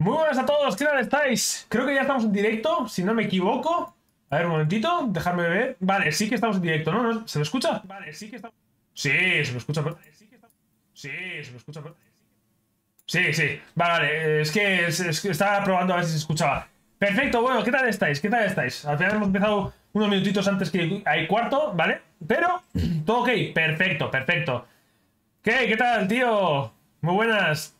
Muy buenas a todos, ¿qué tal estáis? Creo que ya estamos en directo, si no me equivoco. A ver, un momentito, dejarme ver. Vale, sí que estamos en directo, ¿no? ¿Se me escucha? Vale, sí que estamos... Sí, se me escucha. Sí, se me escucha. Sí, sí. Vale, vale. Es que, es que estaba probando a ver si se escuchaba. Perfecto, bueno, ¿qué tal estáis? ¿Qué tal estáis? Al final hemos empezado unos minutitos antes que hay cuarto, ¿vale? Pero, todo ok, perfecto, perfecto. ¿Qué? ¿Qué tal, tío? Muy buenas.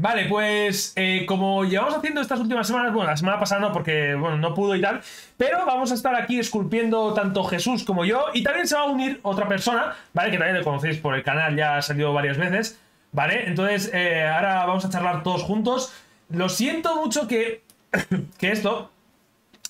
Vale, pues eh, como llevamos haciendo estas últimas semanas, bueno, la semana pasada no, porque bueno, no pudo y tal, pero vamos a estar aquí esculpiendo tanto Jesús como yo, y también se va a unir otra persona, ¿vale? Que también le conocéis por el canal, ya ha salido varias veces, ¿vale? Entonces, eh, ahora vamos a charlar todos juntos. Lo siento mucho que, que esto,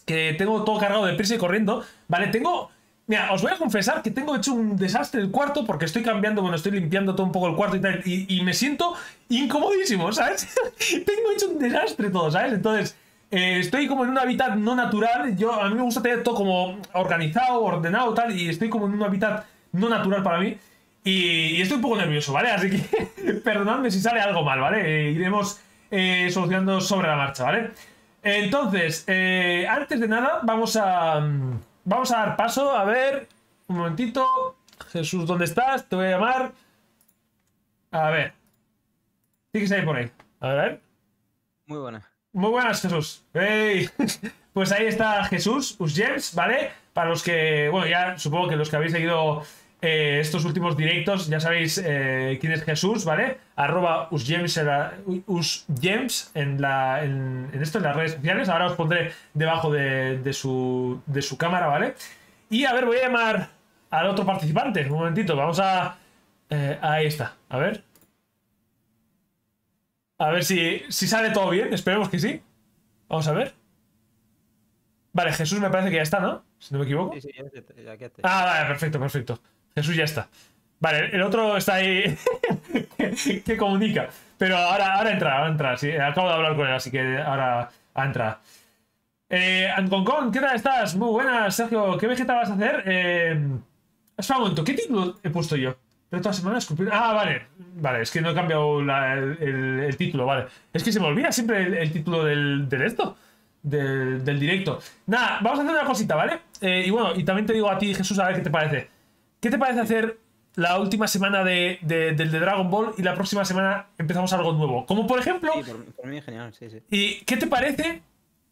que tengo todo cargado de prisa y corriendo, ¿vale? Tengo Mira, os voy a confesar que tengo hecho un desastre el cuarto porque estoy cambiando, bueno, estoy limpiando todo un poco el cuarto y tal, y, me siento incomodísimo, ¿sabes? tengo hecho un desastre todo, ¿sabes? Entonces, eh, estoy como en un hábitat no natural. Yo, a mí me gusta tener todo como organizado, ordenado, tal, y estoy como en un hábitat no natural para mí. Y, estoy un poco nervioso, ¿vale? Así que perdonadme si sale algo mal, ¿vale? Eh, iremos eh, solucionando sobre la marcha, ¿vale? Entonces, antes de nada, vamos a... Vamos a dar paso, a ver, un momentito. Jesús, ¿dónde estás? Te voy a llamar. A ver. Tienes ahí por ahí. A ver. Muy buenas. Muy buenas, Jesús. Hey. Pues ahí está Jesús, Usgems, ¿vale? Para los que, bueno, ya supongo que los que habéis seguido eh, estos últimos directos, ya sabéis eh, quién es Jesús, ¿vale? Arroba Usgems, en, la, en, esto, en las redes sociales. Ahora os pondré debajo de, su, de su cámara, ¿vale? Y a ver, voy a llamar al otro participante. Un momentito, vamos a... Eh, ahí está, a ver. A ver si, si sale todo bien, esperemos que sí. Vamos a ver. Vale, Jesús me parece que ya está, ¿no? Si no me equivoco. Sí, sí, ya, ya, Ah, vale, perfecto, perfecto. Jesús ya está. Vale, el otro está ahí que, comunica. Pero ahora, ahora entra, ahora entra. Sí, acabo de hablar con él, así que ahora entra. Eh, Anconcon, ¿qué tal estás? Muy buenas, Sergio. ¿Qué vegeta vas a hacer? Eh, espera un momento, ¿qué título he puesto yo? ¿De todas semanas? Ah, vale. Vale, es que no he cambiado el, título, vale. Es que se me olvida siempre el, título del, del esto. Del, directo. Nada, vamos a hacer una cosita, ¿vale? Eh, y bueno, y también te digo a ti, Jesús, a ver qué te parece. ¿Qué te parece hacer la última semana de, del de Dragon Ball y la próxima semana empezamos algo nuevo? Como por ejemplo. Sí, por, mí es genial, sí, sí. ¿Y qué te parece?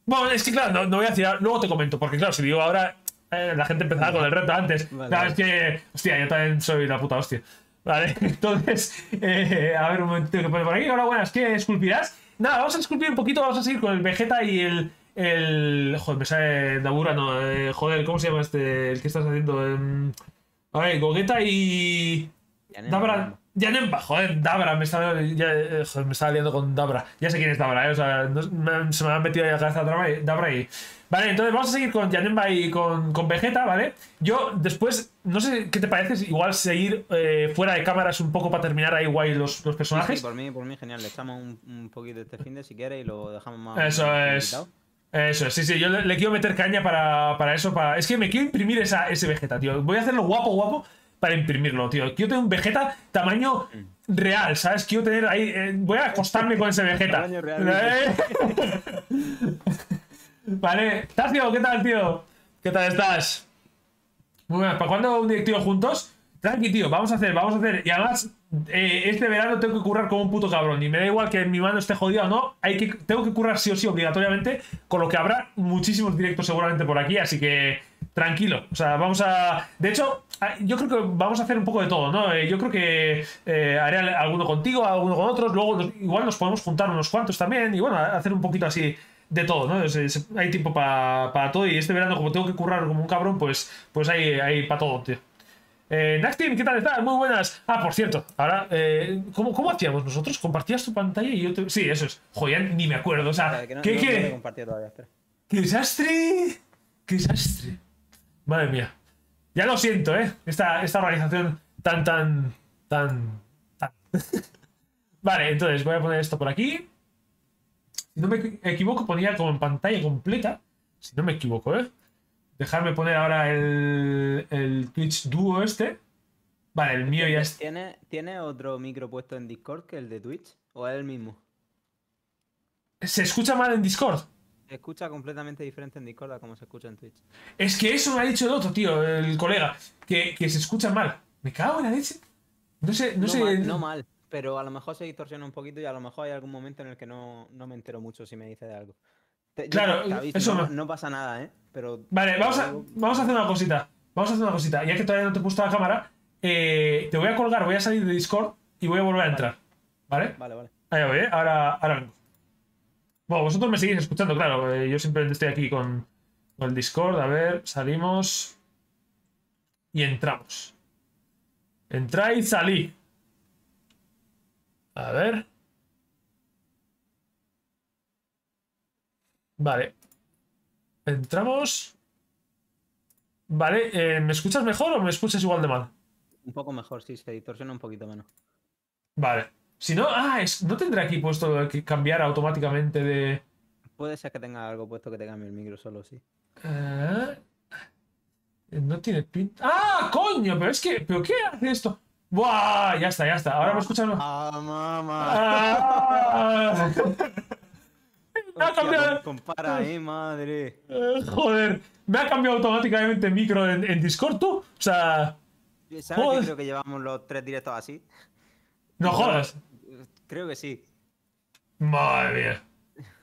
Bueno, es que claro, no, voy a decir, luego te comento, porque claro, si digo ahora, eh, la gente empezaba con el reto antes. Vale, es que, hostia, yo también soy la puta hostia. Vale, entonces, eh, a ver un momento que pone por aquí. Ahora, buenas, ¿qué esculpirás? Nada, vamos a esculpir un poquito, vamos a seguir con el Vegeta y el. el joder, me sale Dabura, no, eh, joder, ¿cómo se llama este? El que estás haciendo. Eh, a ver, Gogeta y. Dabra. Janemba, joder, Dabra, me estaba, me estaba liando con Dabra. Ya sé quién es Dabra, ¿eh? o sea, se me ha metido ahí la cabeza Dabra y. Vale, entonces vamos a seguir con Janemba y con, con, Vegeta, ¿vale? Yo después, no sé qué te parece, igual seguir eh, fuera de cámaras un poco para terminar ahí guay los, los personajes. Sí, por mí, por mí genial. Le echamos un, un poquito de este fin de si quieres y lo dejamos más. Eso es. Eso, sí, sí, yo le, quiero meter caña para, eso. Para... Es que me quiero imprimir esa, ese Vegeta, tío. Voy a hacerlo guapo, guapo para imprimirlo, tío. Quiero tener un Vegeta tamaño real, ¿sabes? Quiero tener ahí. Eh, voy a acostarme con ese Vegeta. Tamaño real. ¿Eh? vale. Tacio, ¿qué tal, tío? ¿Qué tal estás? Muy bien, ¿para cuándo un directivo juntos? Tranqui, tío, vamos a hacer, vamos a hacer. Y además, eh, este verano tengo que currar como un puto cabrón. Y me da igual que mi mano esté jodida o no. Hay que, tengo que currar sí o sí, obligatoriamente. Con lo que habrá muchísimos directos seguramente por aquí. Así que tranquilo. O sea, vamos a. De hecho, yo creo que vamos a hacer un poco de todo, ¿no? Eh, yo creo que eh, haré alguno contigo, alguno con otros. Luego, igual nos podemos juntar unos cuantos también. Y bueno, hacer un poquito así de todo, ¿no? hay tiempo para todo. Y este verano, como tengo que currar como un cabrón, pues, pues hay, hay para todo, tío. Eh, ¿qué tal estás? Muy buenas. Ah, por cierto, ahora, eh, ¿cómo, ¿cómo, hacíamos nosotros? ¿Compartías tu pantalla y yo te... Sí, eso es. Joder, ni me acuerdo. O sea, ¿qué, qué? ¡Qué desastre! ¡Qué desastre! Madre mía. Ya lo siento, ¿eh? Esta, esta organización tan, tan, tan, tan. vale, entonces voy a poner esto por aquí. Si no me equivoco, ponía como en pantalla completa. Si no me equivoco, ¿eh? Dejarme poner ahora el, el Twitch Duo este. Vale, el mío ya es. ¿Tiene, ¿Tiene otro micro puesto en Discord que el de Twitch? ¿O es el mismo? Se escucha mal en Discord. Se escucha completamente diferente en Discord a como se escucha en Twitch. Es que eso me ha dicho el otro, tío, el colega. Que, que se escucha mal. Me cago en la leche. No sé, no, No, sé. mal, no mal, pero a lo mejor se distorsiona un poquito y a lo mejor hay algún momento en el que no, no me entero mucho si me dice de algo. Claro, eso no, pasa nada, ¿eh? Pero Vale, vamos a, algo- vamos a hacer una cosita. Vamos a hacer una cosita. Ya que todavía no te he puesto la cámara, eh, te voy a colgar, voy a salir de Discord y voy a volver a entrar. ¿Vale? Vale, vale. Ahí voy, ¿eh? Ahora, ahora vengo. Bueno, vosotros me seguís escuchando, claro. eh, yo simplemente estoy aquí con, con el Discord. A ver, salimos. Y entramos. Entra y salí. A ver. Vale. Entramos. Vale, eh, ¿me escuchas mejor o me escuchas igual de mal? Un poco mejor, sí, se distorsiona un poquito menos. Vale. Si no, ah, es, no tendré aquí puesto que cambiar automáticamente de. Puede ser que tenga algo puesto que te cambie el micro solo, sí. Eh, no tiene pinta. ¡Ah, coño! Pero es que. ¿Pero qué hace esto? ¡Buah! Ya está, ya está. Ahora me escuchan. ¡Ah, mamá! ¡Ah! Me ha cambiado. compara, eh, madre. Eh, Joder, me ha cambiado automáticamente el micro en, en Discord, tú. O sea, ¿Sabes que Joder. creo que llevamos los tres directos así? no jodas. Creo que sí. Madre mía.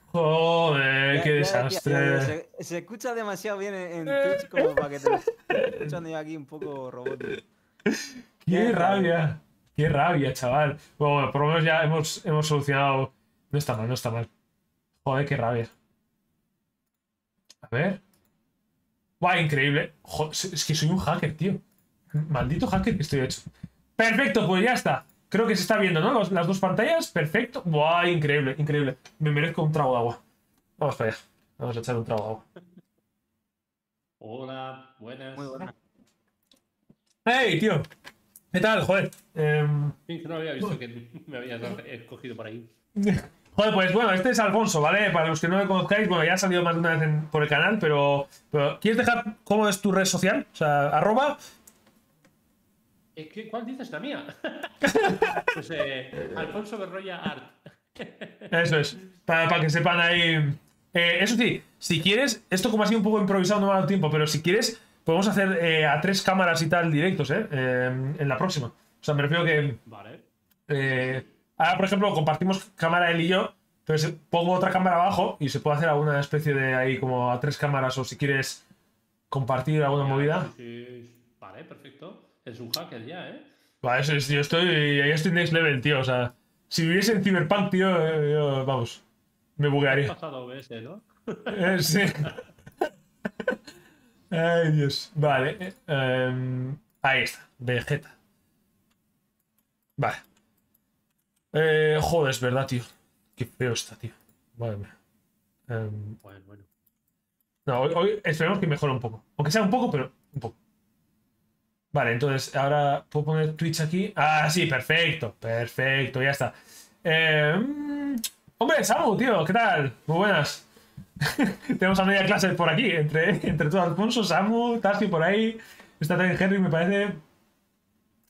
Joder, Ya- qué ya desastre. se, se escucha demasiado bien en, en Twitch como para que te escuchando yo aquí un poco robótico. Qué rabia. Qué rabia, chaval. Bueno, bueno, por lo menos ya hemos, hemos solucionado. No está mal, no está mal. Joder, qué rabia. A ver. Buah, increíble. Es que soy un hacker, tío. Maldito hacker que estoy hecho. Perfecto, pues ya está. Creo que se está viendo, ¿no? Los- las dos pantallas. Perfecto. Buah, increíble, increíble. Me merezco un trago de agua. Vamos para allá. Vamos a echar un trago de agua. Hola, buenas. Muy buena. ¡Hey, tío! ¿Qué tal? Joder. Que no había visto que me habías escogido por ahí. Joder, pues bueno, este es Alfonso, ¿vale? Para los que no me conozcáis, bueno, ya ha salido más de una vez en- por el canal, pero, pero ¿quieres dejar cómo es tu red social? O sea, arroba. ¿qué- ¿Cuál dices la mía? pues eh, Alfonso Berroya Art. Eso es. Para, para que sepan ahí. Eh, eso sí, si quieres, esto como ha sido un poco improvisado, no me ha dado tiempo, pero si quieres, podemos hacer eh, a tres cámaras y tal directos, ¿eh? Eh, En la próxima. O sea, me refiero que. Vale. eh, ahora, por ejemplo, compartimos cámara él y yo. Entonces pongo otra cámara abajo y se puede hacer alguna especie de ahí como a tres cámaras o si quieres compartir alguna movida. Vale, perfecto. Es un hacker ya, ¿eh? Vale, eso es, yo estoy, yo estoy next level, tío. O sea, si viviese en Cyberpunk, tío, eh, yo, vamos, me Has buguearía. pasado OBS, ¿no? Eh, sí. Ay, Dios. Vale. eh, em, ahí está. Vegeta. Vale. Eh, joder, es verdad, tío. Qué feo está, tío. Madre mía. Em, Bueno, bueno. no, hoy, hoy esperemos que mejore un poco. Aunque sea un poco, pero un poco. Vale, entonces ahora puedo poner Twitch aquí. Ah, sí, perfecto. Perfecto, ya está. Eh, mm, hombre, Samu, tío, ¿qué tal? Muy buenas. Tenemos a media clase por aquí, entre, entre tú, Alfonso, Samu, Tassi por ahí. Está también Henry, me parece.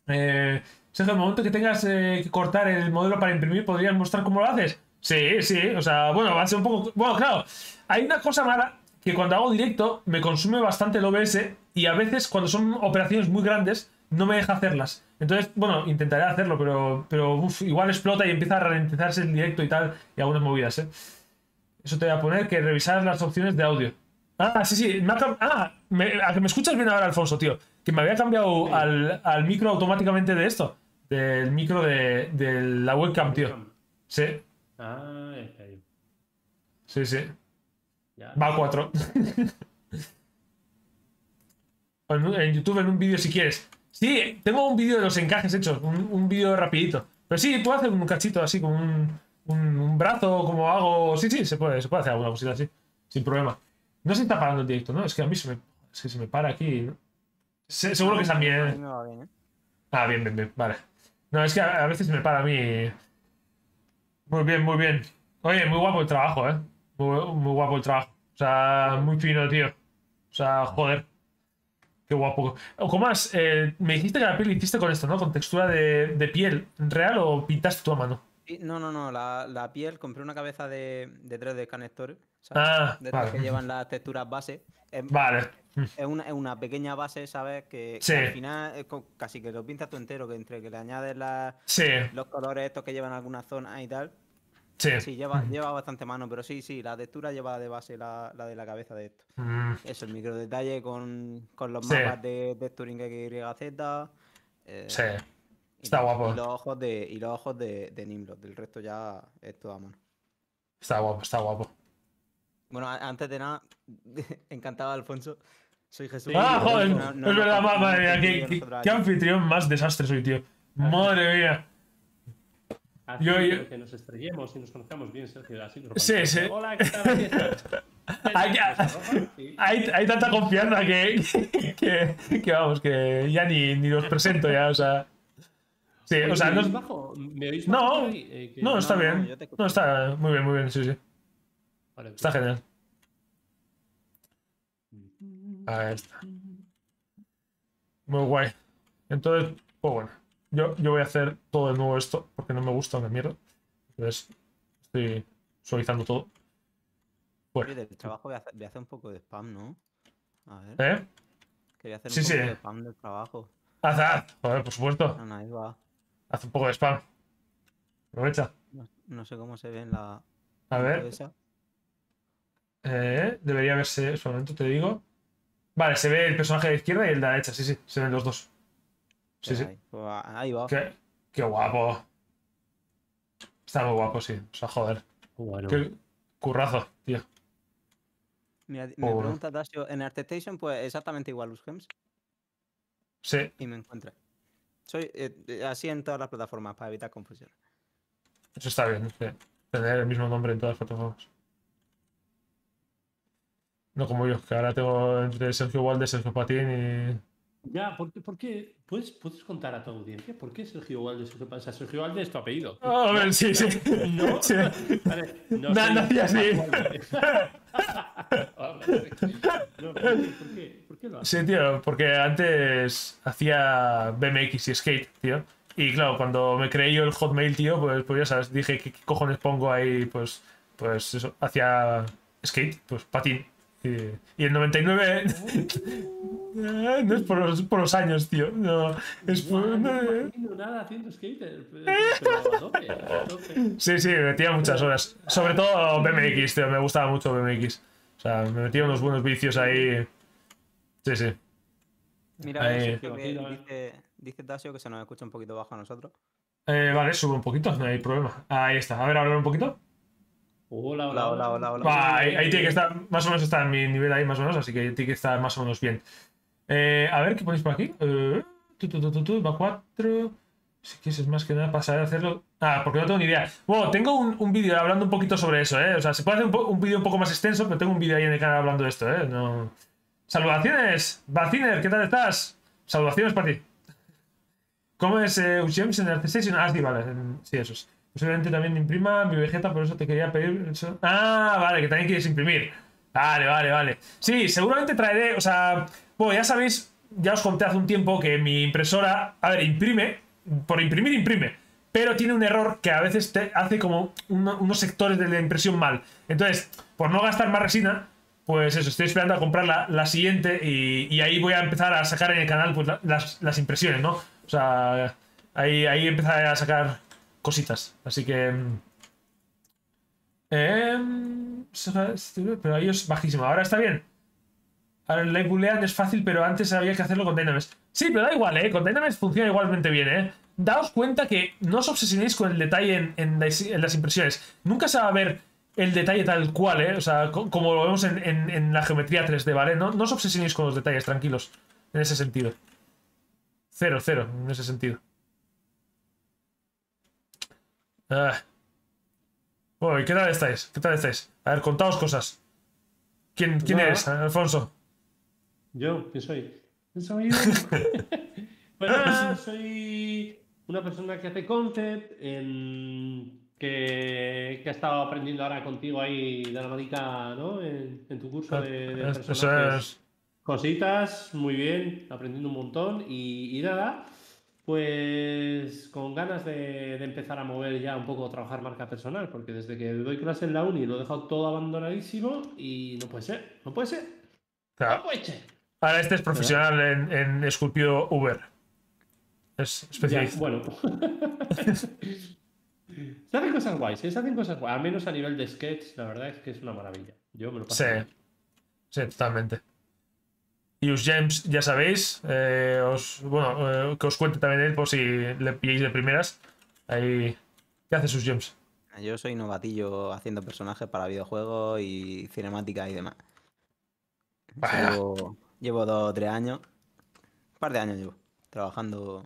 Eh, Sergio, el momento que tengas eh, que cortar el modelo para imprimir, ¿podrías mostrar cómo lo haces? Sí, sí, o sea, bueno, va a ser un poco. Bueno, claro, hay una cosa mala que cuando hago directo me consume bastante el OBS y a veces cuando son operaciones muy grandes no me deja hacerlas. Entonces, bueno, intentaré hacerlo, pero, pero igual explota y empieza a ralentizarse el directo y tal, y algunas movidas, ¿eh? Eso te voy a poner que revisar las opciones de audio. Ah, sí, sí. Ah, a que me escuchas bien ahora, Alfonso, tío. Que me había cambiado al, al micro automáticamente de esto. Del micro de, de la webcam, tío. Sí, Ah, ahí. sí, sí. Ya. Va a 4. en, YouTube, en un vídeo si quieres. Sí, tengo un vídeo de los encajes hechos. Un, un vídeo rapidito. Pero sí, puedo hacer un cachito así, como un, un, un brazo, como hago. Sí, sí, se puede, se puede hacer alguna cosita así. Sin problema. No se está parando el directo, ¿no? Es que a mí se me, es que se me para aquí. ¿no? Se- seguro que ¿eh? bien, ¿eh? Ah, bien, bien, bien, vale. No, es que a, a veces me para a mí. Muy bien, muy bien. Oye, muy guapo el trabajo, ¿eh? Muy, muy guapo el trabajo. O sea, muy fino, tío. O sea, joder. Qué guapo. O más, eh, me dijiste que la piel hiciste con esto, ¿no? Con textura de, de piel real o pintaste tú a mano. No, no, no. La, la piel, compré una cabeza de, de 3D Connector. Ah, de estas que vale. llevan las texturas base. Es, Vale. es una, es una pequeña base, ¿sabes? Que, que al final es casi que lo pintas tú entero, que entre que le añades la- Sí, los colores estos que llevan algunas zonas y tal. sí. Sí, lleva, lleva bastante mano, pero sí, sí, la textura lleva de base la, la de la cabeza de esto. Mm, Eso, el micro detalle con, con los Sí. mapas de texturing XYZ. eh, sí. Está guapo. Y los ojos de, y los ojos de, de Nimrod. Del resto ya es todo a mano. Está guapo, está guapo. Bueno, antes de nada, encantado Alfonso. Soy Jesús. Ah, joder, no- no es verdad, no madre mía, qué, qué- anfitrión más desastre soy, tío. Madre mía. Así Yo- yo- que nos estrellemos y nos conozcamos bien, Sergio. Así nos Sí, sí. Hola, ¿qué tal? Hay, hay, hay tanta confianza que, que, que vamos, que ya ni, ni los presento ya, o sea. Sí, o sea, ¿me no, oís bajo? ¿Me oís No, bajo? Eh, no, está no, no, bien. No, está muy bien, muy bien, sí, sí. Vale, Está genial. Ahí está. Muy guay. Entonces, pues bueno. Yo, yo voy a hacer todo de nuevo esto porque no me gusta una mierda. Entonces, estoy suavizando todo. Oye, Bueno, del trabajo voy a, hacer, voy a hacer un poco de spam, ¿no? A ver. ¿eh? Quería hacer un Sí, poco sí. de spam del trabajo. Haz, haz. Joder, por supuesto. No, no, ahí va. Haz un poco de spam. Aprovecha. No, no sé cómo se ve en la. A ver. esa. Eh, debería verse. Un momento, te digo. Vale, se ve el personaje de la izquierda y el de la derecha. Sí, sí, se ven los dos. Sí, sí. Ahí, pues, va. Qué, qué guapo. Está muy guapo, sí. O sea, joder. Bueno, Qué currazo, tío. Mira, me Pobre. pregunta Dasio, en ArtStation, pues exactamente igual los gems Sí. y me encuentra. Soy eh, eh, así en todas las plataformas para evitar confusión. Eso está bien, sí. tener el mismo nombre en todas las plataformas. No como yo, que ahora tengo entre Sergio Walde, Sergio Patín y. ya, ¿por qué, por qué- ¿Puedes, ¿puedes contar a tu audiencia por qué Sergio Valde? Sergio Valde? O sea, Sergio Valde es tu apellido. A ver, sí, sí. No. Sí. Vale, no Na- soy así. No, ¿por qué? ¿Por qué? ¿Por qué lo haces? Sí, tío, porque antes hacía BMX y skate, tío. Y claro, cuando me creé yo el Hotmail, tío, pues, pues ya sabes, dije, ¿qué, qué cojones pongo ahí? Pues, pues eso, hacía skate, pues patín. Y, y el 99 eh, no es por los, por los años, tío. No, es por... No, no, eh. nada haciendo skater. Pero a tope, a tope. Sí, sí, me metía muchas horas. Sobre todo BMX, tío, me gustaba mucho BMX. O sea, me metía unos buenos vicios ahí. Sí, sí. Mira, Ahí. Sergio, que Conocido, ¿eh? dice, dice Dasio que se nos escucha un poquito bajo a nosotros. Eh, vale, sube un poquito, no hay problema. Ahí está. A ver, hablar un poquito. Hola, Hola, hola, hola, hola. Va, ahí, ahí tiene que estar, más o menos está en mi nivel ahí, más o menos, así que tiene que estar más o menos bien. Eh, a ver, ¿qué ponéis por aquí? Eh, tu, tu, tu, tu, tu, va 4. Si quieres más que nada pasar a hacerlo. Ah, porque no tengo ni idea. Bueno, tengo un, un vídeo hablando un poquito sobre eso, ¿eh? O sea, se puede hacer un, un vídeo un poco más extenso, pero tengo un vídeo ahí en el canal hablando de esto, ¿eh? No... Saludaciones, Baciner, ¿qué tal estás? Saludaciones para ti. ¿Cómo es eh, Uchems en ArtStation? Ah, sí, vale. en- Sí, eso es. Posiblemente también imprima mi Vegeta, por eso te quería pedir eso. Ah, vale, que también quieres imprimir. Vale, vale, vale. Sí, seguramente traeré, o sea, bueno, ya sabéis, ya os conté hace un tiempo que mi impresora, a ver, imprime, por imprimir, imprime, pero tiene un error que a veces te hace como uno- unos sectores de la impresión mal. Entonces, por no gastar más resina, pues eso, estoy esperando a comprar la, siguiente y, ahí voy a empezar a sacar en el canal pues, la- las, las impresiones, ¿no? O sea, ahí, ahí empezaré a sacar cositas. Así que... mm, em, pero ahí es bajísimo. Ahora está bien. Ahora el live boolean es fácil, pero antes había que hacerlo con Dynamesh. Sí, pero da igual, ¿eh? Con Dynamesh funciona igualmente bien, ¿eh? Daos cuenta que no os obsesionéis con el detalle en, las, impresiones. Nunca se va a ver el detalle tal cual, ¿eh? O sea, co- como lo vemos en, la geometría 3D, ¿vale? No os obsesionéis con los detalles, tranquilos. En ese sentido. Cero, cero, en ese sentido. Ah. Bueno, ¿y qué tal estáis? ¿Qué tal estáis? A ver, contaos cosas. ¿Quién, quién Nada. eres, Alfonso? Yo, ¿qué soy? Soy bueno, Ah. soy una persona que hace concept, en- que, que ha estado aprendiendo ahora contigo ahí de la manica, ¿no? En, en tu curso de, de es. Cositas, muy bien, aprendiendo un montón y, y nada. Pues con ganas de, de empezar a mover ya un poco, trabajar marca personal, porque desde que doy clase en la uni lo he dejado todo abandonadísimo y no puede ser, no puede ser, O sea, no puede ser. ahora este es profesional en, en esculpido Uber. Es Ya, especialista. bueno. se hacen cosas guays, ¿eh? se hacen cosas guays. Al menos a nivel de sketch, la verdad es que es una maravilla. Yo me lo paso. Sí. bien. Sí, totalmente. Y os James, ya sabéis, eh, os, bueno, eh, que os cuente también él por si le pilláis de primeras. Ahí. ¿Qué hace sus James? Yo soy novatillo haciendo personajes para videojuegos y cinemática y demás. Llevo, llevo dos o tres años, un par de años llevo, trabajando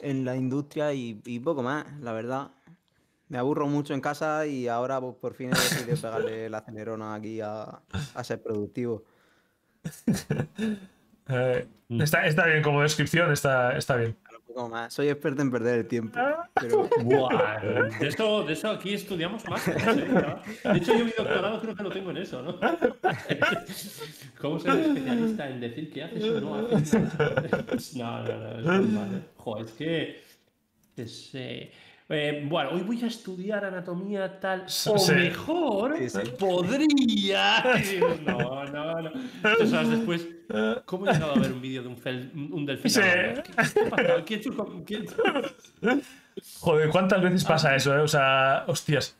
en la industria y, y poco más, la verdad. Me aburro mucho en casa y ahora pues, por fin he decidido pegarle el acelerón aquí a, a ser productivo. Eh, Mm. está, está bien como descripción, está, está bien. Un poco más. Soy experto en perder el tiempo. Pero Buah, de eso, de eso aquí estudiamos más. ¿eh? De hecho, yo mi doctorado creo que lo tengo en eso, ¿no? ¿Cómo ser especialista en decir qué haces o no haces? No, no, no, es muy mal. ¿eh? Es que. es, eh, eh, bueno, hoy voy a estudiar anatomía tal. O Sí. mejor, Sí, sí. podría. No, no, no. Dos horas después, ¿cómo he llegado a ver un vídeo de un, fel- un delfín? ¿Qué, qué quién- Joder, ¿cuántas veces pasa eso, eh? O sea, hostias.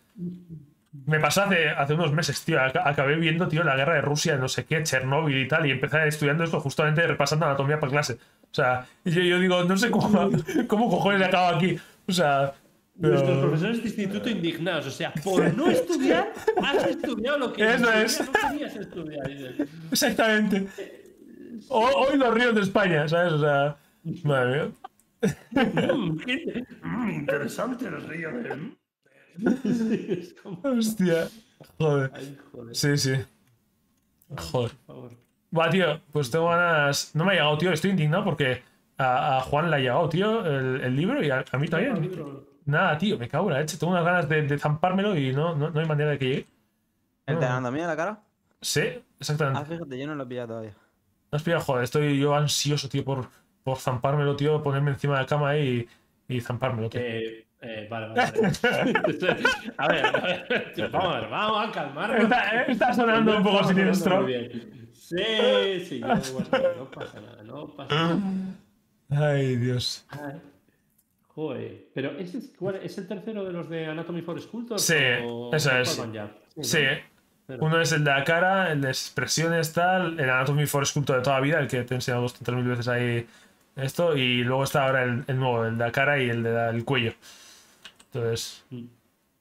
Me pasó hace, hace unos meses, tío. Ac- Acabé viendo, tío, la guerra de Rusia, no sé qué, Chernóbil y tal, y empecé estudiando esto justamente repasando anatomía para clase. O sea, yo, yo digo, no sé cómo, cómo cojones he acabado aquí. O sea. Pero- Nuestros profesores de instituto indignados, o sea, por no estudiar, has estudiado lo que Eso es. no querías estudiar. Exactamente. Ho- Hoy los ríos de España, ¿sabes? O sea. Madre mía. "Mm, qué- mm, interesante el río de... Es como, Hostia. Joder. Ay, joder, Sí, sí. Joder. por favor. Va, tío, pues tengo ganas. No me ha llegado, tío. Estoy indignado porque a, a Juan le ha llegado, tío, el, el libro y a, a mí también. Nada, tío, me cago en la leche. Tengo unas ganas de, de zampármelo y no, no, no hay manera de que llegue. ¿El No. de la cara? Sí, Ah, exactamente. fíjate, yo no lo he pillado todavía. No has pillado, joder, estoy yo ansioso, tío, por, por zampármelo, tío, ponerme encima de la cama ahí y, y zampármelo, tío. Eh, eh, vale, vale. vale. a ver, a ver, tío, vamos a ver, vamos a calmarnos. Está, está sonando un poco siniestro. Sí, sí, yo, bueno, no pasa nada, no pasa nada. Ay, Dios. Ay, Joder, pero ¿ese es, cuál- ¿es el tercero de los de Anatomy for Sculptors? Sí, o- eso es. Sí. Pero- uno es el de la cara, el de expresiones, tal, el Anatomy for Sculptor de toda la vida, el que te he enseñado 200.000 veces ahí esto, y luego está ahora el, el nuevo, el de la cara y el del cuello. Entonces, Mm.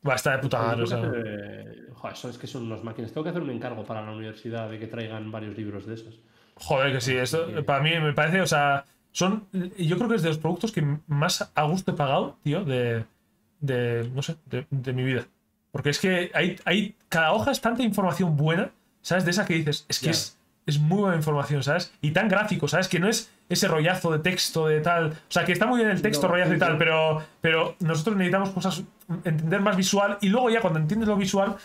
va a estar de puta madre. o sea. Hacer- Joder, eso es que son unas máquinas. Tengo que hacer un encargo para la universidad de que traigan varios libros de esos. Joder, que sí, esto que- para mí me parece, o sea, son, yo creo que es de los productos que más a gusto he pagado, tío, de, de no sé, de, de mi vida. Porque es que hay, hay, cada hoja es tanta información buena, ¿sabes? De esa que dices, es que es, es muy buena información, ¿sabes? Y tan gráfico, ¿sabes? Que no es ese rollazo de texto de tal, o sea, que está muy bien el texto, No, rollazo y tal, pero, pero nosotros necesitamos cosas, entender más visual y luego ya cuando entiendes lo visual,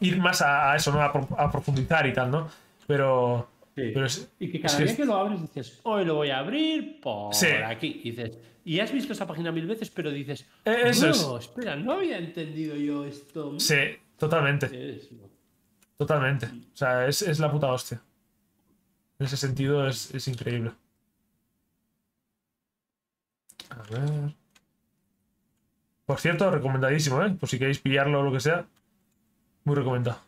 ir más a, a eso, ¿no? A, pro- a profundizar y tal, ¿no? Pero, Sí. pero es, Y que es cada que es- que lo abres dices, hoy lo voy a abrir por Sí. aquí. Y dices, y has visto esa página mil veces, pero dices, Eh, eso es. no, espera, no había entendido yo esto. Sí, totalmente, totalmente. O sea, es, es la puta hostia. En ese sentido es, es increíble. A ver. Por cierto, recomendadísimo, ¿eh? Por si queréis pillarlo o lo que sea. Muy recomendado.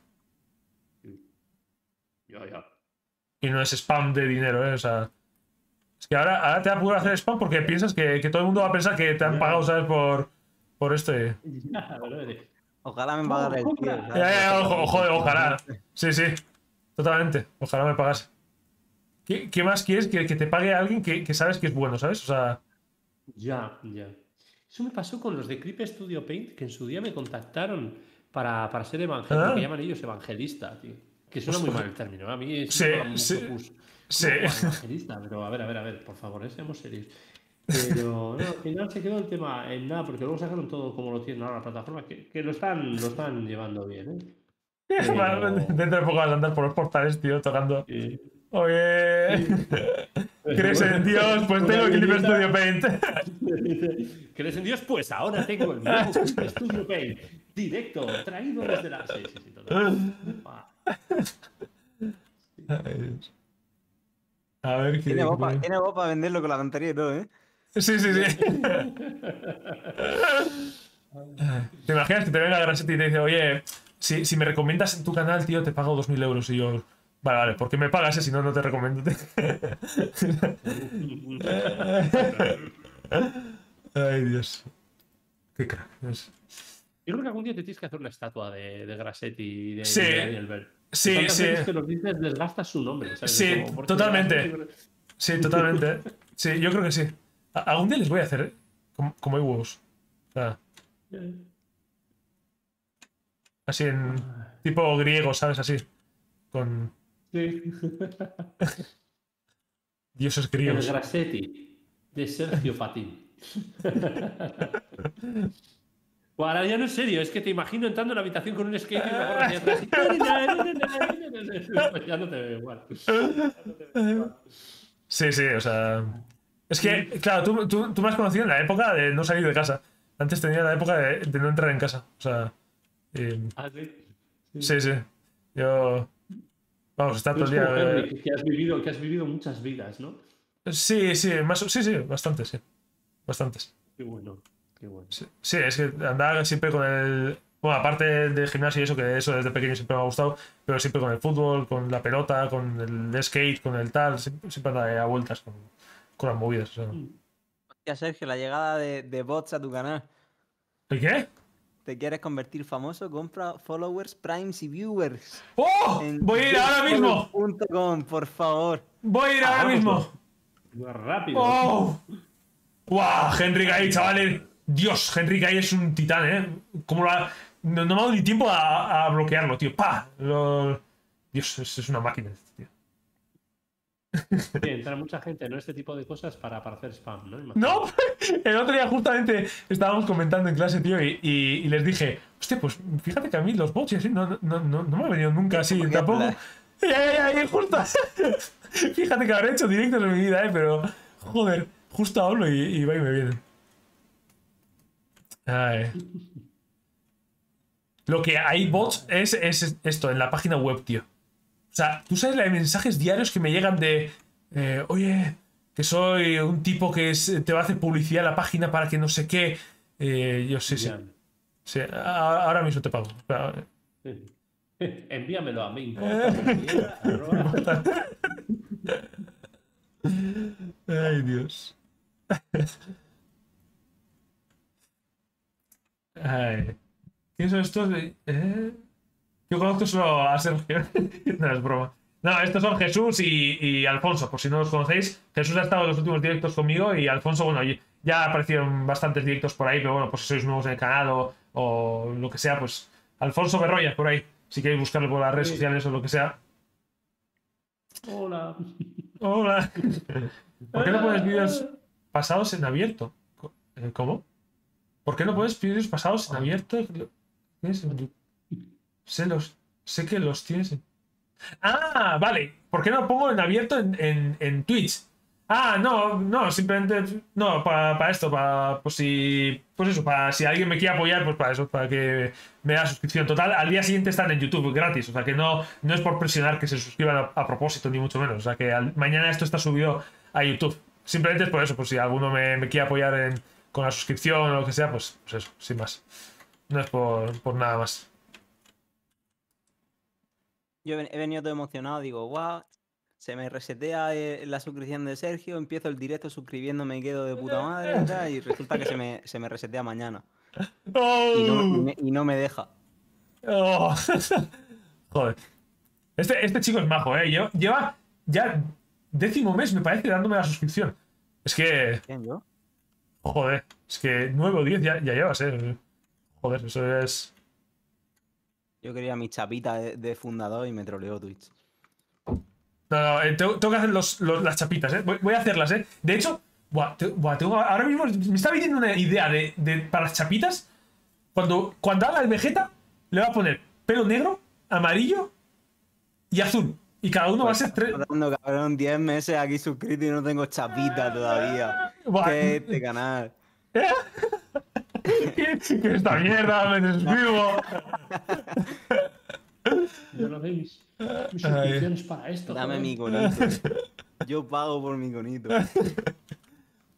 Ya, ya. Y no es spam de dinero, ¿eh? O sea. Es que ahora, ahora te va a poder hacer spam porque piensas que, que todo el mundo va a pensar que te han pagado, ¿sabes? Por, por de- Ojalá me pagara el tío. ojo, joder, ojalá. Sí, sí. Totalmente. Ojalá me pagase. ¿Qué, qué más quieres que, que te pague alguien que, que sabes que es bueno, ¿sabes? O sea. Ya, ya. Eso me pasó con los de Creep Studio Paint, que en su día me contactaron para, para ser evangelista, Ah. que llaman ellos evangelista, tío. Que suena muy mal el término, ¿no? a mí es Sí, mucho sí, pus. sí. ¿Cómo, evangelista, pero a ver, a ver, a ver, por favor, eh, seamos serios. Pero no, al final se quedó el tema en nada, porque luego sacaron todo como lo tienen ahora la plataforma, que, que lo, están, lo están llevando bien, ¿eh? Pero- Dentro de poco vas a andar por los portales, tío, tocando. Sí. Oye. ¿Crees en Dios? Pues tengo Clip Studio Paint. ¿Crees en Dios? Pues ahora tengo el nuevo Clip Studio Paint. Directo, traído desde la. Sí, sí, sí, total. Ay, Dios. A ver qué. Tiene voz, tiene para venderlo con la tontería y todo, ¿eh? Sí, sí, sí. ¿Te imaginas que te venga Grasetti y te dice, oye, si, si me recomiendas en tu canal, tío, te pago 2.000 euros? Y yo, vale, vale, ¿por qué me pagas eh? si no, no te recomiendo? Ay, Dios. Qué crack. es- Yo creo que algún día te tienes que hacer una estatua de, de Grassetti y de, Sí. de Daniel Bird. Sí, sí. veces que los dices, desgastas su nombre. ¿sabes? Sí, Como, totalmente. Sí, totalmente. Sí, yo creo que sí. A- Algún día les voy a hacer, ¿eh? Como, como hay huevos. Sea, así en tipo griego, ¿sabes? Así. Con Sí. dioses El griegos. Grassetti de Sergio Fatín. Bueno, ahora ya no es serio, es que te imagino entrando en la habitación con un skate y una gorra hacia atrás. y- Pues ya no te veo igual. Sí, sí, o sea. Es que, claro, tú, tú, tú me has conocido en la época de no salir de casa. Antes tenía la época de, de no entrar en casa. O sea. eh, Ah, sí. sí, sí. Yo. Vamos, Tú todo el día. Henry, que has, vivido, que has vivido muchas vidas, ¿no? Sí, sí, más, sí, sí, bastantes, sí. Bastantes. Qué bueno, Sí, sí, es que andaba siempre con el. Bueno, aparte del gimnasio y eso, que eso desde pequeño siempre me ha gustado, pero siempre con el fútbol, con la pelota, con el skate, con el tal, siempre, siempre andaba ahí a vueltas con, con las movidas. O sea. Hostia, Sergio, la llegada de, de bots a tu canal. ¿Y qué? ¿Te quieres convertir famoso? Compra followers, primes y viewers. ¡Oh! Voy a ir ahora mismo. youtube.com, por favor. Voy a ir Ah, ahora vamos, mismo. Más rápido. ¡Oh! ¡Guau! Henry Gay, chavales. Dios, Henry Gay es un titán, ¿eh? Como la... no, no me ha dado ni tiempo a, a bloquearlo, tío. ¡Pa! Lo- Dios, es, es una máquina, este tío. Sí, entra mucha gente en este tipo de cosas para, para hacer spam, ¿no? No, el otro día justamente estábamos comentando en clase, tío, y, y- y les dije, hostia, pues fíjate que a mí los bots y así no, no, no, no me ha venido nunca así, ¿Por qué tampoco. Ya, ya, ya, justo. fíjate que habré hecho directos en mi vida, eh, pero joder, justo hablo y, y va y me viene. Ay. Lo que hay bots es, es esto, en la página web, tío. O sea, tú sabes la de mensajes diarios que me llegan de, eh, oye, que soy un tipo que es- te va a hacer publicidad a la página para que no sé qué. Eh, yo sí, sí. Sí, ahora mismo te pago. Espera, Envíamelo a mí. Ay, Dios. Ay. ¿Quiénes son estos? de- eh? Yo conozco solo a Sergio. no, es broma. No, estos son Jesús y, y Alfonso, por si no los conocéis. Jesús ha estado en los últimos directos conmigo y Alfonso, bueno, ya aparecieron bastantes directos por ahí, pero bueno, pues si sois nuevos en el canal o, o lo que sea, pues Alfonso Berroya, por ahí. Si queréis buscarlo por las redes Sí. sociales o lo que sea. Hola. Hola. ¿Por qué no pones vídeos pasados en abierto? Eh, ¿Cómo? ¿Por qué no pones vídeos pasados en abierto? ¿Tienes en Sé, los, sé que los tienes en... Ah, vale. ¿Por qué no pongo en abierto en, en, en Twitch? Ah, no, no, simplemente... No, para, esto, para... Pues si... Pues eso, para si alguien me quiere apoyar, pues para eso, para que me da suscripción. Total, al día siguiente están en YouTube gratis. O sea que no, no es por presionar que se suscriban a, a propósito, ni mucho menos. O sea que al- mañana esto está subido a YouTube. Simplemente es por eso, pues si alguno me, me quiere apoyar en- con la suscripción o lo que sea, pues, pues eso, sin más. No es por, por nada más. Yo he ven- he venido todo emocionado, digo, guau, se me resetea eh, la suscripción de Sergio, empiezo el directo suscribiéndome y quedo de puta madre, y resulta que se me, se me resetea mañana. Y no, y me, y no me deja. Oh. Joder. Este, este chico es majo, ¿eh? Lleva, lleva ya décimo mes, me parece, dándome la suscripción. Es que, ¿Quién, yo? Joder, es que 9 o 10 ya, ya llevas, ¿eh? Joder, eso es... Yo quería mi chapita de, de fundador y me troleó Twitch. No, no, eh, tengo, tengo que hacer los, los- las chapitas, ¿eh? Voy, voy a hacerlas, ¿eh? De hecho, buah, te- buah, tengo- ahora mismo me está viniendo una idea de, de- para las chapitas. Cuando, cuando haga el Vegeta, le va a poner pelo negro, amarillo y azul. Y cada uno va a Pues ser tres. Tardando, cabrón, 10 meses aquí suscrito y no tengo chapita todavía. ¿Qué es este canal? ¿Qué es esta mierda? Me suscribo. ¿Ya lo veis? Mis suscripciones para esto. Dame joder. mi conito. Yo pago por mi conito.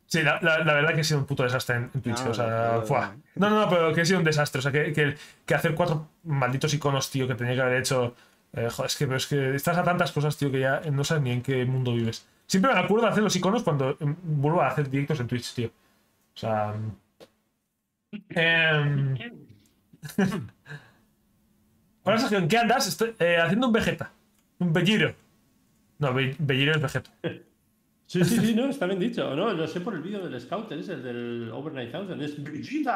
Sí, la, la- la verdad que ha sido un puto desastre en, en Twitch. No, o sea, fuá. No, no, no, pero que ha sido un desastre. O sea, que, que, que hacer cuatro malditos iconos, tío, que tenía que haber hecho. Eh, joder, es que, pero es que estás a tantas cosas, tío, que ya no sabes ni en qué mundo vives. Siempre me acuerdo de hacer los iconos cuando em, vuelvo a hacer directos en Twitch, tío. O sea. Ahora, Sergio, ¿en qué andas? Estoy eh, haciendo un Vegeta. Un Belliro. No, Be- Belliro es Vegeta. Sí, sí, sí, no, está bien dicho. No, lo sé por el vídeo del Scout, es el del Over 9000. Es his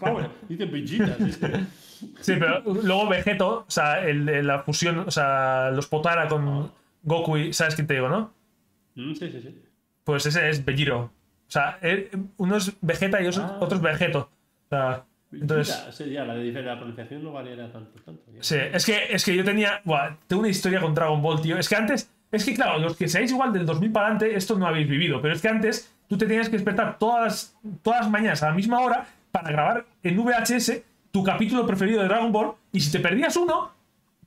power? Dice Vegeta. sí, sí. Sí, pero luego Vegeto, o sea, el, de la fusión, o sea, los Potara con Goku y. ¿Sabes quién te digo, no? Mm, sí, sí, sí. Pues ese es Belliro. O sea, eh, uno es Vegeta y otro, Ah. otro es Vegeto. O sea, entonces. Sí, ya, la, la pronunciación no variará tanto. tanto ya. Sí, es que, es que yo tenía. Buah, tengo una historia con Dragon Ball, tío. Es que antes. Es que, claro, los que seáis igual del 2000 para adelante, esto no habéis vivido. Pero es que antes tú te tenías que despertar todas las, todas las mañanas a la misma hora para grabar en VHS tu capítulo preferido de Dragon Ball. Y si te perdías uno,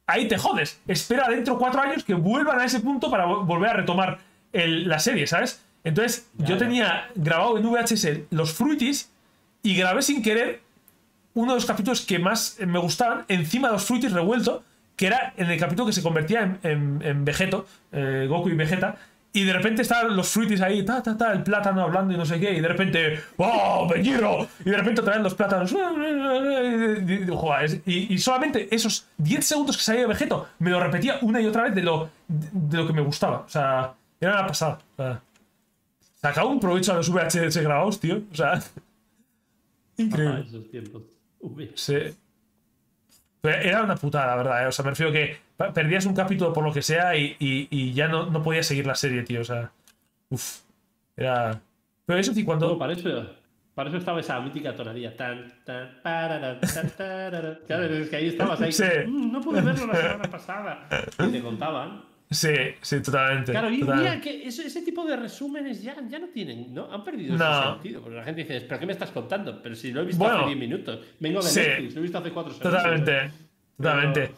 ahí te jodes. Espera dentro de cuatro años que vuelvan a ese punto para vo- volver a retomar el- la serie, ¿sabes? Entonces, Ya, yo ya. tenía grabado en VHS los Fruities y grabé sin querer uno de los capítulos que más me gustaban encima de los Fruities revuelto, que era en el capítulo que se convertía en, en, en Vegeto, eh, Goku y Vegeta. Y de repente estaban los fruities ahí, ta, ta, ta, el plátano hablando y no sé qué, y de repente, ¡oh, Belliro! Y de repente traen los plátanos. Y, solamente esos 10 segundos que salía Vegeto me lo repetía una y otra vez de lo, de lo que me gustaba. O sea, era una pasada. O sea, sacaba un provecho a los VHS grabados, tío. O sea, Ah, increíble. esos tiempos. Uy. Sí. Era una putada, la verdad. ¿eh? O sea, me refiero que perdías un capítulo por lo que sea y, y- y ya no, no podías seguir la serie, tío. O sea, uff. Era. Pero eso sí, No, cuando. para eso, para eso estaba esa mítica tonadilla. Tan, tan, tan. Claro, es que ahí estabas ahí. Sí. "Mm, no pude verlo la semana pasada. Y te contaban. Sí, sí, totalmente. Claro, totalmente. día que ese, ese tipo de resúmenes ya, ya no tienen, ¿no? Han perdido No. ese sentido. Porque la gente dice, ¿pero qué me estás contando? Pero si lo he visto Bueno. hace 10 minutos. Vengo de Sí. Netflix, lo he visto hace 4 segundos. Totalmente. Totalmente.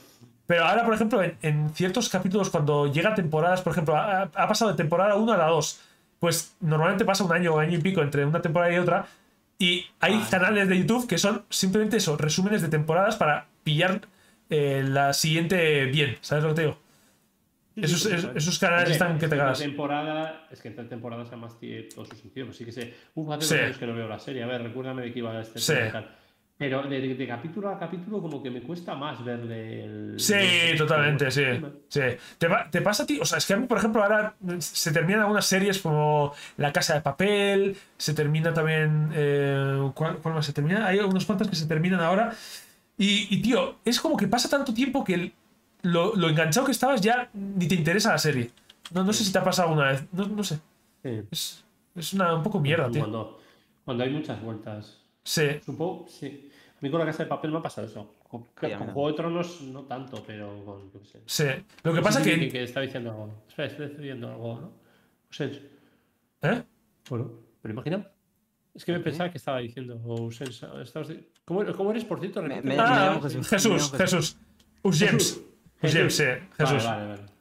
Pero ahora, por ejemplo, en, en ciertos capítulos, cuando llega temporadas, por ejemplo, ha, ha pasado de temporada 1 a la 2, pues normalmente pasa un año o año y pico entre una temporada y otra. Y hay Ah. canales de YouTube que son simplemente eso, resúmenes de temporadas para pillar eh, la siguiente bien. ¿Sabes lo que te digo? Sí, Esos- sí, esos- canales Hombre, están que te cagas. temporada Es que entre temporadas hay más tiempo su sentido. Así que sé. Uf, hace Sí. años que no veo la serie. A ver, recuérdame de qué iba este Sí. Pero de, de- de capítulo a capítulo, como que me cuesta más verle el. Sí, el- totalmente, sí. el- sí. ¿Te, te pasa a ti? O sea, es que a mí, por ejemplo, ahora se terminan algunas series como La Casa de Papel, se termina también... eh, ¿cuál, cuál más se termina? Hay unos cuantos que se terminan ahora. Y, y, tío, es como que pasa tanto tiempo que el- lo, lo enganchado que estabas ya ni te interesa la serie. No, no sé si te ha pasado alguna vez. No, no sé. Sí. Es, es una, un poco mierda, tío. Cuando, cuando hay muchas vueltas. Sí, Supongo, sí. A mí con la casa de papel me ha pasado eso. Con, Sí. Juego de Tronos no tanto, pero con. Sé. sí. Lo que pasa que... que está diciendo algo. Espera, estoy diciendo algo, ¿no? Usens. ¿Eh? Bueno, ¿me lo imagino? Es que me pensaba que estaba diciendo Usens. ¿Cómo, ¿Cómo eres, por cierto? Me- Repite. me- Ah, llamo Jesús, Jesús, llamo Jesús. Usgems, sí. Jesús. Vale, vale, vale.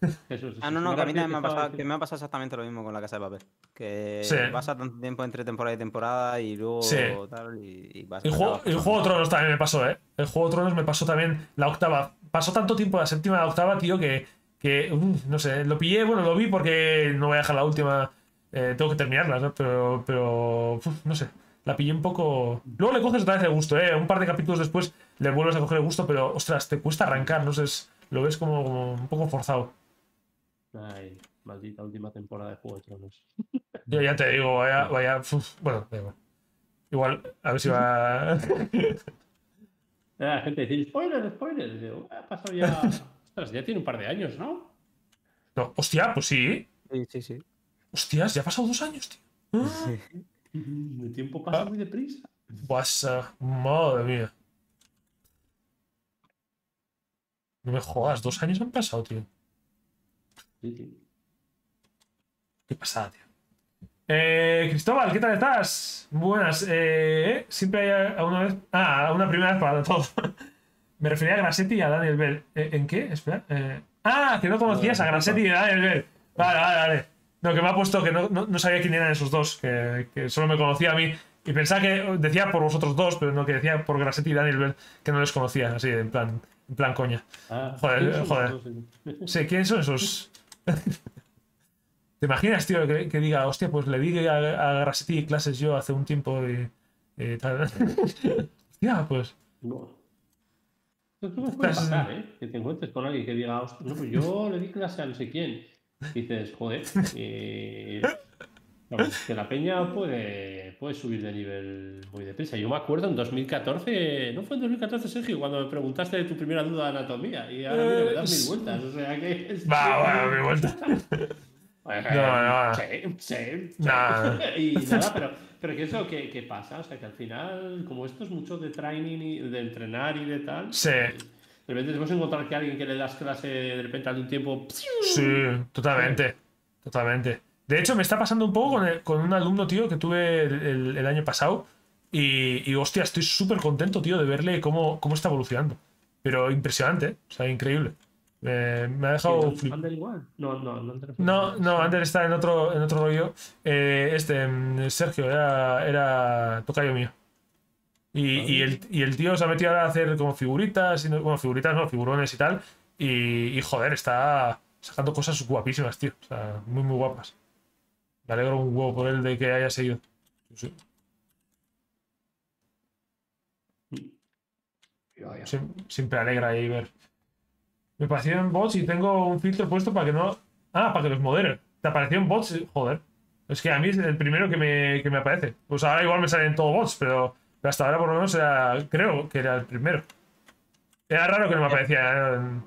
Jesús, Ah, no, Jesús. no, que a mí también me ha, pasado, que me ha pasado exactamente lo mismo con la casa de papel. Que Sí. pasa tanto tiempo entre temporada y temporada y luego Sí. tal y, y vas- El juego, el. Juego de Tronos también me pasó, ¿eh? El Juego de Tronos me pasó también la octava. Pasó tanto tiempo la séptima y la octava, tío, que, que no sé, lo pillé, bueno, lo vi porque no voy a dejar la última, eh, tengo que terminarla, ¿no? Pero, pero no sé, la pillé un poco... Luego le coges otra vez el gusto, ¿eh? Un par de capítulos después le vuelves a coger el gusto, pero, ostras, te cuesta arrancar, no sé, es- lo ves como, como un poco forzado. Ay, maldita última temporada de Juego de Tronos. Yo ya te digo, vaya, vaya, uf, bueno, da igual. Igual, a ver si va... La gente dice, spoiler, spoiler. Digo, ha pasado ya. Ostras, ya tiene un par de años, ¿no? No, hostia, pues sí. Sí, sí, sí. Hostias, ya ha pasado dos años, tío. El tiempo pasa Ah. muy deprisa. Pasa, madre mía. No me jodas, dos años han pasado, tío. Sí. Qué pasada, tío. Eh, Cristóbal, ¿qué tal estás? Buenas. Eh, siempre hay a una vez. Ah, a una primera vez para todos. Me refería a Grassetti y a Daniel Bell. Eh, ¿En qué? Espera. eh, Ah, que no conocías a Grassetti y a Daniel Bell. Vale, vale, vale. No, que me ha puesto que no, no- no sabía quién eran esos dos, que, que solo me conocía a mí. Y pensaba que decía por vosotros dos, pero no, que decía por Grassetti y Daniel Bell, que no les conocía, así, en plan, en plan coña. Ah, Joder, ¿quiénes son joder. Sí, ¿quiénes son esos? ¿Te imaginas, tío, que, que diga, hostia, pues le di a, a Grassetti clases yo hace un tiempo y, y tal? hostia, pues. No. Puede pasar, ¿eh? Que te encuentres con alguien que diga, "Hostia, no, pues yo le di clase a no sé quién. Y dices, joder, eh, vamos, que la peña puede, puede subir de nivel muy deprisa. Yo me acuerdo en 2014, ¿no fue en 2014, Sergio, cuando me preguntaste de tu primera duda de anatomía? Y ahora mira, me das mil vueltas, o sea que... Va, va, mi vuelta. Eh, No, no. Sí, sí. Nah. y nada, pero, pero ¿qué es lo que, que pasa? O sea, que al final, como esto es mucho de training y de entrenar y de tal, Sí. de repente te puedes encontrar que alguien que le das clase de repente al un tiempo. Sí, totalmente. Totalmente. De hecho, me está pasando un poco con, el- con un alumno, tío, que tuve el, el- el año pasado. Y, y, hostia, estoy súper contento, tío, de verle cómo, cómo está evolucionando. Pero impresionante, ¿eh? o sea, increíble. Me, me ha dejado flip- ¿Ander igual? No, no, no. Ander- No, no, Ander está en otro, en otro rollo. Eh, este, mm, Sergio, era, era tocayo mío. Y, y, el, y el tío se ha metido ahora a hacer como figuritas, y no- bueno, figuritas, no, figurones y tal. Y, y, joder, está sacando cosas guapísimas, tío. O sea, muy, muy guapas. Me alegro un huevo por él de que haya seguido. Sí, sí. Siempre alegra ahí ver. Me aparecieron bots y tengo un filtro puesto para que no. Ah, para que los modere. Te aparecieron bots, joder. Es que a mí es el primero que me, que me aparece. Pues ahora igual me salen todos bots, pero, hasta ahora por lo menos era, creo que era el primero. Era raro que no me aparecía. eh.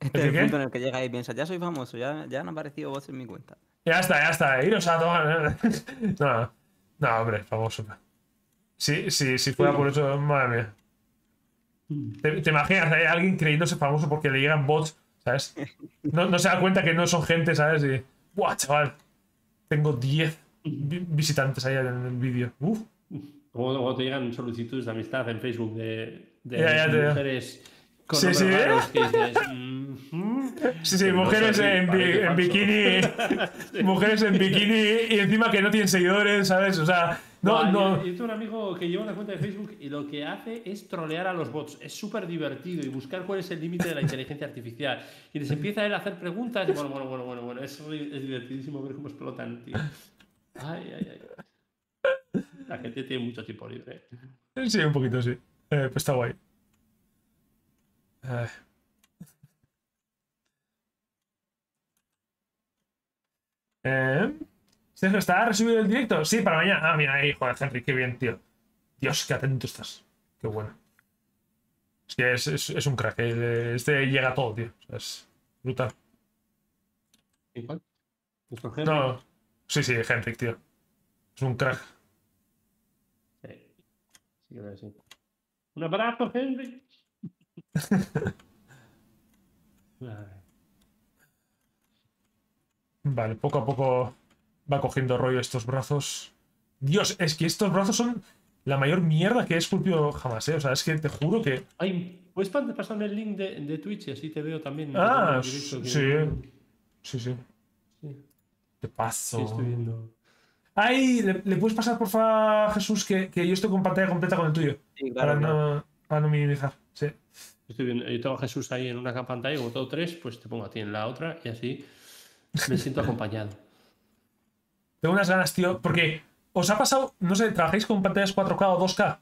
Este ¿El es el punto en el que llega y piensa, ya soy famoso, ya, ya han aparecido voces en mi cuenta. Ya está, ya está. Iros a tomar. No, no, hombre, famoso. Sí, sí, si fuera por eso, madre mía. ¿Te, te imaginas? Hay alguien creyéndose famoso porque le llegan bots, ¿sabes? No, no se da cuenta que no son gente, ¿sabes? Y. ¡Buah, chaval! Tengo 10 vi- visitantes ahí en el vídeo. Uf. Como cuando te llegan solicitudes de amistad en Facebook de, de Ya, ya te- mujeres con Sí, sí. dices, "Mm, mm". Sí, sí, mujeres en, bi- bikini. Mujeres en bikini y encima que no tienen seguidores, ¿sabes? O sea, no, No, no. Yo, yo tengo un amigo que lleva una cuenta de Facebook y lo que hace es trolear a los bots. Es súper divertido y buscar cuál es el límite de la inteligencia artificial. Y les empieza él a hacer preguntas. Y bueno, bueno, bueno, bueno, bueno. Es, es divertidísimo ver cómo explotan, tío. Ay, ay, ay. La gente tiene mucho tiempo libre. Sí, un poquito, sí. Eh, pues está guay. Ay. Eh, Sergio, ¿está resubido el directo? Sí, para mañana. Ah, mira ahí, joder, Henry, qué bien, tío. Dios, qué atento estás. Qué bueno. Es que es, es- es un crack. eh, Este llega a todo, tío. O sea, es brutal. ¿Igual? ¿Nuestro Henry? No, sí, sí, Henrik, tío. Es un crack. Sí. Sí, sí. Un abrazo, Henry. Vale, poco a poco va cogiendo rollo estos brazos. Dios, es que estos brazos son la mayor mierda que he esculpido jamás, ¿eh? O sea, es que te juro que. Ay, ¿puedes pa- pasarme el link de, de Twitch y así te veo también? Ah, que- sí. Sí, sí. Te paso. sí, estoy viendo. Ay, ¿le, le puedes pasar, porfa, Jesús, que, que yo estoy con pantalla completa con el tuyo? Sí, Para claro, no, para no minimizar. Sí. Estoy viendo. Yo tengo a Jesús ahí en una pantalla, como todo tres, pues te pongo a ti en la otra y así me siento acompañado. Tengo unas ganas, tío, porque os ha pasado, no sé, ¿trabajáis con pantallas 4K o 2K?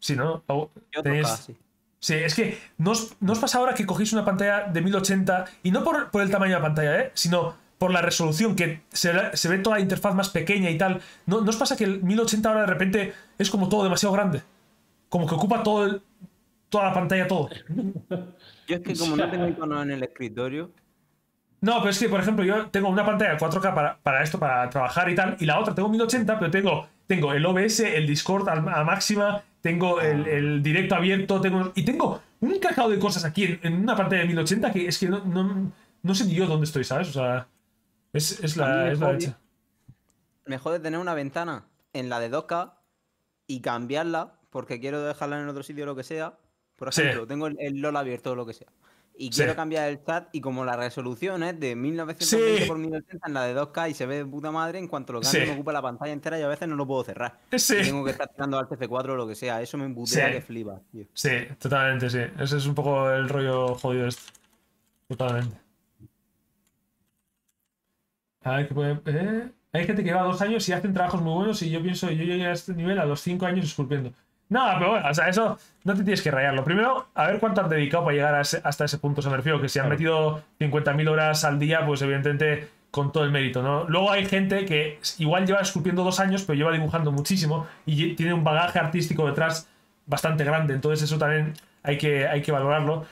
Sí, ¿no? O- tenéis- sí. Sí, es que ¿no os, no os pasa ahora que cogéis una pantalla de 1080 y no por, por el tamaño de la pantalla, ¿eh? sino por la resolución, que se, ve- se ve toda la interfaz más pequeña y tal. ¿No, ¿No os pasa que el 1080 ahora de repente es como todo demasiado grande? Como que ocupa todo el- toda la pantalla, todo. Yo es que como no tengo iconos en el escritorio, No, pero es que, por ejemplo, yo tengo una pantalla 4K para, para esto, para trabajar y tal, y la otra tengo 1080, pero tengo, tengo el OBS, el Discord al- a, máxima, tengo el, el directo abierto, tengo. Y tengo un cacao de cosas aquí en, en una pantalla de 1080 que es que no, no, no sé ni yo dónde estoy, ¿sabes? O sea. Es, es A la, es la jode- leche. Me jode tener una ventana en la de 2K y cambiarla porque quiero dejarla en otro sitio o lo que sea. Por Sí. ejemplo, tengo el, el LOL abierto o lo que sea. Y Sí. quiero cambiar el chat y como la resolución es de 1920 Sí. por 1080 en la de 2K y se ve de puta madre, en cuanto lo cambio me ocupa la pantalla entera y a veces no lo puedo cerrar. Y tengo que estar tirando al F4 o lo que sea. Eso me embutea que flipa, tío. Sí, totalmente, sí. Ese es un poco el rollo jodido este. Totalmente. A ver, ¿qué puede- eh? Hay gente que lleva dos años y hacen trabajos muy buenos y yo pienso, yo llegué a este nivel a los cinco años esculpiendo. No, pero bueno, o sea, eso no te tienes que rayarlo. Primero, a ver cuánto han dedicado para llegar ese- hasta ese punto. Se me refiero que si han metido 50.000 horas al día, pues evidentemente con todo el mérito, ¿no? Luego hay gente que igual lleva esculpiendo dos años, pero lleva dibujando muchísimo y tiene un bagaje artístico detrás bastante grande. Entonces eso también hay que, hay que valorarlo.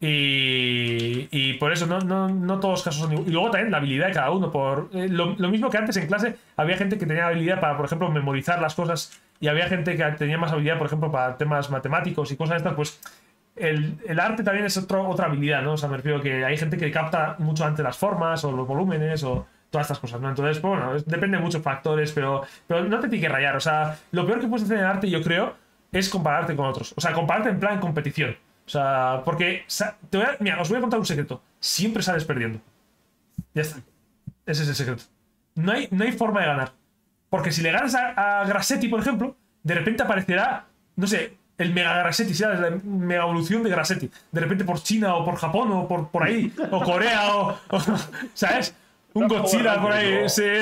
Y, y por eso no, no, no todos los casos son iguales. Y luego también la habilidad de cada uno. Por, eh, lo, lo mismo que antes en clase, había gente que tenía habilidad para, por ejemplo, memorizar las cosas y había gente que tenía más habilidad, por ejemplo, para temas matemáticos y cosas de estas, pues el, el arte también es otro, otra habilidad, ¿no? O sea, me refiero que hay gente que capta mucho antes las formas o los volúmenes o todas estas cosas, ¿no? Entonces, pues, bueno, depende de muchos factores, pero, pero no te tiene que rayar. O sea, lo peor que puedes hacer en arte, yo creo, es compararte con otros. O sea, compararte en plan competición. O sea, porque, te voy a- mira, os voy a contar un secreto. Siempre sales perdiendo. Ya está. Ese es el secreto. No hay, no hay forma de ganar. Porque si le ganas a, a Grassetti, por ejemplo, de repente aparecerá, no sé, el Mega Grassetti, ¿sabes? La mega evolución de Grassetti. De repente por China o por Japón o por, por ahí, o Corea o, o- ¿sabes? Un No, Godzilla por ahí, no. sí.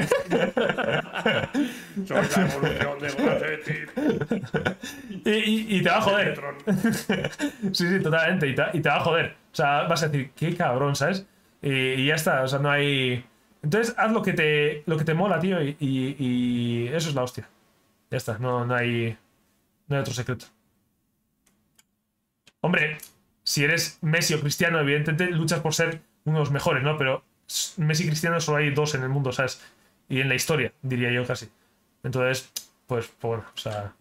Soy la evolución de. Y, y- y te va a joder. Sí, sí, totalmente. Y te, y te va a joder. O sea, vas a decir, qué cabrón, ¿sabes? Y ya está. O sea, no hay. Entonces, haz lo que te, lo que te mola, tío. Y, y- eso es la hostia. Ya está. No, no hay. No hay otro secreto. Hombre, si eres Messi o Cristiano, evidentemente luchas por ser uno de los mejores, ¿no? Pero Messi y Cristiano solo hay dos en el mundo, ¿sabes? Y en la historia, diría yo casi. Entonces, pues, pues bueno, o sea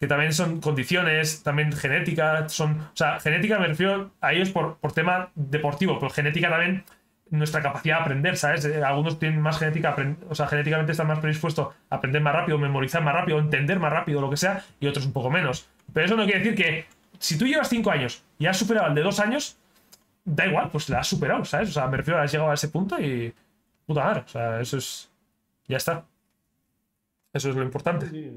que también son condiciones, también genética, son, o sea, genética me refiero a ellos por, por tema deportivo, pero genética también nuestra capacidad de aprender, ¿sabes? Eh, Algunos tienen más genética, o sea, genéticamente están más predispuestos a aprender más rápido, memorizar más rápido, entender más rápido, lo que sea, y otros un poco menos. Pero eso no quiere decir que si tú llevas 5 años y has superado el de 2 años, da igual, pues la has superado, ¿sabes? O sea, me refiero a has llegado a ese punto y puta madre, o sea, eso es, ya está. Eso es lo importante. Sí.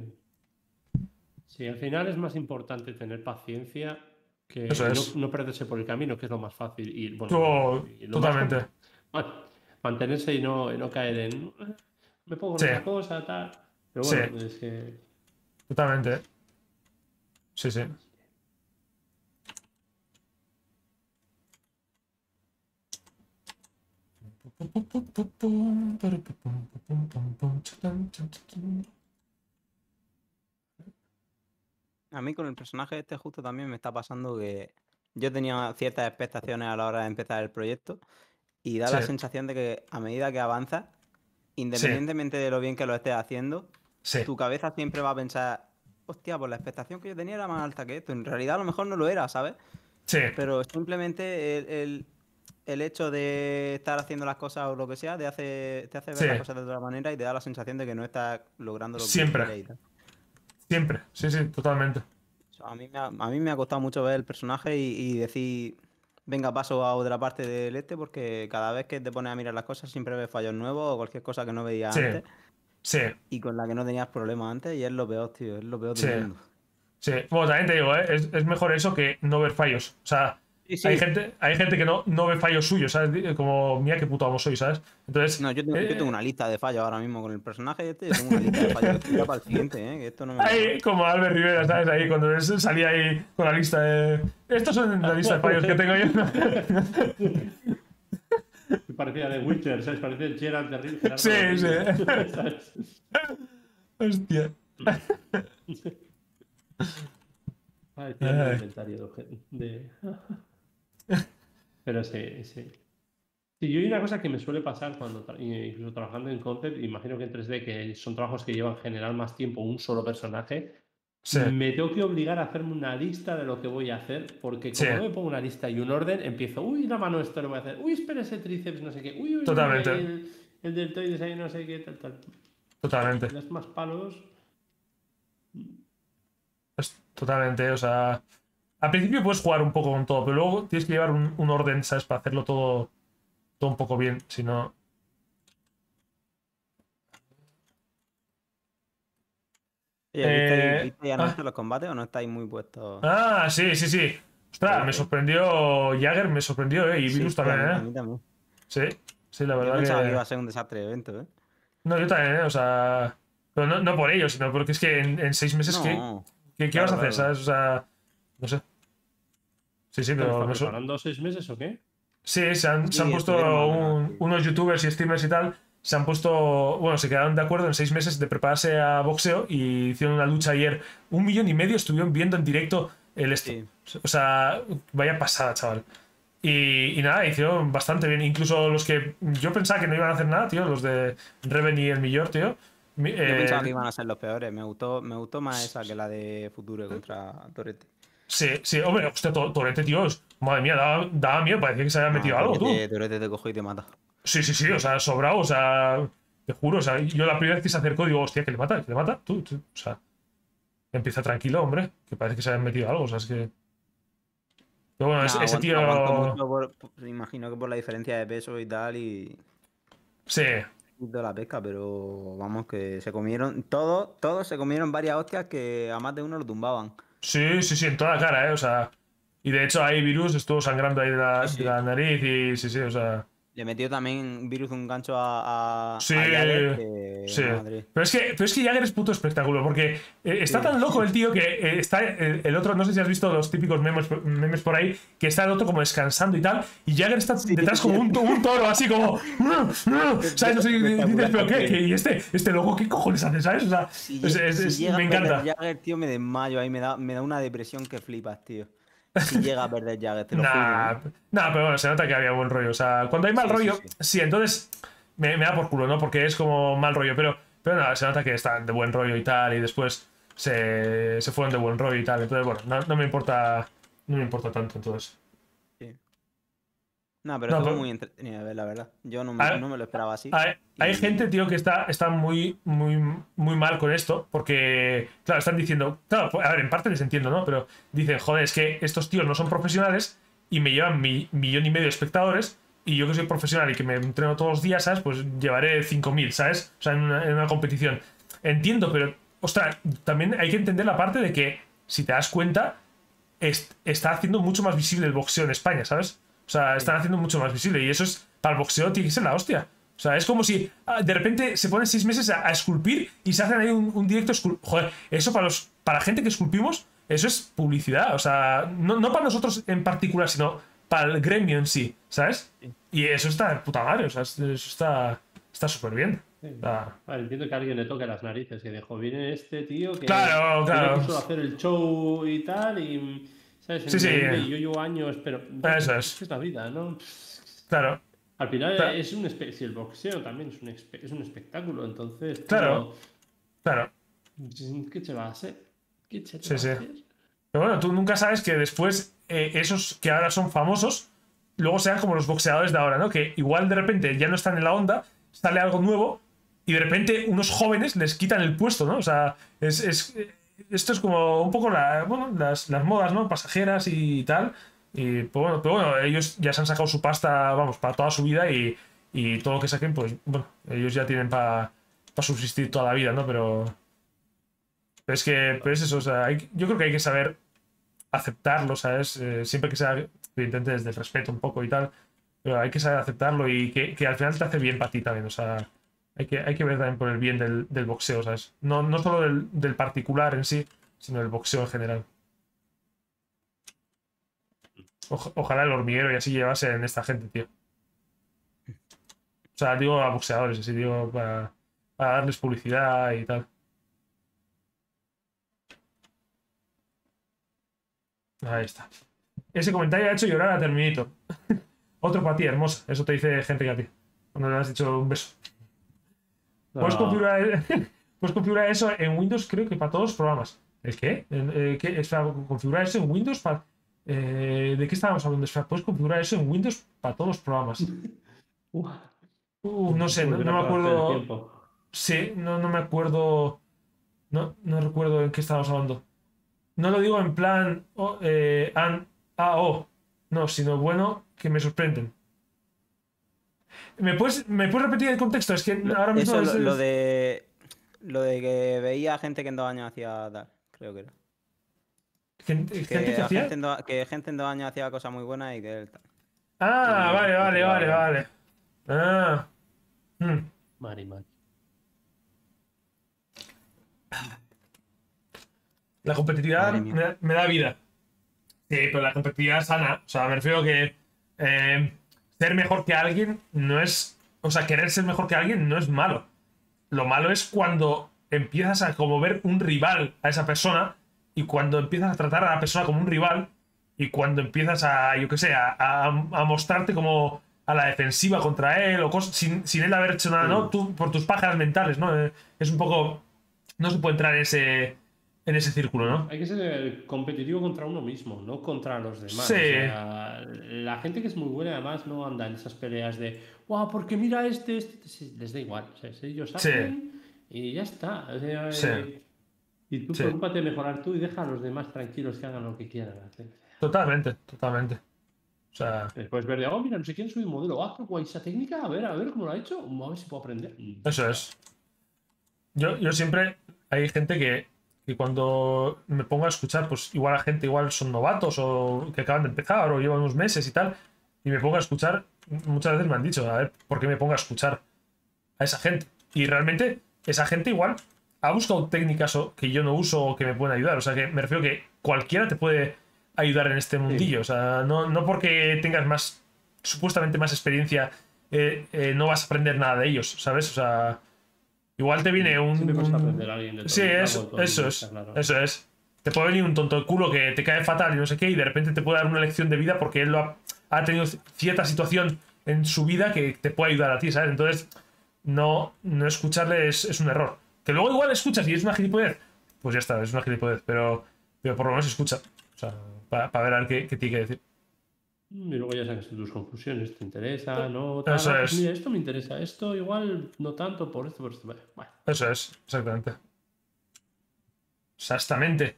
Sí, al final es más importante tener paciencia que Eso no, es. no perderse por el camino, que es lo más fácil. Y, bueno, y lo totalmente. Man- mantenerse y no, y no caer en. "Eh, Me pongo Sí. una cosa, tal. Pero Sí. bueno, es que. Totalmente. Sí, sí. A mí con el personaje este justo también me está pasando que yo tenía ciertas expectaciones a la hora de empezar el proyecto y da la sensación de que a medida que avanzas, independientemente de lo bien que lo estés haciendo, Sí. tu cabeza siempre va a pensar, hostia, pues la expectación que yo tenía era más alta que esto. En realidad a lo mejor no lo era, ¿sabes? Sí. Pero simplemente el, el- el hecho de estar haciendo las cosas o lo que sea te hace, te hace ver las cosas de otra manera y te da la sensación de que no estás logrando lo que Siempre. quieres. Siempre. Sí, sí, totalmente. O sea, A mí, me ha, a mí me ha costado mucho ver el personaje y, y decir, venga, paso a otra parte del este, porque cada vez que te pones a mirar las cosas siempre ves fallos nuevos o cualquier cosa que no veías Sí. antes Sí. y con la que no tenías problemas antes y es lo peor, tío, es lo peor Sí. del mundo. Sí. Bueno, también te digo, ¿eh? es, es mejor eso que no ver fallos. O sea, Sí, sí. hay gente, hay gente que no, no ve fallos suyos, ¿sabes? Como, mía, qué puto amo soy, ¿sabes? Entonces. No, yo tengo, yo eh, tengo una lista de fallos ahora mismo con el personaje este, yo tengo una lista de fallos para el siguiente, ¿eh? que esto no me... Ahí, como Albert Rivera, ¿sabes? Ahí, cuando salía ahí con la lista de. Estos son la lista de fallos que tengo yo. Me parecía de Witcher, ¿sabes? Parecía el Geralt de. Gerardo Sí, sí. Hostia. Ay, tiene un Ay. inventario de... Pero sí, sí. Sí, yo hay una cosa que me suele pasar cuando, tra- incluso trabajando en concept, imagino que en 3D, que son trabajos que llevan en general más tiempo un solo personaje, Sí. me tengo que obligar a hacerme una lista de lo que voy a hacer, porque como Sí. no me pongo una lista y un orden, empiezo, uy, la mano esto lo voy a hacer, uy, espera ese tríceps, no sé qué, uy, uy, Totalmente. el, el deltoides ahí, no sé qué, tal, tal. Totalmente. Das más palos. Es totalmente, o sea. Al principio puedes jugar un poco con todo, pero luego tienes que llevar un, un orden, ¿sabes? Para hacerlo todo, todo un poco bien. Si no. ¿visteis, Eh, visteis ah. los combates o no estáis muy puestos? Ah, sí, sí, sí. Ostras, me sorprendió Jagger, me sorprendió, ¿eh? Y Virus también, a ¿eh? mí también. Sí, sí, la Yo verdad pensaba que que. iba a ser un desastre de evento, ¿eh? No, yo también, ¿eh? O sea. Pero no, no por ello, sino porque es que en, en seis meses, ¿qué, No, qué, qué claro, vas a hacer, claro. ¿sabes? O sea. No sé. Sí, sí, ¿Pero pero. está me sor- preparando seis meses o qué? Sí, se han, se han puesto un- unos youtubers y streamers y tal. Se han puesto. Bueno, se quedaron de acuerdo en seis meses de prepararse a boxeo y hicieron una lucha ayer. Un millón y medio estuvieron viendo en directo el esto. Sí. O sea, vaya pasada, chaval. Y, y nada, hicieron bastante bien. Incluso los que yo pensaba que no iban a hacer nada, tío, los de Reven y el Millor, tío. mi- Yo eh, pensaba que iban a ser los peores. Me gustó, me gustó más esa que la de Futuro contra Torrete. Sí, sí, hombre, hostia, To- Torrente, tío, madre mía, daba, daba miedo, parecía que se había metido Ah, algo, tú. Torrete te cojo y te mata. Sí, sí, sí, o sea, sobrado, o sea, te juro, o sea, yo la primera vez que se acercó digo, hostia, que le mata, que le mata, tú, tú, o sea, empieza tranquilo, hombre, que parece que se habían metido algo, o sea, es que... Pero bueno, ese, aguantó- tío... mucho por- por- imagino que por la diferencia de peso y tal y, Sí, toda la pesca, pero vamos que se comieron, todos, todos se comieron varias hostias que a más de uno lo tumbaban. Sí, sí, sí, en toda la cara, ¿eh? O sea, y de hecho ahí Virus estuvo sangrando ahí de la, Sí, de la nariz y sí, sí, o sea... Le metió también Virus un gancho a, a, Sí, a Jagger que, Sí. Pero es que, pero es que Jagger es puto espectáculo, porque eh, está tan loco el tío que eh, está el, el otro, no sé si has visto los típicos memes, memes por ahí, que está el otro como descansando y tal, y Jagger está detrás como un, un toro, así como. ¿Sabes? No sé, dices, pero qué, ¿Qué? y este, este loco, ¿qué cojones hace? ¿Sabes? O sea, Si, es- lle- es- si es- llega me encanta. Jagger, tío, me desmayo ahí, me da, me da una depresión que flipas, tío. Si llega a perder Jagger, te lo Nah, juro. ¿eh? nah, pero bueno, se nota que había buen rollo. O sea, cuando hay mal Sí, sí, rollo, sí. sí, entonces me, me da por culo, ¿no? Porque es como mal rollo, pero, pero nada, se nota que están de buen rollo y tal, y después se, se fueron de buen rollo y tal. Entonces, bueno, no, no me importa. No me importa tanto, entonces. No, pero No, estuvo pero- muy entretenido, a ver, la verdad. Yo no, me- no me lo esperaba así. Hay, hay Y- gente, tío, que está, está muy, muy, muy mal con esto, porque, claro, están diciendo, claro, pues, a ver, en parte les entiendo, ¿no? Pero dicen, joder, es que estos tíos no son profesionales y me llevan mi millón y medio de espectadores, y yo que soy profesional y que me entreno todos los días, ¿sabes? Pues llevaré 5.000, ¿sabes? O sea, en una, en una competición. Entiendo, pero, ostras, también hay que entender la parte de que, si te das cuenta, es- está haciendo mucho más visible el boxeo en España, ¿sabes? O sea, están haciendo mucho más visible y eso es, para el boxeo tiene que ser la hostia. O sea, es como si ah, de repente se ponen seis meses a, a esculpir y se hacen ahí un, un directo Joder, eso para los para la gente que esculpimos, eso es publicidad. O sea, no, no para nosotros en particular, sino para el gremio en sí, ¿sabes? Y eso está de puta madre, o sea, es- eso está está súper bien. Vale, entiendo que alguien le toque las narices, que dijo, viene este tío que Claro, claro. hacer el show y tal, y Sí, sí. yo llevo años, pero Eso es. que es la vida, ¿no? claro, Al final Claro. es un si el boxeo también es un, es un espectáculo, entonces Claro. claro. tío, ¿qué se va a hacer? ¿Qué se Sí, va sí. a hacer? Pero bueno, tú nunca sabes que después eh, esos que ahora son famosos, luego sean como los boxeadores de ahora, ¿no? Que igual de repente ya no están en la onda, sale algo nuevo y de repente unos jóvenes les quitan el puesto, ¿no? O sea, es, es- esto es como un poco la- bueno, las, las modas, ¿no? Pasajeras y tal. Y pues bueno, pero bueno, ellos ya se han sacado su pasta, vamos, para toda su vida y, y todo lo que saquen, pues bueno, ellos ya tienen para subsistir toda la vida, ¿no? Pero... pero es que, pero es eso, o sea, hay- yo creo que hay que saber aceptarlo, ¿sabes? Eh, siempre que sea, evidentemente desde el respeto un poco y tal, pero hay que saber aceptarlo y que, que al final te hace bien para ti también, o sea, hay que, hay que ver también por el bien del, del boxeo, ¿sabes? No, no solo del, particular en sí, sino del boxeo en general. Oj- ojalá el hormiguero y así llevase en esta gente, tío. O sea, digo a boxeadores, así digo para, darles publicidad y tal. Ahí está. Ese comentario ha hecho llorar a Terminito. Otro para ti, hermosa. Eso te dice que a ti. Cuando le has dicho un beso. Puedes configurar, puedes configurar eso en Windows, creo que para todos los programas. ¿El qué? ¿El, eh, qué? Espera, configurar eso en Windows para... eh, ¿De qué estábamos hablando? ¿puedes configurar eso en Windows para todos los programas? Uh, no sé, no, me acuerdo... Sí, no, no me acuerdo... No, no recuerdo en qué estábamos hablando. No lo digo en plan... oh, eh, an, ah, oh. No, sino bueno, que me sorprenden. ¿Me puedes, ¿Me puedes repetir el contexto? Es que ahora mismo... Eso, es- lo, lo de. Lo de que veía gente que en dos años hacía tal, creo que era. Gente, Que, gente que hacía... gente en dos- que gente en dos años hacía cosas muy buenas y que él tal. Ah, vale, vale, vale, vale. vale. Ah. Mm. Mari, mari. La competitividad da- me da vida. Sí, pero la competitividad sana. O sea, me refiero que eh, ser mejor que alguien no es. O sea, querer ser mejor que alguien no es malo. Lo malo es cuando empiezas a como ver un rival a esa persona y cuando empiezas a tratar a la persona como un rival y cuando empiezas a, yo qué sé, a, a- a mostrarte como a la defensiva contra él o cosas sin, sin él haber hecho nada, ¿no? Mm. Tú, por tus pájaras mentales, ¿no? Eh, Es un poco. No se puede entrar en ese, en ese círculo, ¿no? Hay que ser competitivo contra uno mismo, no contra los demás. Sí. O sea, la gente que es muy buena además no anda en esas peleas de, wow, porque mira este, este, sí, les da igual. O sea, ellos Sí. hacen y ya está. O sea, Sí. eh, Y tú Sí. preocúpate de mejorar tú y deja a los demás tranquilos que hagan lo que quieran hacer. Totalmente, totalmente. O sea, Después ver de, oh, mira, no sé quién soy un modelo. Ah, qué guay esa técnica. A ver, a ver cómo lo ha hecho. A ver si puedo aprender. Eso es. Yo, yo siempre. Hay gente que, que cuando me pongo a escuchar, pues igual la gente igual son novatos o que acaban de empezar o llevan unos meses y tal, y me pongo a escuchar, muchas veces me han dicho, a ver, ¿por qué me pongo a escuchar a esa gente? Y realmente esa gente igual ha buscado técnicas o- que yo no uso o que me pueden ayudar. O sea, que me refiero que cualquiera te puede ayudar en este mundillo. O sea, no, no porque tengas más, supuestamente más experiencia, eh, eh, no vas a aprender nada de ellos, ¿sabes? O sea, igual te viene un... Siempre aprender a alguien de todo. Sí, todo, eso está es. claro. Eso es. Te puede venir un tonto culo que te cae fatal y no sé qué, y de repente te puede dar una lección de vida porque él lo ha, ha tenido cierta situación en su vida que te puede ayudar a ti, ¿sabes? Entonces, no, no escucharle es, es un error. Que luego igual escuchas y es una gilipollez, pues ya está, es una gilipollez, pero, pero por lo menos escucha. O sea, para ver a ver qué, qué tiene que decir. Y luego ya sacas tus conclusiones. ¿Te interesa? ¿No? Tal, Eso ah, pues es. mira, esto me interesa. Esto igual no tanto por esto, por esto. Vale, Bueno, Eso es, exactamente. Exactamente.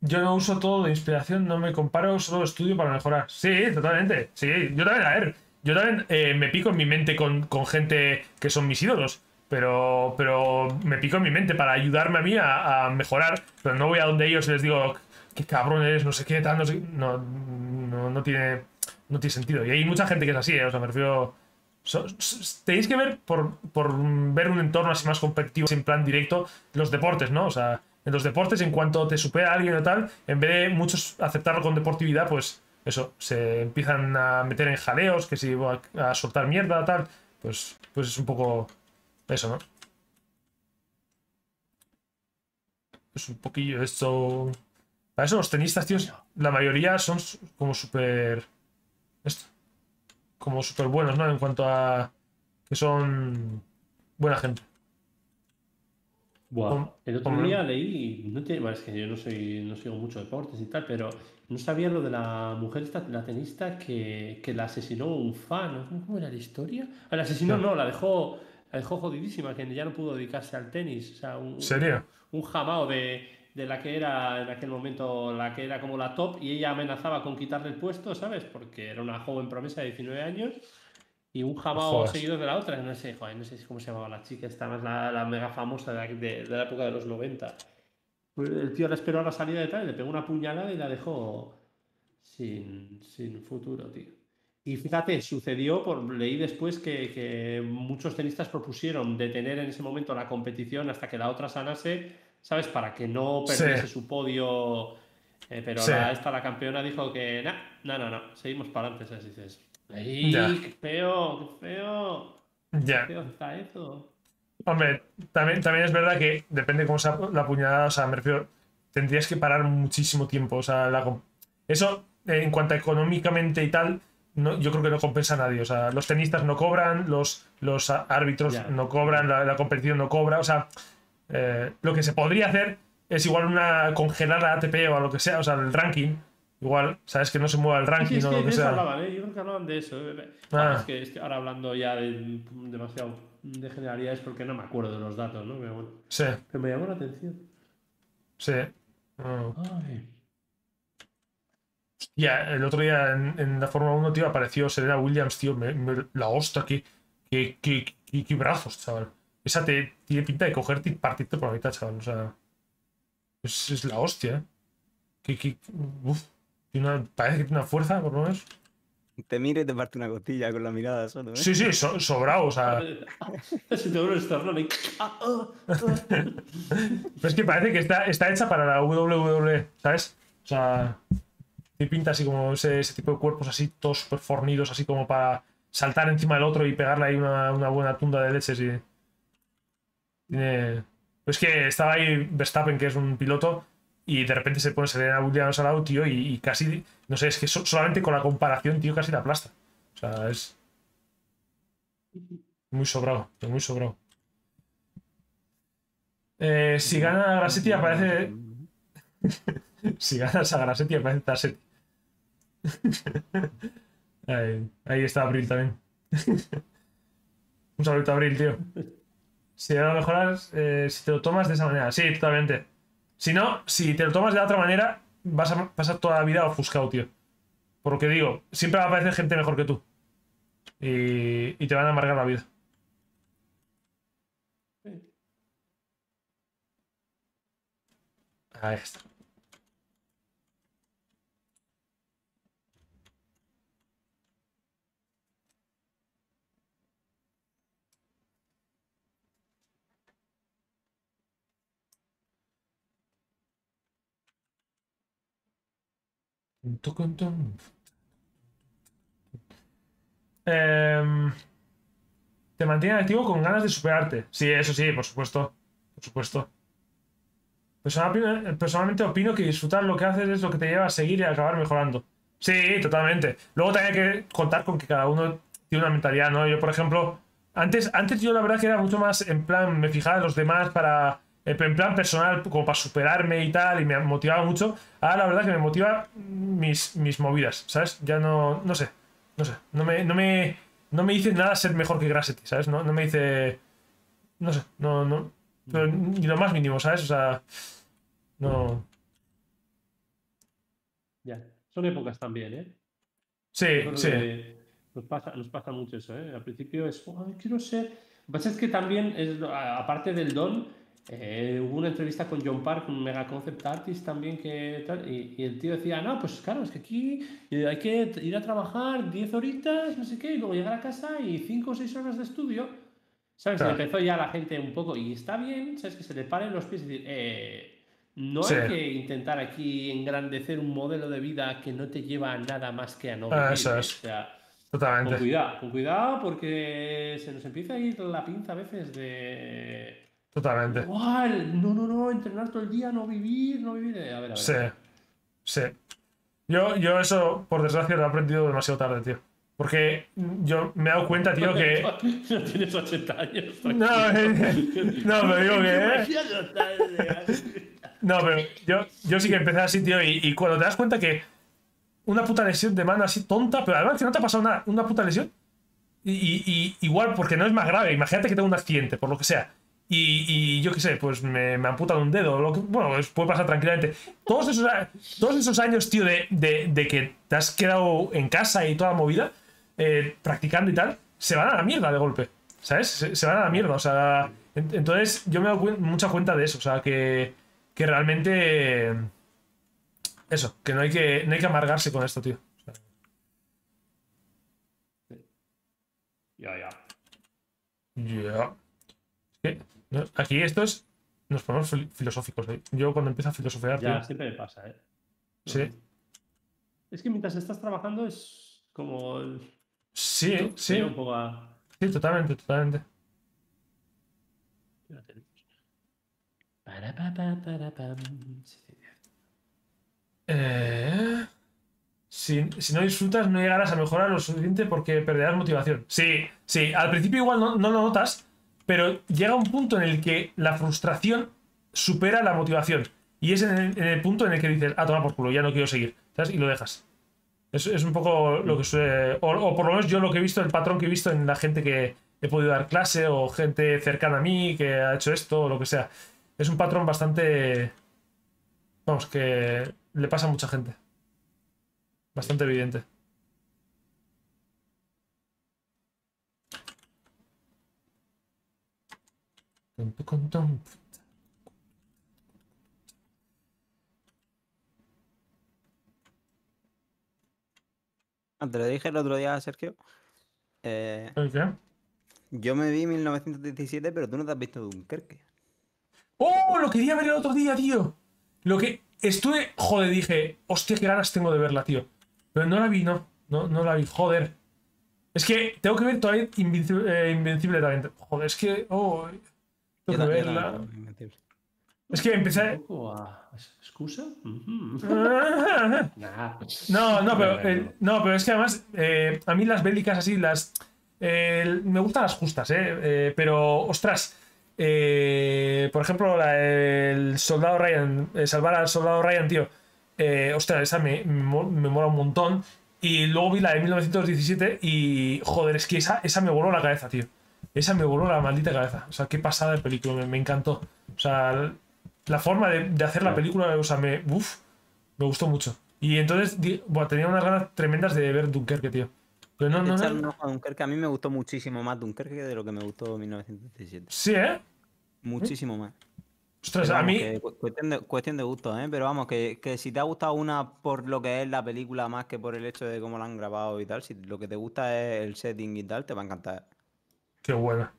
Yo no uso todo de inspiración, no me comparo, solo estudio para mejorar. Sí, totalmente. Sí, yo también, a ver, yo también eh, me pico en mi mente con, con gente que son mis ídolos. Pero, pero me pico en mi mente para ayudarme a mí a, a mejorar. Pero no voy a donde ellos y les digo, qué cabrón eres, no sé qué, tal, no sé qué". No, no, tiene, no tiene sentido. Y hay mucha gente que es así, ¿eh? o sea, me refiero. Tenéis que ver por, por ver un entorno así más competitivo, en plan directo, los deportes, ¿no? O sea, en los deportes, en cuanto te supera alguien o tal, en vez de muchos aceptarlo con deportividad, pues eso, se empiezan a meter en jaleos, que si a, a soltar mierda, tal, pues, pues es un poco eso, ¿no? Es un poquillo esto. Para eso los tenistas, tíos, la mayoría son como súper. Esto. Como súper buenos, ¿no? En cuanto a. Que son. Buena gente. Buah. El otro día leí, no tiene, bueno, es que yo no soy, no sigo mucho deportes y tal, pero no sabía lo de la mujer esta, la tenista que, que la asesinó un fan. ¿Cómo era la historia? Ah, la asesinó, No. la dejó, la dejó jodidísima, que ya no pudo dedicarse al tenis. O sea, un, ¿En serio? un jamao de, de la que era en aquel momento la que era como la top y ella amenazaba con quitarle el puesto, ¿sabes? Porque era una joven promesa de 19 años y un jamao seguido de la otra, no sé, joder, no sé cómo se llamaba la chica, esta más la, la mega famosa de, la- de- de la época de los 90. Pues el tío la esperó a la salida de tal, le pegó una puñalada y la dejó sin, sin futuro, tío. Y fíjate, sucedió, por, leí después que, que muchos tenistas propusieron detener en ese momento la competición hasta que la otra sanase, ¿sabes? Para que no Sí. perdiese su podio. eh, pero Sí. la- esta, la campeona, dijo que, "Nah, no, no, no, seguimos para adelante, ¿sabes? Y dices, ¡ay, Ya. qué feo, qué feo! Ya. ¿Qué feo está eso? Hombre, también, también es verdad que depende cómo sea la puñalada, o sea, me refiero, tendrías que parar muchísimo tiempo, o sea, la eso eh, en cuanto a económicamente y tal, no, yo creo que no compensa a nadie, o sea, los tenistas no cobran, los, los árbitros no cobran, la, la competición no cobra, o sea, eh, lo que se podría hacer es igual una congelada ATP o a lo que sea, o sea, el ranking. Igual, sabes que no se mueva el Sí, ranking o lo que sea. hablaban, ¿eh? Yo creo que hablaban de eso. eh. Ah. Es, que, es que ahora hablando ya de demasiado de generalidades porque no me acuerdo de los datos, ¿no? Pero bueno, Sí, que me llamó la atención. sí. Ay. Ya, el otro día en, en la Fórmula 1, tío, apareció Serena Williams, tío, me- me- la hostia, qué, qué, qué, qué- qué brazos, chaval. Esa te tiene pinta de cogerte y partirte por la mitad, chaval. O sea, es, es la hostia, ¿eh? Que, que, uf, tiene una- parece que tiene una fuerza, por lo menos. Te mira y te parte una costilla con la mirada solo, ¿eh? Sí, sí, so- sobrado, o sea. Se te ah. Pero es que parece que está, está hecha para la WWE, ¿sabes? O sea, tiene pinta así como ese, ese tipo de cuerpos así, todos súper fornidos, así como para saltar encima del otro y pegarle ahí una, una buena tunda de leches y... Tiene... Es que estaba ahí Verstappen, que es un piloto, y de repente se pone Serena Williams al lado, tío, y, y casi, no sé, es que so- solamente con la comparación, tío, casi la aplasta. O sea, es... Muy sobrado, muy sobrado. Eh, si gana Grassetti aparece. Si gana esa Grassetti aparece Tassetti. ahí, ahí está Abril también. Un saludo a Abril, tío. Si ahora mejoras, eh, si te lo tomas de esa manera. Sí, totalmente. Si no, si te lo tomas de otra manera, vas a pasar toda la vida ofuscado, tío. Por lo que digo, siempre va a aparecer gente mejor que tú. Y, y te van a amargar la vida. Ahí está. Em, te mantiene activo con ganas de superarte. Sí, eso sí, por supuesto. Por supuesto. Personal- Personalmente opino que disfrutar lo que haces es lo que te lleva a seguir y a acabar mejorando. Sí, totalmente. Luego también hay que contar con que cada uno tiene una mentalidad, ¿no? Yo, por ejemplo, antes, antes yo la verdad que era mucho más en plan, me fijaba en los demás para, en plan personal, como para superarme y tal, y me motivaba mucho. Ahora la verdad que me motiva mis, mis movidas, ¿sabes? Ya no, no sé, no sé. No me, no me, no me dice nada ser mejor que Grassetti, ¿sabes? No, no me dice, no sé, no, no, pero ni lo más mínimo, ¿sabes? O sea, no. Ya. Son épocas también, ¿eh? Sí, sí. Nos pasa, nos pasa mucho eso, ¿eh? Al principio es, "Oh, quiero ser... Lo que pasa es que también, es, aparte del don, eh, hubo una entrevista con John Park, un mega concept artist también, que tal, y, y el tío decía, no, pues claro, es que aquí hay que ir a trabajar 10 horitas, no sé qué, y luego llegar a casa y 5 o 6 horas de estudio. ¿Sabes? Claro. empezó ya la gente un poco, y está bien, ¿sabes? Que se le paren los pies y decir, eh, no Sí. hay que intentar aquí engrandecer un modelo de vida que no te lleva a nada más que a no Ah, vivir. eso es. O sea, con Totalmente. cuidado, con cuidado porque se nos empieza a ir la pinza a veces de... Totalmente. Igual, no, no, no, entrenar todo el día, no vivir, no vivir. eh, A ver, a ver. Sí. Sí. Yo, yo eso, por desgracia, lo he aprendido demasiado tarde, tío. Porque yo me he dado cuenta, tío, que. No tienes 80 años. No, eh, no, pero digo que. No, pero yo, yo sí que empecé así, tío, y, y cuando te das cuenta que una puta lesión de mano así tonta, pero además que no te ha pasado nada, una puta lesión, y, y- y igual porque no es más grave, imagínate que tengo un accidente, por lo que sea, y, y yo qué sé, pues me, me amputan un dedo, lo que, bueno, pues puede pasar tranquilamente. Todos esos, todos esos años, tío, de, de- de que te has quedado en casa y toda la movida, eh, practicando y tal, se van a la mierda de golpe, ¿sabes? Se, se van a la mierda, o sea, en- entonces yo me doy cuen- mucha cuenta de eso, o sea, que, que realmente... Eso, que no hay que, no hay que amargarse con esto, tío. O sea, Ya, ya. ya. Que, no, aquí esto es. Nos ponemos fil- filosóficos. ¿eh? Yo cuando empiezo a filosofear, Ya, tío, siempre me pasa, ¿eh? Sí. Es que mientras estás trabajando es como... el- Sí, sí, Te lleva Un poco a... sí, totalmente, totalmente. Para, pa, pa, para. Eh, si, si no disfrutas, no llegarás a mejorar lo suficiente porque perderás motivación. Sí, sí, al principio igual no, no lo notas, pero llega un punto en el que la frustración supera la motivación. y es en el, punto en el que dices, ah, toma por culo, ya no quiero seguir, ¿sabes? Y lo dejas. Es, es un poco lo que suele. O, o por lo menos yo lo que he visto, el patrón que he visto en la gente que he podido dar clase o gente cercana a mí que ha hecho esto o lo que sea. Es un patrón bastante. Vamos, que le pasa a mucha gente. Bastante evidente. Ah, Te lo dije el otro día, Sergio. Eh, ¿Qué? yo me vi 1917, pero tú no te has visto Dunkerque. ¡Oh! Lo quería ver el otro día, tío. Lo que estuve. Joder, dije, hostia, qué ganas tengo de verla, tío. Pero no la vi, no. No, no la vi, joder. Es que tengo que ver todavía Invencible, eh, Invencible también. Joder, es que. Oh, tengo que verla. Es que empecé. ¿Un poco a- ¿Excusa? No, no, pero, eh, no, pero es que además, eh, a mí las bélicas así, las. eh, me gustan las justas, ¿eh? Eh, pero, ostras. eh, por ejemplo, la- el soldado Ryan, eh, salvar al soldado Ryan, tío. eh, ostras, esa me, me, me mola un montón. Y luego vi la de 1917 y, joder, es que esa, esa me voló la cabeza, tío. Esa me voló la maldita cabeza. O sea, qué pasada de película, me, me encantó. O sea, la forma de, de hacer la película, o sea, me. Uf, me gustó mucho. Y entonces di- buah, tenía unas ganas tremendas de ver Dunkerque, tío. Pero no, no, no. a Dunkerque. A mí me gustó muchísimo más Dunkerque de lo que me gustó 1917. Sí, ¿eh? Muchísimo más. Ostras, Pero a vamos, mí. que cu- cuestión, de, cuestión de gusto, ¿eh? Pero vamos, que, que si te ha gustado una por lo que es la película más que por el hecho de cómo la han grabado y tal, si lo que te gusta es el setting y tal, te va a encantar. Qué bueno.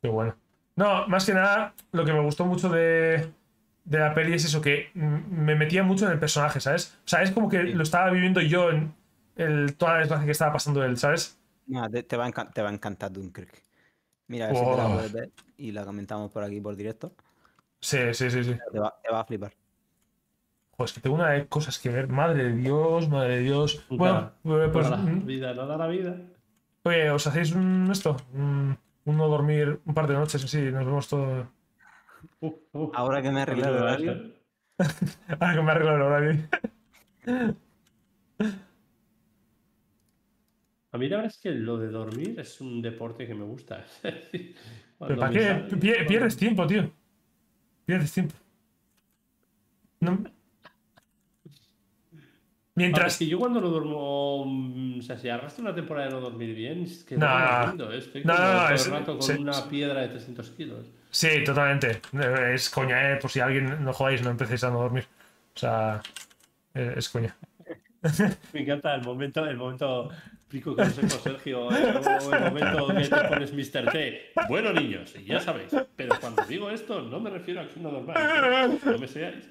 Qué bueno. No, más que nada, lo que me gustó mucho de, de la peli es eso, que mm, me metía mucho en el personaje, ¿sabes? O sea, es como que Sí. lo estaba viviendo yo en el, toda la desgracia que estaba pasando él, ¿sabes? Nada, te, te va a te va a encantar Dunkerque. Mira, a ver si te la Wow. puedes ver y la comentamos por aquí por directo. Sí, sí, sí, sí. Te va, te va a flipar. Joder, es que tengo una de cosas que ver. Madre de Dios, madre de Dios. Bueno, pues. no da la mm, vida, no da la vida. Oye, ¿os hacéis un esto? Un, un no dormir un par de noches así, nos vemos todo. Uh, uh, Ahora que me he a mí arreglado no el horario. Ahora que me arreglo el horario. A mí la verdad es que lo de dormir es un deporte que me gusta. ¿Pero para qué? sale- Pie- cuando- pierdes tiempo, tío. Pierdes tiempo. No- Mientras. es que yo cuando no duermo, mm, o sea, si arrastro una temporada de no dormir bien, es que No, no, no. ¿eh? Estoy No, no, no, es- rato con sí, una piedra de 300 kilos. Sí, totalmente. Es coña, ¿eh? Por si alguien no jodáis, no empecéis a no dormir. O sea, eh, es coña. Me encanta el momento, el momento pico consejo, Sergio, eh, el momento que te pones Mr. T. Bueno, niños, ya sabéis, pero cuando digo esto, no me refiero a que no dormáis, no me seáis.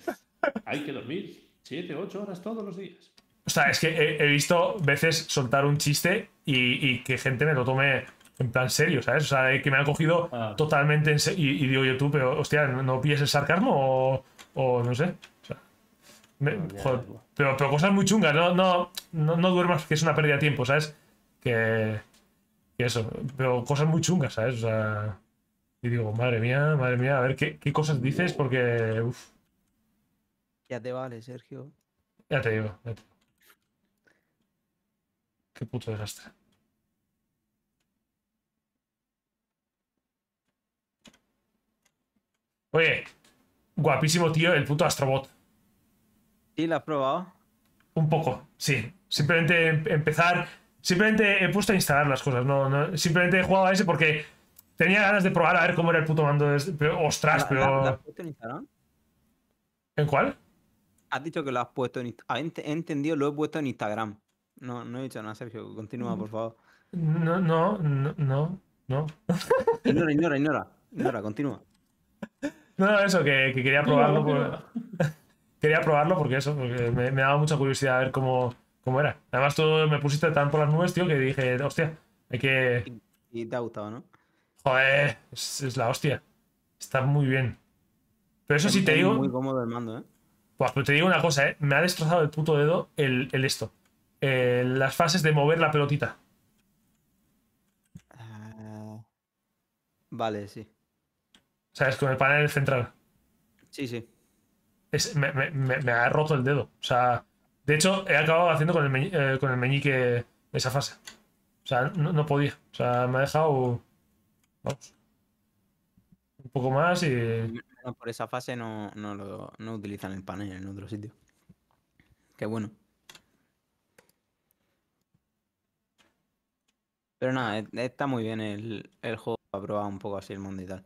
Hay que dormir 7, 8 horas todos los días. O sea, es que he, he visto veces soltar un chiste y, y que gente me lo tome en plan serio, ¿sabes? O sea, que me han cogido Ah. totalmente en serio. Y, y digo yo, tú, pero hostia, ¿no, no el sarcasmo o, o no sé? O sea, me- No, ya, joder, ya. pero, pero cosas muy chungas, no, no, no, no duermas, que es una pérdida de tiempo, ¿sabes? Que, que eso, pero cosas muy chungas, ¿sabes? O sea, y digo, madre mía, madre mía, a ver qué, qué cosas dices, porque, ya te vale, Sergio. ya te digo. ya te digo. Qué puto desastre. Oye, guapísimo tío el puto Astrobot. ¿Sí la has probado? Un poco, sí. Simplemente em- empezar. Simplemente he puesto a instalar las cosas. No, no, simplemente he jugado a ese porque tenía ganas de probar a ver cómo era el puto mando. de este- Pero, ostras, ¿La- pero. la- la has puesto en Instagram? ¿En cuál? Has dicho que lo has puesto en Instagram. He entendido, lo he puesto en Instagram. No, no he dicho nada, Sergio. Continúa, por favor. No, no, no, no. No, Ignora, ignora, ignora. Ignora, continúa. no, no, eso, que, que quería probarlo. Por- quería probarlo porque eso, porque me, me daba mucha curiosidad a ver cómo, cómo era. Además, tú me pusiste tan por las nubes, tío, que dije, hostia, hay que. Y te ha gustado, ¿no? Joder, es, es la hostia. Está muy bien. Pero eso Es- sí te digo. muy cómodo el mando, ¿eh? Buah, pero te digo una cosa, ¿eh? Me ha destrozado el puto dedo el, el esto. Eh, las fases de mover la pelotita. Ah, Vale, sí. ¿Sabes? Con el panel central. Sí, sí. es- me, me- me- me ha roto el dedo. O sea, de hecho, he acabado haciendo con el, meñi- eh, con el meñique esa fase. O sea, no, no podía. O sea, me ha dejado. Vamos. Un poco más y. Por esa fase no, no, lo, no utilizan el panel en otro sitio. Qué bueno. Pero nada, e- está muy bien el, el juego para probar un poco así el mundo y tal.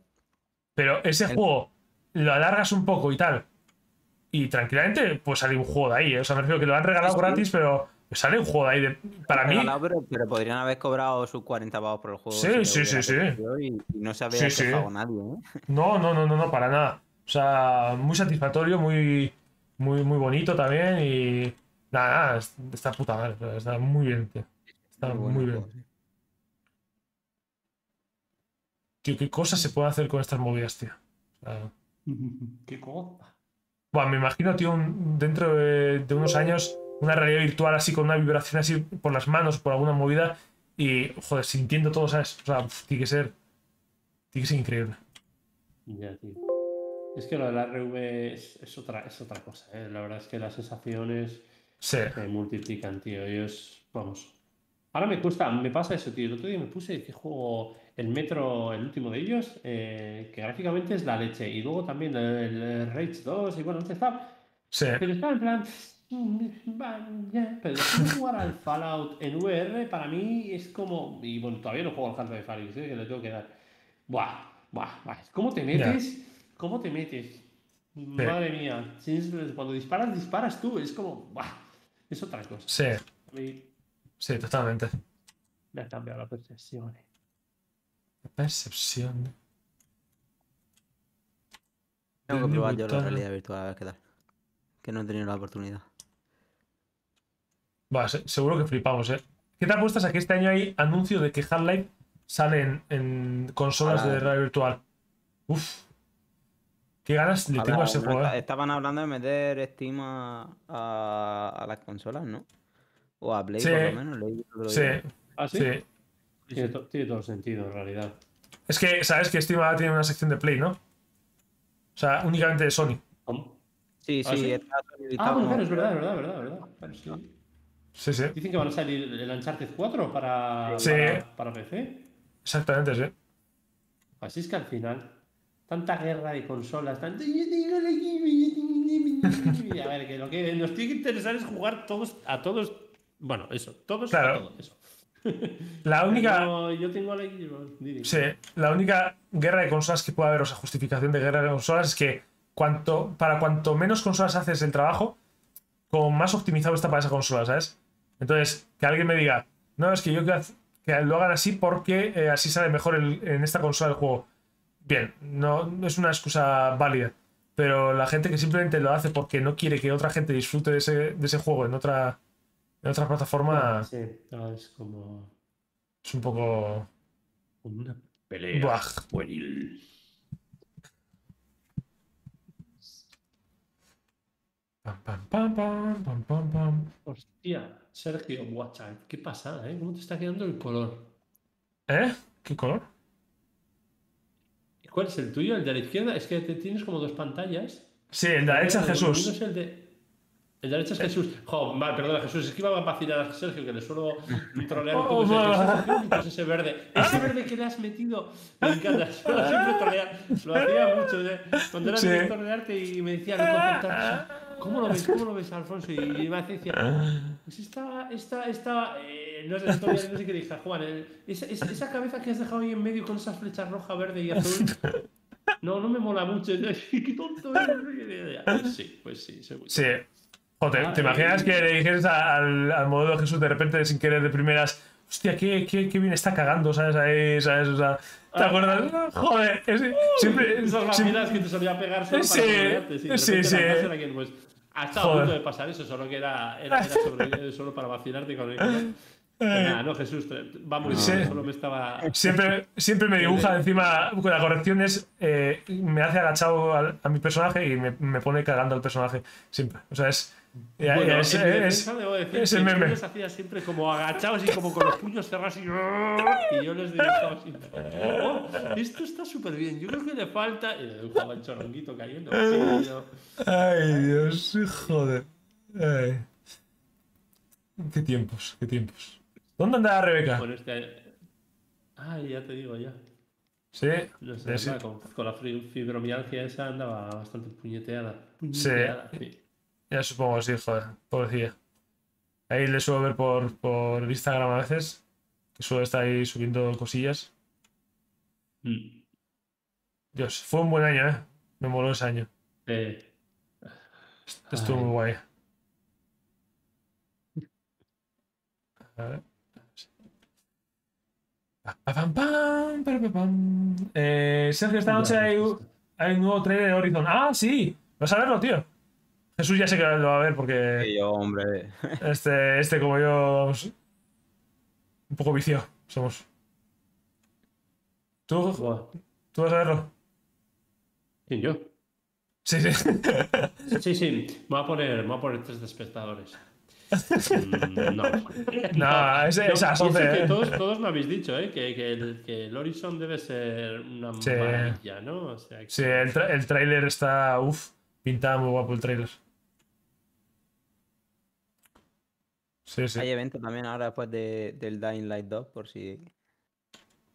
Pero ese El- juego lo alargas un poco y tal. Y tranquilamente, pues sale un juego de ahí. ¿eh? O sea, me refiero que lo han regalado Sí, gratis, pero sale un juego de ahí. de- Para mí, Regalado, pero, pero podrían haber cobrado sus 40 pavos por el juego. Sí, si sí, sí, sí. Y, y no se había Sí, sí. nadie, ¿eh? no, no, no, no, no, para nada. O sea, muy satisfactorio, muy, muy, muy bonito también. Y nada, nada, es- está puta madre. Está muy bien, tío. Está Muy bien. juego, sí. Tío, qué cosas se pueden hacer con estas movidas, tío. O sea, Qué cosa. Buah, me imagino, tío, un- dentro de, de unos años, una realidad virtual así, con una vibración así por las manos, por alguna movida, y, joder, sintiendo todo, ¿sabes? O sea, tiene que ser. Tiene que ser increíble. Ya, tío. Es que lo del RV es, es otra, es otra cosa, ¿eh? La verdad es que las sensaciones Sí, se multiplican, tío. Ellos, vamos. Ahora me cuesta, me pasa eso, tío. El otro día me puse que juego el Metro, el último de ellos, eh, que gráficamente es la leche. Y luego también el, el Rage 2, y bueno, este está. sí, Pero estaba en plan. mm, Pero de jugar al Fallout en VR, para mí es como. Y bueno, todavía no juego al Half-Life Alyx, ¿eh? que le tengo que dar. Buah, buah, buah. ¿Cómo te metes? ¿Cómo te metes? Madre mía. Cuando disparas, disparas tú. Es como. Buah, es otra cosa. sí, A sí, totalmente. me ha cambiado la percepción. eh. Percepción. Tengo que probar yo la realidad virtual a ver qué tal. Que no he tenido la oportunidad. Va, se- seguro que flipamos, ¿eh? ¿Qué te apuestas a que este año hay anuncio de que Half-Life sale en, en consolas de realidad virtual? Uf. Qué ganas le tengo a ese juego, ¿eh? Estaban hablando de meter Steam a, a- a las consolas, ¿no? O a Play, Sí. por lo menos. leí el otro Sí. ¿Ah, sí? sí. Tiene, to- tiene todo el sentido, en realidad. Es que, ¿sabes que Steam ahora tiene una sección de Play, ¿no? O sea, únicamente de Sony. ¿Cómo? Sí, ¿Ah, sí, sí? está Ah, bueno, como- claro, es verdad, es verdad, es verdad, es verdad. Claro, sí. Sí, sí. Dicen que van a salir el Uncharted 4 para, Sí. para, para PC. Exactamente, sí. Así es que al final, tanta guerra de consolas, tanto... A ver, que lo que nos tiene que interesar es jugar todos a todos. Bueno, eso, todos Claro. todos. Eso. La única. No, yo tengo la. Sí, la única guerra de consolas que puede haber, o sea, justificación de guerra de consolas es que cuanto, para cuanto menos consolas haces el trabajo, como más optimizado está para esa consola, ¿sabes? Entonces, que alguien me diga, no, es que yo quiero haz- que lo hagan así porque eh, así sale mejor el- en esta consola el juego. Bien, no, no es una excusa válida. Pero la gente que simplemente lo hace porque no quiere que otra gente disfrute de ese, de ese juego en otra, en otra plataforma Sí, no, es como es un poco. una pelea. Buah. pueril. Pam, pam, pam, pam, pam, pam, pam. Hostia, Sergio, WhatsApp, qué pasada, ¿eh? ¿Cómo te está quedando el color? ¿Eh? ¿Qué color? ¿Y ¿Cuál es el tuyo? ¿El de la izquierda? Es que te tienes como dos pantallas. Sí, el de la derecha Jesús. es el de... El de derecha es Jesús. Jo, mal, perdona, Jesús. Es que iba a vacilar a Sergio, que le suelo trolear un poco. Oh, ese verde. Ese verde que le has metido. Me encanta. Suelo siempre trolear. Lo hacía mucho. ¿eh? Cuando era Sí. director de arte y me decía. ¿cómo lo ves? ¿Cómo lo ves, Alfonso? Y me decía, pues esta, esta, esta, eh, no sé, no sé qué dije, Juan, el- esa, esa, cabeza que has dejado ahí en medio con esas flechas roja, verde y azul, no, no me mola mucho. Qué tonto eres. Sí, pues sí, seguro. Sí. Joder, Ah, ¿te eh, imaginas que le dijeras a- al, al modelo de Jesús de repente sin querer de primeras, hostia, qué, qué, qué bien está cagando, ¿sabes? Ahí, ¿sabes? O sea, ¿te Ah. acuerdas? Joder, es- siempre. Esas siempre- vacilas que te solía pegar solo Sí, para sí, sí, sí. la que, pues, ha estado a punto de pasar eso, solo que era, era, era sobre- solo para vacilarte con el... Pero nada, no, Jesús, te- va muy Sí. solo me estaba... Siempre, siempre me dibuja encima, con las correcciones, eh, me hace agachado al- a, mi personaje y me, me pone cagando al personaje. Siempre. O sea, es, Ya, Bueno, es, en mi es- defensa debo decir es que el meme. hacía siempre como agachados y como con los puños cerrados y, y yo les dibujaba siempre. "Oh, esto está súper bien, yo creo que le falta. Y le dibujaba el choronguito cayendo. Ay, Dios, joder. Ay. Qué tiempos, qué tiempos. ¿Dónde anda Rebeca? Con este. Ay, ya te digo, ya. Sí, No sé, sí. con, con la fibromialgia esa andaba bastante puñeteada. Sí. Puñeteada, sí. Ya supongo, sí, joder, pobrecilla. Ahí le suelo ver por, por Instagram a veces, que suele estar ahí subiendo cosillas. Mm. Dios, fue un buen año, ¿eh? Me moló ese año. Eh, Estuvo Ay. muy guay. A ver. Pam, pam, pam. Eh, Sergio, esta noche hay, hay un nuevo trailer de Horizon. ¡Ah, sí! ¿Vas a verlo, tío? Jesús ya sé que lo va a ver porque Y yo, hombre. este, este como yo, vamos, un poco vicio somos. ¿Tú. ¿Tú vas a verlo? ¿Quién, yo? Sí, sí. Sí, sí, me voy a poner, me voy a poner tres de espectadores. Mm, no. No, ese- Yo esas pienso 11, que ¿eh? todos, todos me habéis dicho ¿eh? que, que el, que el Horizon debe ser una Sí. maravilla, ¿no? O sea, que- Sí, el, tra- el tráiler está, uff, pintaba muy guapo el tráiler. Sí, sí. Hay evento también ahora después de, del Dying Light 2, por si.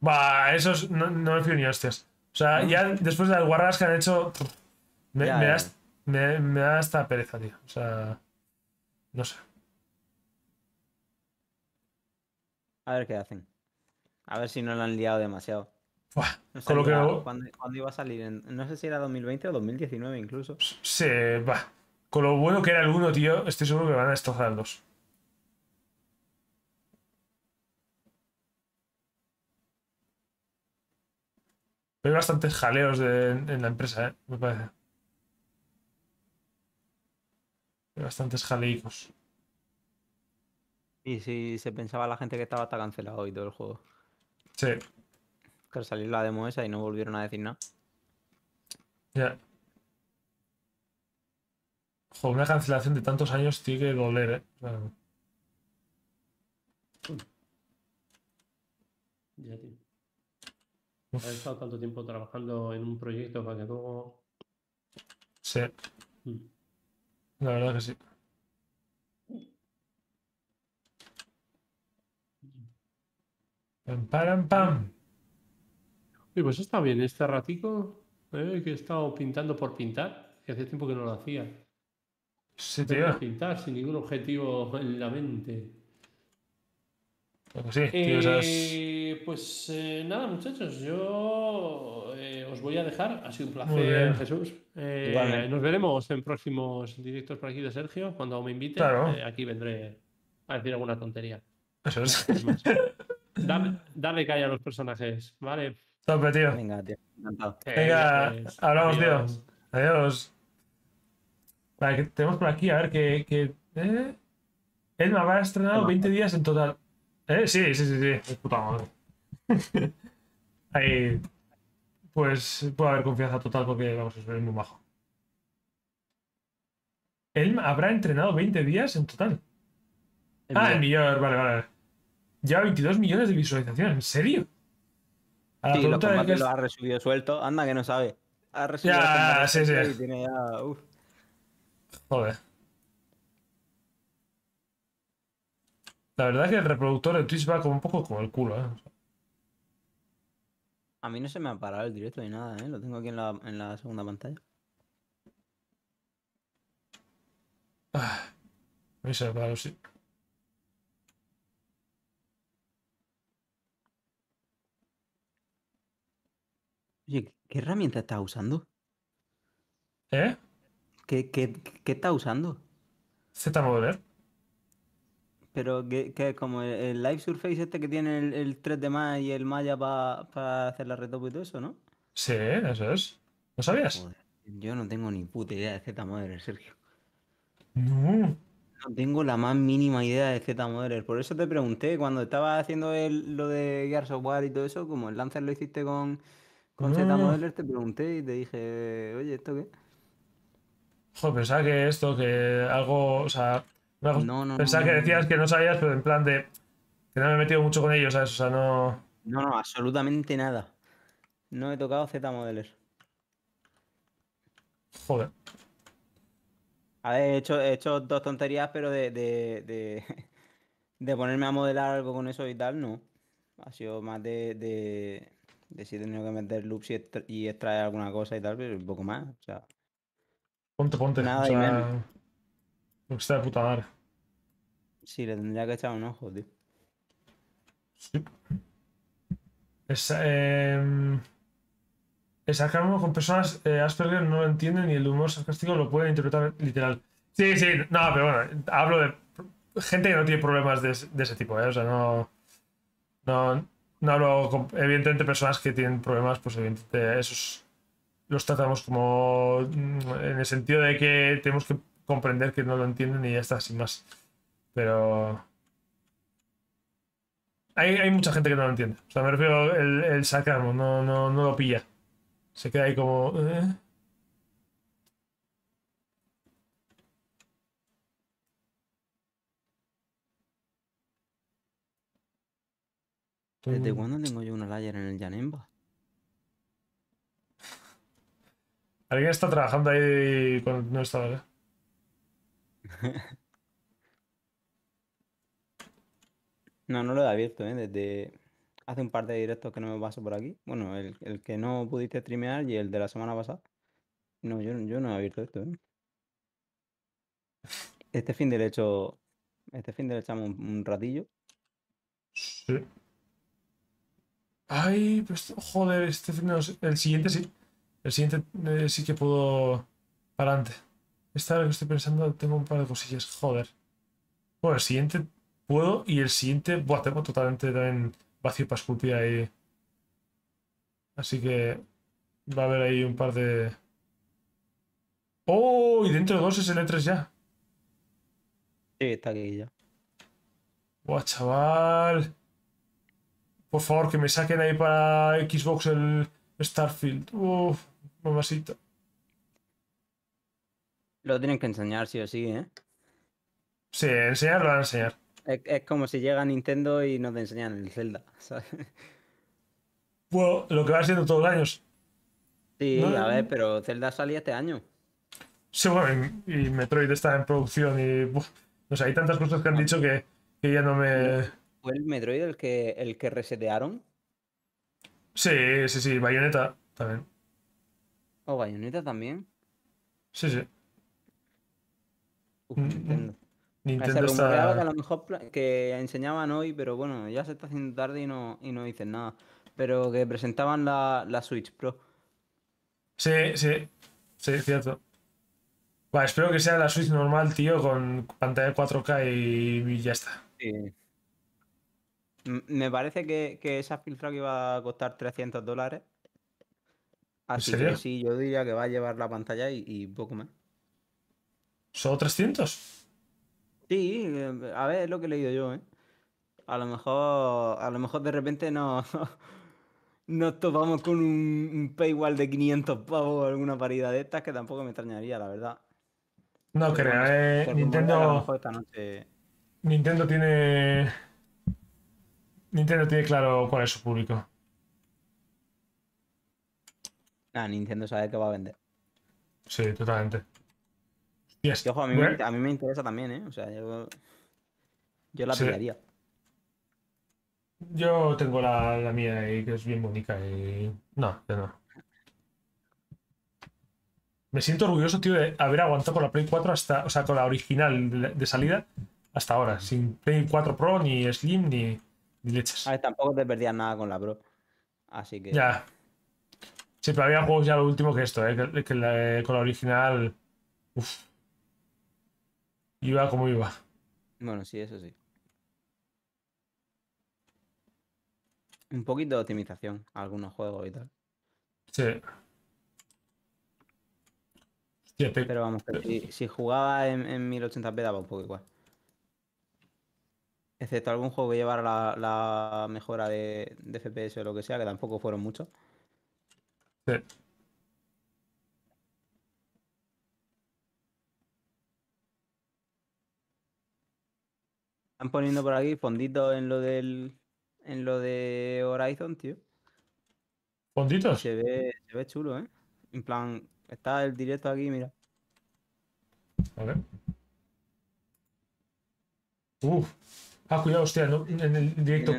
Va, esos no, no me fío ni hostias. O sea, ya después de las guarras que han hecho, me, Ya, me, ya. da, me, me da hasta pereza, tío. O sea, no sé. A ver qué hacen. A ver si no lo han liado demasiado. Buah, No sé con lo que... ¿cuándo, cuándo iba a salir? En- no sé si era 2020 o 2019 incluso. Sí, va. Con lo bueno que era el 1, tío, estoy seguro que van a destrozar el 2. Hay bastantes jaleos de- en la empresa, ¿eh? Me parece. Hay bastantes jaleicos. Y si se pensaba la gente que estaba hasta cancelado hoy todo el juego. Sí, Que al salir la demo esa y no volvieron a decir nada. ya. Joder, una cancelación de tantos años tiene que doler, ¿eh? Ya, tío. Uf, Haber estado tanto tiempo trabajando en un proyecto para que luego. sí, Mm. la verdad que sí. Pam, param, pam. Oye, pues está bien este ratico eh, que he estado pintando por pintar, que hace tiempo que no lo hacía. Sí, tío. Pintar sin ningún objetivo en la mente. Que sí, tío, esas- Eh, pues eh, nada, muchachos, yo eh, os voy a dejar. Ha sido un placer. Jesús. Eh, Igualmente. nos veremos en próximos directos por aquí de Sergio. Cuando me invite, Claro. eh, aquí vendré a decir alguna tontería. Eso es. Dale, dale calle a los personajes, ¿vale? Tope, tío. Venga, tío. Venga, pues, hablamos, tío. adiós. Vale, tenemos por aquí, a ver que. ¿eh? Me habrá estrenado Emma. 20 días en total. ¿Eh? Sí, sí, sí, sí. Es puta madre. Ahí. Pues puede haber confianza total porque, vamos, es muy bajo. Él habrá entrenado 20 días en total. El ah, el millón, vale, vale. Lleva 22 millones de visualizaciones, ¿en serio? A Sí, los combates es- los ha resubido suelto. Anda que no sabe. Ha resubido Ya, sí, sí. sueltos y tiene ya. uf. Joder. La verdad que el reproductor de Twitch va como un poco como el culo, ¿eh? A mí no se me ha parado el directo ni nada, ¿eh? Lo tengo aquí en la, en la segunda pantalla. Ah, a mí se me paró, sí. Oye, ¿qué herramienta estás usando? ¿Eh? ¿Qué, qué, qué estás usando? Z-Modeler. Pero que, que como el, el Live Surface este que tiene el, el 3D más y el Maya para hacer la retopo y todo eso, ¿no? Sí, eso es. ¿No sabías? Joder, yo no tengo ni puta idea de Z-Modeler, Sergio. No. No tengo la más mínima idea de Z-Modeler. Por eso te pregunté, cuando estaba haciendo el- lo de Gear Software y todo eso, como el Lancer lo hiciste con, con. Z-Modeler, te pregunté y te dije, oye, ¿esto qué? Joder, pensaba que esto, que algo. O sea. Cosa- No, no, pensaba no, que no, decías no. que no sabías, pero en plan de. Que no me he metido mucho con ellos, ¿sabes? O sea, no. No, no, absolutamente nada. No he tocado Z modeler. Joder. A ver, he hecho, he hecho dos tonterías, pero de, de, de, de ponerme a modelar algo con eso y tal, no. Ha sido más de, de, de si he tenido que meter loops y, extra- y extraer alguna cosa y tal, pero un poco más. O sea, Ponte, ponte. Nada o y sea, menos. Lo que está de puta madre. sí, le tendría que echar un ojo, tío. Sí. Es, eh, el sarcasmo con personas eh, Asperger no lo entienden y el humor sarcástico lo pueden interpretar literal. Sí, sí, no, pero bueno, hablo de gente que no tiene problemas de, ese- de ese tipo, ¿eh? O sea, no. No, no hablo, con, evidentemente, personas que tienen problemas, pues evidentemente esos los tratamos como mm, en el sentido de que tenemos que comprender que no lo entienden y ya está, sin más. Pero. Hay, hay mucha gente que no lo entiende. O sea, me refiero el, el sarcasmo, no, no, no lo pilla. Se queda ahí como. ¿eh? ¿Desde Mm. cuándo tengo yo una layer en el Janemba? Alguien está trabajando ahí cuando no estaba. No, no lo he abierto, ¿eh? Desde hace un par de directos que no me paso por aquí. Bueno, el, que no pudiste streamear y el de la semana pasada. No, yo, yo no he abierto esto, ¿eh? Este fin de le he hecho. Este fin de le echamos un, ratillo. Sí. Ay, pues joder, este fin no el siguiente sí. El siguiente eh, sí que puedo para adelante. Esta hora que estoy pensando tengo un par de cosillas. Joder. Bueno, el siguiente puedo y el siguiente, buah, tengo totalmente también vacío para esculpir ahí. Así que va a haber ahí un par de. ¡Oh! Y dentro de dos es el E3 ya. Sí, está aquí ya. Buah, chaval. Por favor, que me saquen ahí para Xbox el Starfield. Uf, mamacita. Lo tienen que enseñar, sí o sí, ¿eh? Sí, enseñar lo van a enseñar. Es, es como si llega Nintendo y no te enseñan el Zelda, ¿sabes? Bueno, lo que va siendo todos los años. Sí, No, a ver, pero Zelda salía este año. Sí, bueno, y, y Metroid está en producción y. buf, no sé, hay tantas cosas que han dicho que, que ya no me. ¿Fue el Metroid el que, el que resetearon? Sí, sí, sí, Bayonetta también. ¿O Bayonetta también? Sí, sí. Uf, Mm, Nintendo. Se Nintendo rumoreaba que a está. lo mejor que enseñaban hoy, pero bueno, ya se está haciendo tarde y no, y no dicen nada. Pero que presentaban la, la Switch Pro. Sí, sí, sí, cierto. Espero que sea la Switch normal, tío, con pantalla 4K y, y ya está. Sí. Me parece que, que esa filtrado que iba a costar 300 dólares. Así serio? que sí, yo diría que va a llevar la pantalla y, y poco más. ¿Solo 300? Sí, eh, a ver, es lo que he leído yo, ¿eh? A lo mejor, a lo mejor de repente nos, nos topamos con un, un paywall de 500 pavos o alguna paridad de estas que tampoco me extrañaría, la verdad. No Pero creo, eh. Nintendo, esta noche... Nintendo tiene. Nintendo tiene claro cuál es su público. Ah, Nintendo sabe que va a vender. Sí, totalmente. Hostias, Y ojo, a mí, me, a mí me interesa también, ¿eh? O sea, yo, yo la Sí. pillaría. Yo tengo la, la mía ahí, que es bien bonita y... No, ya no. Me siento orgulloso, tío, de haber aguantado con la Play 4 hasta... O sea, con la original de, de salida hasta ahora. Sin Play 4 Pro, ni Slim, ni, ni leches. A ver, tampoco te perdías nada con la Pro. Así que... Ya. Sí, pero había juegos ya lo último que esto, ¿eh? Que, que la- con la original... Uf. Iba como iba. Bueno, sí, eso sí. Un poquito de optimización a algunos juegos y tal. Sí. Te- Pero vamos, que si, si jugaba en, en 1080p daba un poco igual. Excepto algún juego que llevara la, la mejora de, de FPS o lo que sea, que tampoco fueron muchos. sí. Están poniendo por aquí fonditos en lo del. En lo de Horizon, tío. ¿Puntitos? Se ve, se ve chulo, ¿eh? En plan, está el directo aquí, mira. A ver. Uf. Ah, cuidado, hostia, no, en el directo.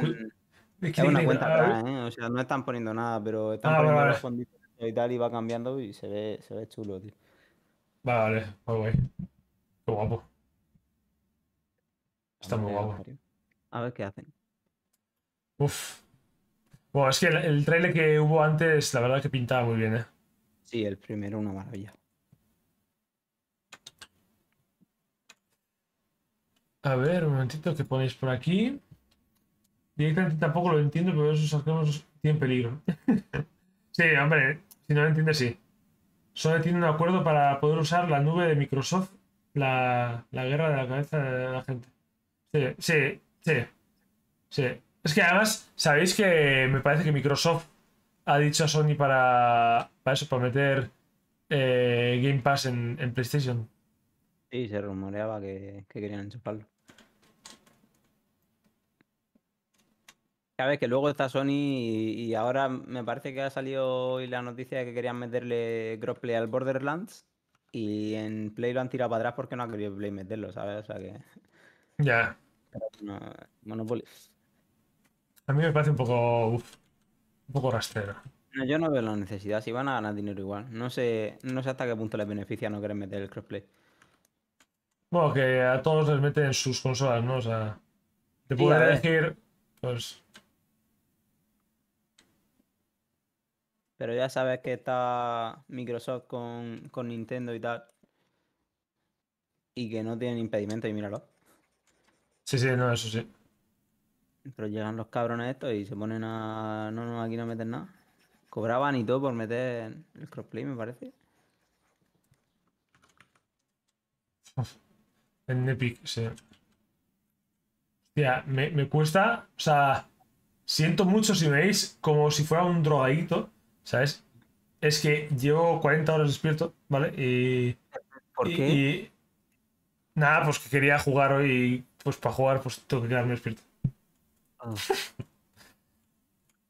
¿Qué Es una cuenta atrás, ¿eh? O sea, no están poniendo nada, pero están Ah, poniendo vale. los fonditos y tal y va cambiando y se ve, se ve chulo, tío. Vale, muy guay. Qué guapo. Está muy guapo. A ver qué hacen. Uf. Bueno, es que el, el trailer que hubo antes, la verdad que pintaba muy bien, ¿eh? Sí, el primero una maravilla. A ver, un momentito, ¿qué ponéis por aquí? Directamente tampoco lo entiendo, pero esos algoritmos tienen peligro. sí, hombre, si no lo entiendes, sí. Solo tiene un acuerdo para poder usar la nube de Microsoft, la, la guerra de la cabeza de la gente. Sí, sí, sí. Es que además, sabéis que me parece que Microsoft ha dicho a Sony para, para eso, para meter eh, Game Pass en, en PlayStation. Sí, se rumoreaba que, que querían enchufarlo. Sabes que luego está Sony y, y ahora me parece que ha salido hoy la noticia de que querían meterle crossplay al Borderlands y en Play lo han tirado para atrás porque no ha querido Play meterlo, ¿sabes? O sea que Ya. no, Monopoly. A mí me parece un poco. uf, un poco rastrero. No, yo no veo la necesidad, si van a ganar dinero igual. No sé, no sé hasta qué punto les beneficia no querer meter el crossplay. Bueno, que a todos les meten en sus consolas, ¿no? O sea, de Sí, ver. elegir, pues. Pero ya sabes que está Microsoft con, con Nintendo y tal. Y que no tienen impedimento, y míralo. Sí, sí, no, eso sí. Pero llegan los cabrones estos y se ponen a. No, no, aquí no meten nada. Cobraban y todo por meter el crossplay, me parece. En Epic, sí. Hostia, me, me cuesta. O sea, siento mucho si me veis como si fuera un drogadito, ¿sabes? Es que llevo 40 horas despierto, ¿vale? Y. ¿Por y- qué? y- nada, pues que quería jugar hoy pues para jugar pues tengo que quedarme despierto. Ah.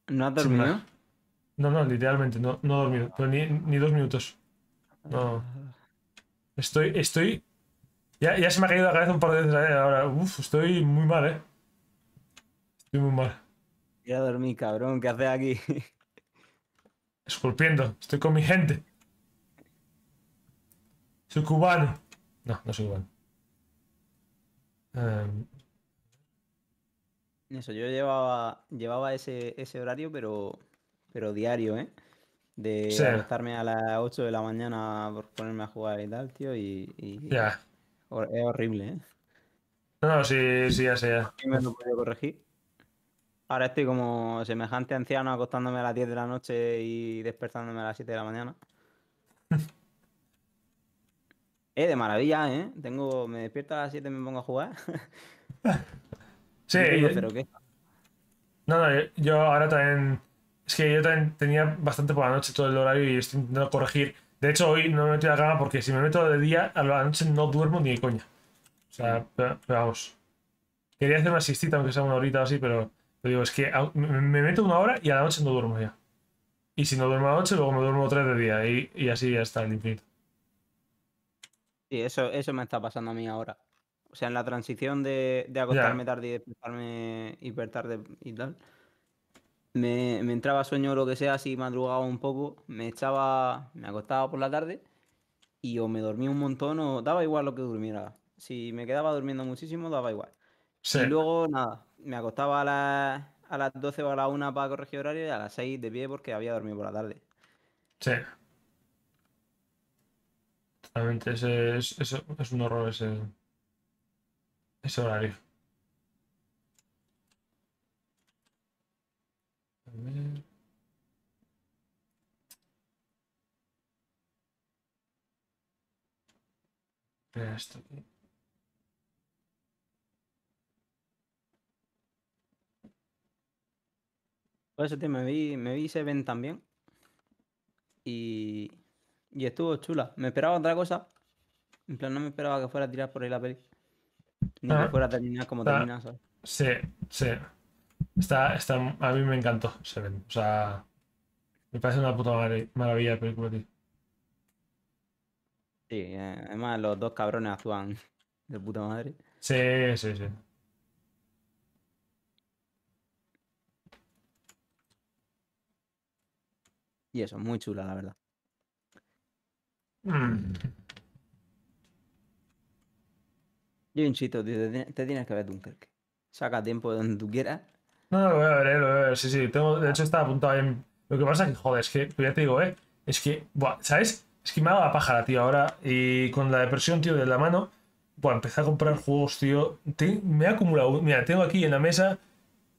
¿No has dormido? No, no, literalmente, no, no he dormido, pero ni, ni dos minutos. No. Estoy, estoy. Ya, ya se me ha caído la cabeza un par de veces ¿eh? ahora. Uf, estoy muy mal, eh. Estoy muy mal. Ir a dormir, cabrón, ¿qué haces aquí? Esculpiendo, estoy con mi gente. Soy cubano. No, no soy cubano. Em, Eso, yo llevaba, llevaba ese, ese horario, pero, pero diario, ¿eh? De Sí. acostarme a las 8 de la mañana por ponerme a jugar y tal, tío, y, y es horrible, ¿eh? No, sí, sí, ya sé, ya. Me lo podido corregir. Ahora estoy como semejante anciano acostándome a las 10 de la noche y despertándome a las 7 de la mañana. Eh, de maravilla, ¿eh? Tengo, me despierto a las 7 y me pongo a jugar. Sí, No tengo cero quejas. No, no, yo- yo ahora también. Es que yo también tenía bastante por la noche todo el horario y estoy intentando corregir. De hecho, hoy no me metí a la cama porque si me meto de día, a la noche no duermo ni de coña. O sea, pero, pero vamos. Quería hacer una siestita, aunque sea una horita o así, pero, pero digo, es que me, me meto una hora y a la noche no duermo ya. Y si no duermo a la noche, luego me duermo tres de día y, y así hasta el infinito. Sí, eso, eso me está pasando a mí ahora. O sea, en la transición de, de acostarme tarde y despertarme hiper tarde y tal, me, me entraba sueño o lo que sea, así madrugaba un poco, me echaba, me acostaba por la tarde y o me dormía un montón o daba igual lo que durmiera. Si me quedaba durmiendo muchísimo, daba igual. Sí, Y luego, nada, me acostaba a las, a las 12 o a la 1 para corregir horario y a las 6 de pie porque había dormido por la tarde. sí. Totalmente, ese, es, eso es un horror ese, ese horario. A ver. Espera esto aquí. Por eso, tío, me vi, me vi Seven también. Y, y estuvo chula. Me esperaba otra cosa. En plan, no me esperaba que fuera a tirar por ahí la peli. Ni Ah. que fuera a terminar como Está- termina, ¿sabes? Sí, sí. Está, está, a mí me encantó Seven. O sea, me parece una puta marav- maravilla de película, tío. Sí, eh, además los dos cabrones actúan de puta madre. Sí, sí, sí. Y eso, muy chula, la verdad. Yo insisto, tío, te, te tienes que ver Dunkerque. Saca tiempo de donde tú quieras. No, lo voy a ver, eh, lo voy a ver. Sí, sí. Tengo, de hecho, está apuntado en. Lo que pasa es que, joder, es que, ya te digo, eh. Es que, ¿sabes? Es que me ha dado la pájara, tío, ahora. Y con la depresión, tío, de la mano. Buah, empecé a comprar juegos, tío. Me he acumulado. Mira, tengo aquí en la mesa.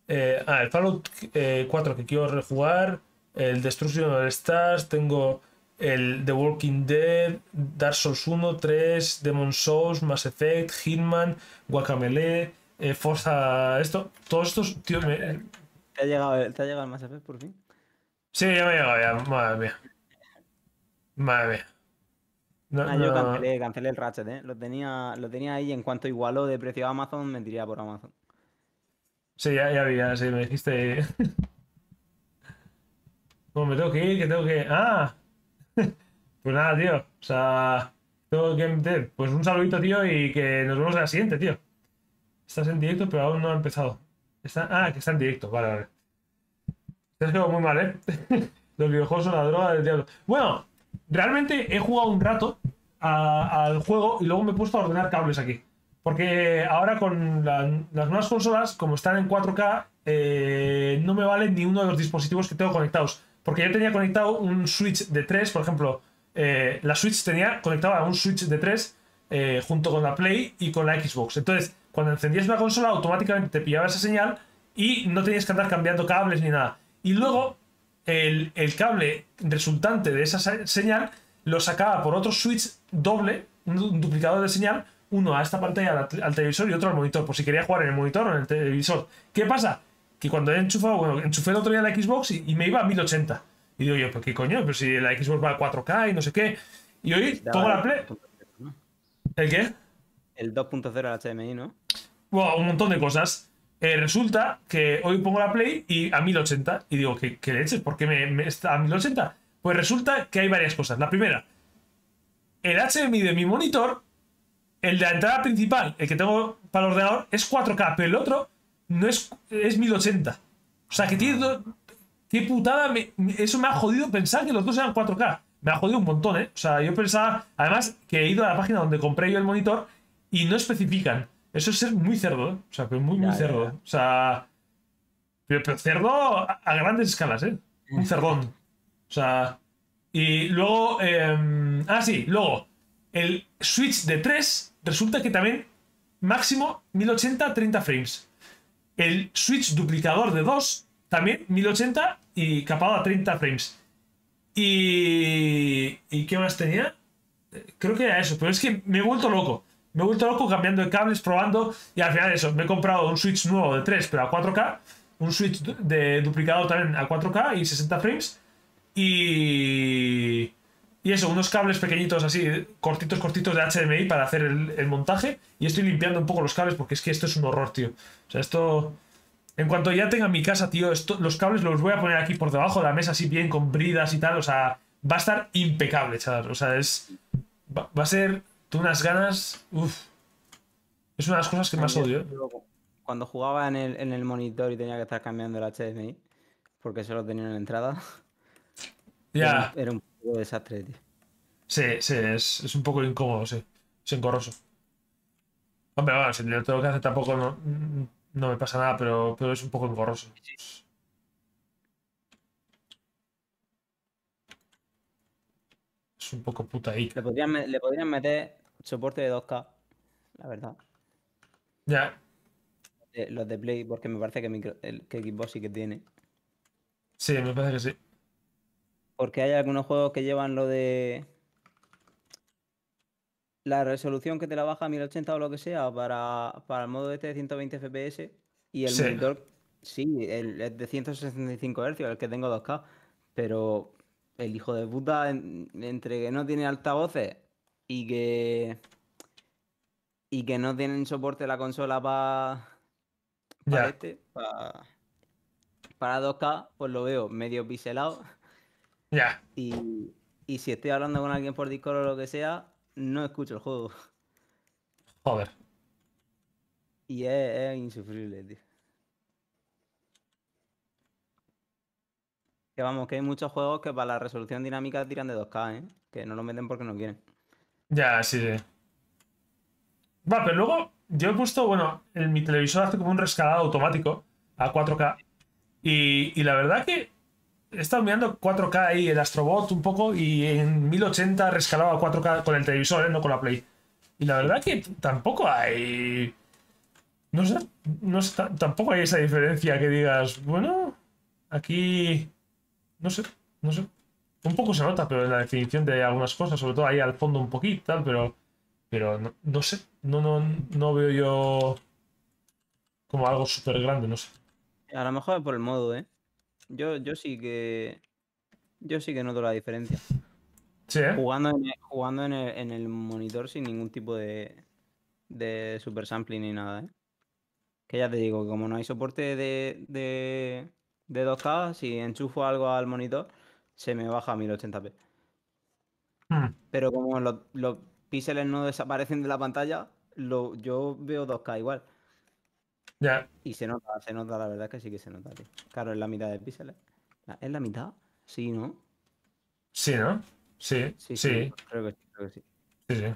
eh, ah, el Fallout eh, 4 que quiero rejugar. El Destruction of Stars. Tengo el The Walking Dead. Dark Souls 1, 3. Demon Souls. Mass Effect. Hitman. Guacamele. Eh, Forza. Esto. Todos estos, tío. me- ¿Te ha llegado, el- te ha llegado el Mass Effect por fin? Sí, ya me ha llegado ya. Madre mía. Madre mía. No, Ah, yo cancelé, cancelé el Ratchet, ¿eh? Lo tenía, lo tenía ahí en cuanto igualó de precio a Amazon, me tiré por Amazon. Sí, ya, ya vi, ya, sí, me dijiste. Bueno, me tengo que ir, que tengo que. ¡Ah! Pues nada, tío. O sea, tengo que. Pues un saludito, tío, y que nos vemos en la siguiente, tío. Estás en directo, pero aún no ha empezado. Ah, que está en directo, vale, vale. Has quedado muy mal, ¿eh? Los videojuegos son la droga del diablo. Bueno, realmente he jugado un rato al juego y luego me he puesto a ordenar cables aquí. Porque ahora con la- las nuevas consolas, como están en 4K, eh, no me vale ni uno de los dispositivos que tengo conectados. Porque yo tenía conectado un Switch de 3, por ejemplo, eh, la Switch tenía conectado a un Switch de 3 eh, junto con la Play y con la Xbox. Entonces, cuando encendías una consola, automáticamente te pillaba esa señal y no tenías que andar cambiando cables ni nada. Y luego, el, cable resultante de esa se- señal lo sacaba por otro switch doble, un, du- un duplicador de señal, uno a esta pantalla al, al televisor y otro al monitor, por si quería jugar en el monitor o en el televisor. ¿Qué pasa? Que cuando he enchufado, bueno, enchufé el otro día la Xbox y, y me iba a 1080. Y digo yo, ¿pero qué coño? Pero si la Xbox va a 4K y no sé qué. Y hoy pongo la Play. 2.0, ¿no? ¿El qué? El 2.0 al HDMI, ¿no? Bueno, un montón de cosas. Eh, resulta que hoy pongo la Play y a 1080. Y digo, ¿qué, qué leches? ¿Por qué me, me está a 1080? Pues resulta que hay varias cosas. La primera, el HDMI de mi monitor, el de la entrada principal, el que tengo para el ordenador, es 4K, pero el otro no es, es 1080. O sea, que tiene. do- Qué putada. me- eso me ha jodido pensar que los dos eran 4K. Me ha jodido un montón, ¿eh? O sea, yo pensaba. Además, que he ido a la página donde compré yo el monitor y no especifican. Eso es ser muy cerdo, ¿eh? O sea, pero muy, muy Ya, ya, cerdo. ya. O sea. Pero, pero cerdo a, a grandes escalas, ¿eh? Un cerdón. O sea. Y luego. eh, ah, sí, luego. El Switch de 3 resulta que también máximo 1080 30 frames. El Switch duplicador de 2 también 1080 y capado a 30 frames. Y. ¿Y qué más tenía? Creo que era eso, pero es que me he vuelto loco. Me he vuelto loco cambiando de cables, probando. Y al final, eso, me he comprado un Switch nuevo de 3, pero a 4K. Un Switch de duplicado también a 4K y 60 frames. Y. Y eso, unos cables pequeñitos así, cortitos, cortitos de HDMI para hacer el, el montaje. Y estoy limpiando un poco los cables porque es que esto es un horror, tío. O sea, esto. En cuanto ya tenga mi casa, tío, esto, los cables los voy a poner aquí por debajo de la mesa, así bien con bridas y tal. O sea, va a estar impecable, chaval. O sea, es. Va, va a ser. Tú unas ganas. Uf. Es una de las cosas que más odio. ¿eh? Cuando jugaba en el, en el monitor y tenía que estar cambiando el HDMI, porque solo tenía en la entrada, Ya. era, un- era un poco desastre, tío. Sí, sí, es, es un poco incómodo, sí. Es engorroso. Hombre, bueno, si lo tengo que hacer tampoco no, no me pasa nada, pero, pero es un poco engorroso. Es un poco puta ahí. Le podrían, le podrían meter soporte de 2K, la verdad. Ya, Eh, los de Play, porque me parece que, micro- el, que Xbox sí que tiene. sí, me parece que sí. Porque hay algunos juegos que llevan lo de la resolución que te la baja a 1080 o lo que sea para, para el modo este de 120 FPS y el Sí. monitor, sí, el, es de 165 Hz, el que tengo 2K, pero el hijo de puta en- entre que no tiene altavoces y que y que no tienen soporte la consola para Ya. este, pa- para 2K, pues lo veo medio pixelado. Ya. Y, y si estoy hablando con alguien por Discord o lo que sea, no escucho el juego. Joder. Y es, es insufrible, tío. Que vamos, que hay muchos juegos que para la resolución dinámica tiran de 2K, ¿eh? Que no lo meten porque no quieren. Ya, sí, sí. Va, pero luego yo he puesto, bueno, en mi televisor hace como un rescalado automático a 4K. Y, y la verdad que he estado mirando 4K ahí, el Astrobot un poco, y en 1080 rescalado a 4K con el televisor, ¿eh? no con la Play. Y la verdad que tampoco hay. No sé, no sé, ta- tampoco hay esa diferencia que digas, bueno, aquí. No sé, no sé. Un poco se nota, pero en la definición de algunas cosas, sobre todo ahí al fondo un poquito, tal, pero. Pero no, no sé, no, no, no veo yo como algo súper grande, no sé. A lo mejor por el modo, ¿eh? Yo, yo sí que. Yo sí que noto la diferencia. Sí, ¿eh? Jugando en el, jugando en el, en el monitor sin ningún tipo de, de super sampling ni nada, ¿eh? Que ya te digo, como no hay soporte de, de, de 2K, si enchufo algo al monitor, se me baja a 1080p. Hmm, Pero como los, los píxeles no desaparecen de la pantalla, lo, yo veo 2K igual. Ya, Y se nota, se nota, la verdad es que sí que se nota, tío. Claro, es la mitad de píxeles. ¿La- ¿Es la mitad? Sí, ¿no? sí, ¿no? Sí, sí, sí, Creo que sí, creo que sí. sí. sí.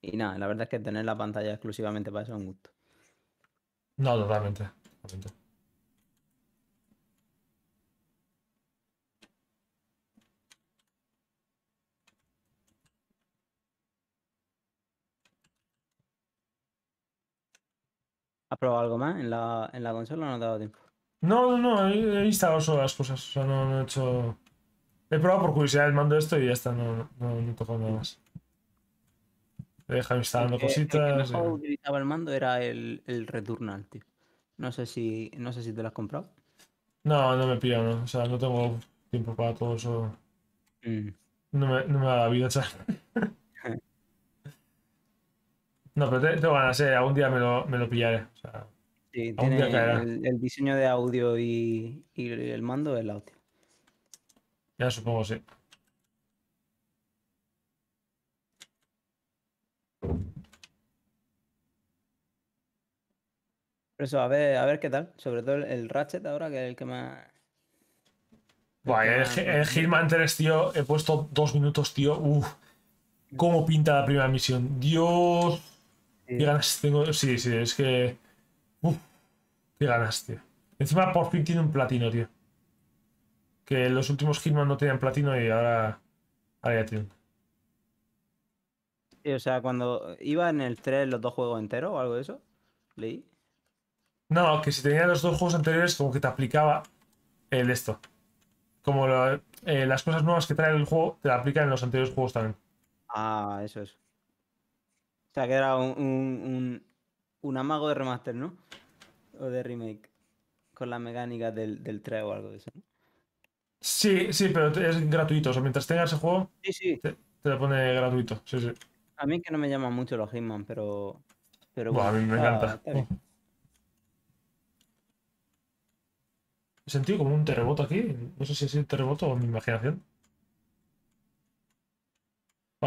Y nada, la verdad es que tener la pantalla exclusivamente para eso es un gusto. No, totalmente. totalmente. ¿Has probado algo más en la, en la consola o no te ha dado tiempo? No, no, no, he, he instalado solo las cosas. O sea, no, no he hecho. He probado por curiosidad el mando esto y ya está, no, no, no, he tocado nada más. He dejado instalando El que- el que cositas. y- utilizaba el mando era el, el Returnal, tío. No sé si, no sé si te lo has comprado. No, no me pillo, no. O sea, no tengo tiempo para todo eso. Mm. No me, no me da la vida, chaval. No, pero te- tengo ganas, eh. Algún día me lo, me lo pillaré. O sea, Sí, Algún día tiene caerá. el, el diseño de audio y, y el mando es la hostia. ya supongo, sí. Por eso, a ver, a ver qué tal. Sobre todo el, el Ratchet ahora, que es el que más. el que el, el Hitman 3, tío, he puesto dos minutos, tío. Uf, cómo pinta la primera misión. Dios. Qué ganas tengo. Sí, sí, es que. Uf, qué ganas, tío. Encima por fin tiene un platino, tío. Que los últimos Hitman no tenían platino y ahora. Ahora ya tienen. Sí, o sea, cuando iba en el 3 los dos juegos enteros o algo de eso, leí. No, que si tenía los dos juegos anteriores, como que te aplicaba el esto. Como lo- eh, las cosas nuevas que trae el juego, te la aplican en los anteriores juegos también. Ah, eso es. O sea, que era un, un, un, un amago de remaster, ¿no? O de remake. Con las mecánicas del, del 3 o algo de eso, ¿no? Sí, sí, pero es gratuito. O sea, mientras tengas el juego, Sí, sí. te, te lo pone gratuito. Sí, sí. A mí es que no me llaman mucho los Hitman, pero. Pero Buah, a mí me está- encanta. está. He sentido como un terremoto aquí. No sé si es un terremoto o mi imaginación.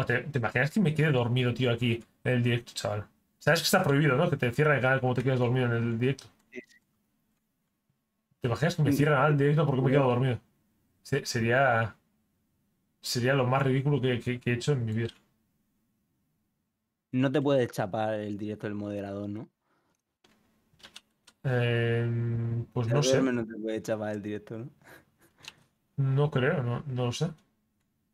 ¿Te, te imaginas que me quede dormido, tío, aquí el directo, chaval? Sabes que está prohibido, ¿no? Que te cierren el canal como te quedes dormido en el directo. ¿Te imaginas que me cierran al directo porque me quedo dormido? Se- sería. Sería lo más ridículo que, que- que he hecho en mi vida. No te puedes chapar el directo del moderador, ¿no? Eh, pues no sé. no te puedes chapar el directo, ¿no? No creo, no, no lo sé.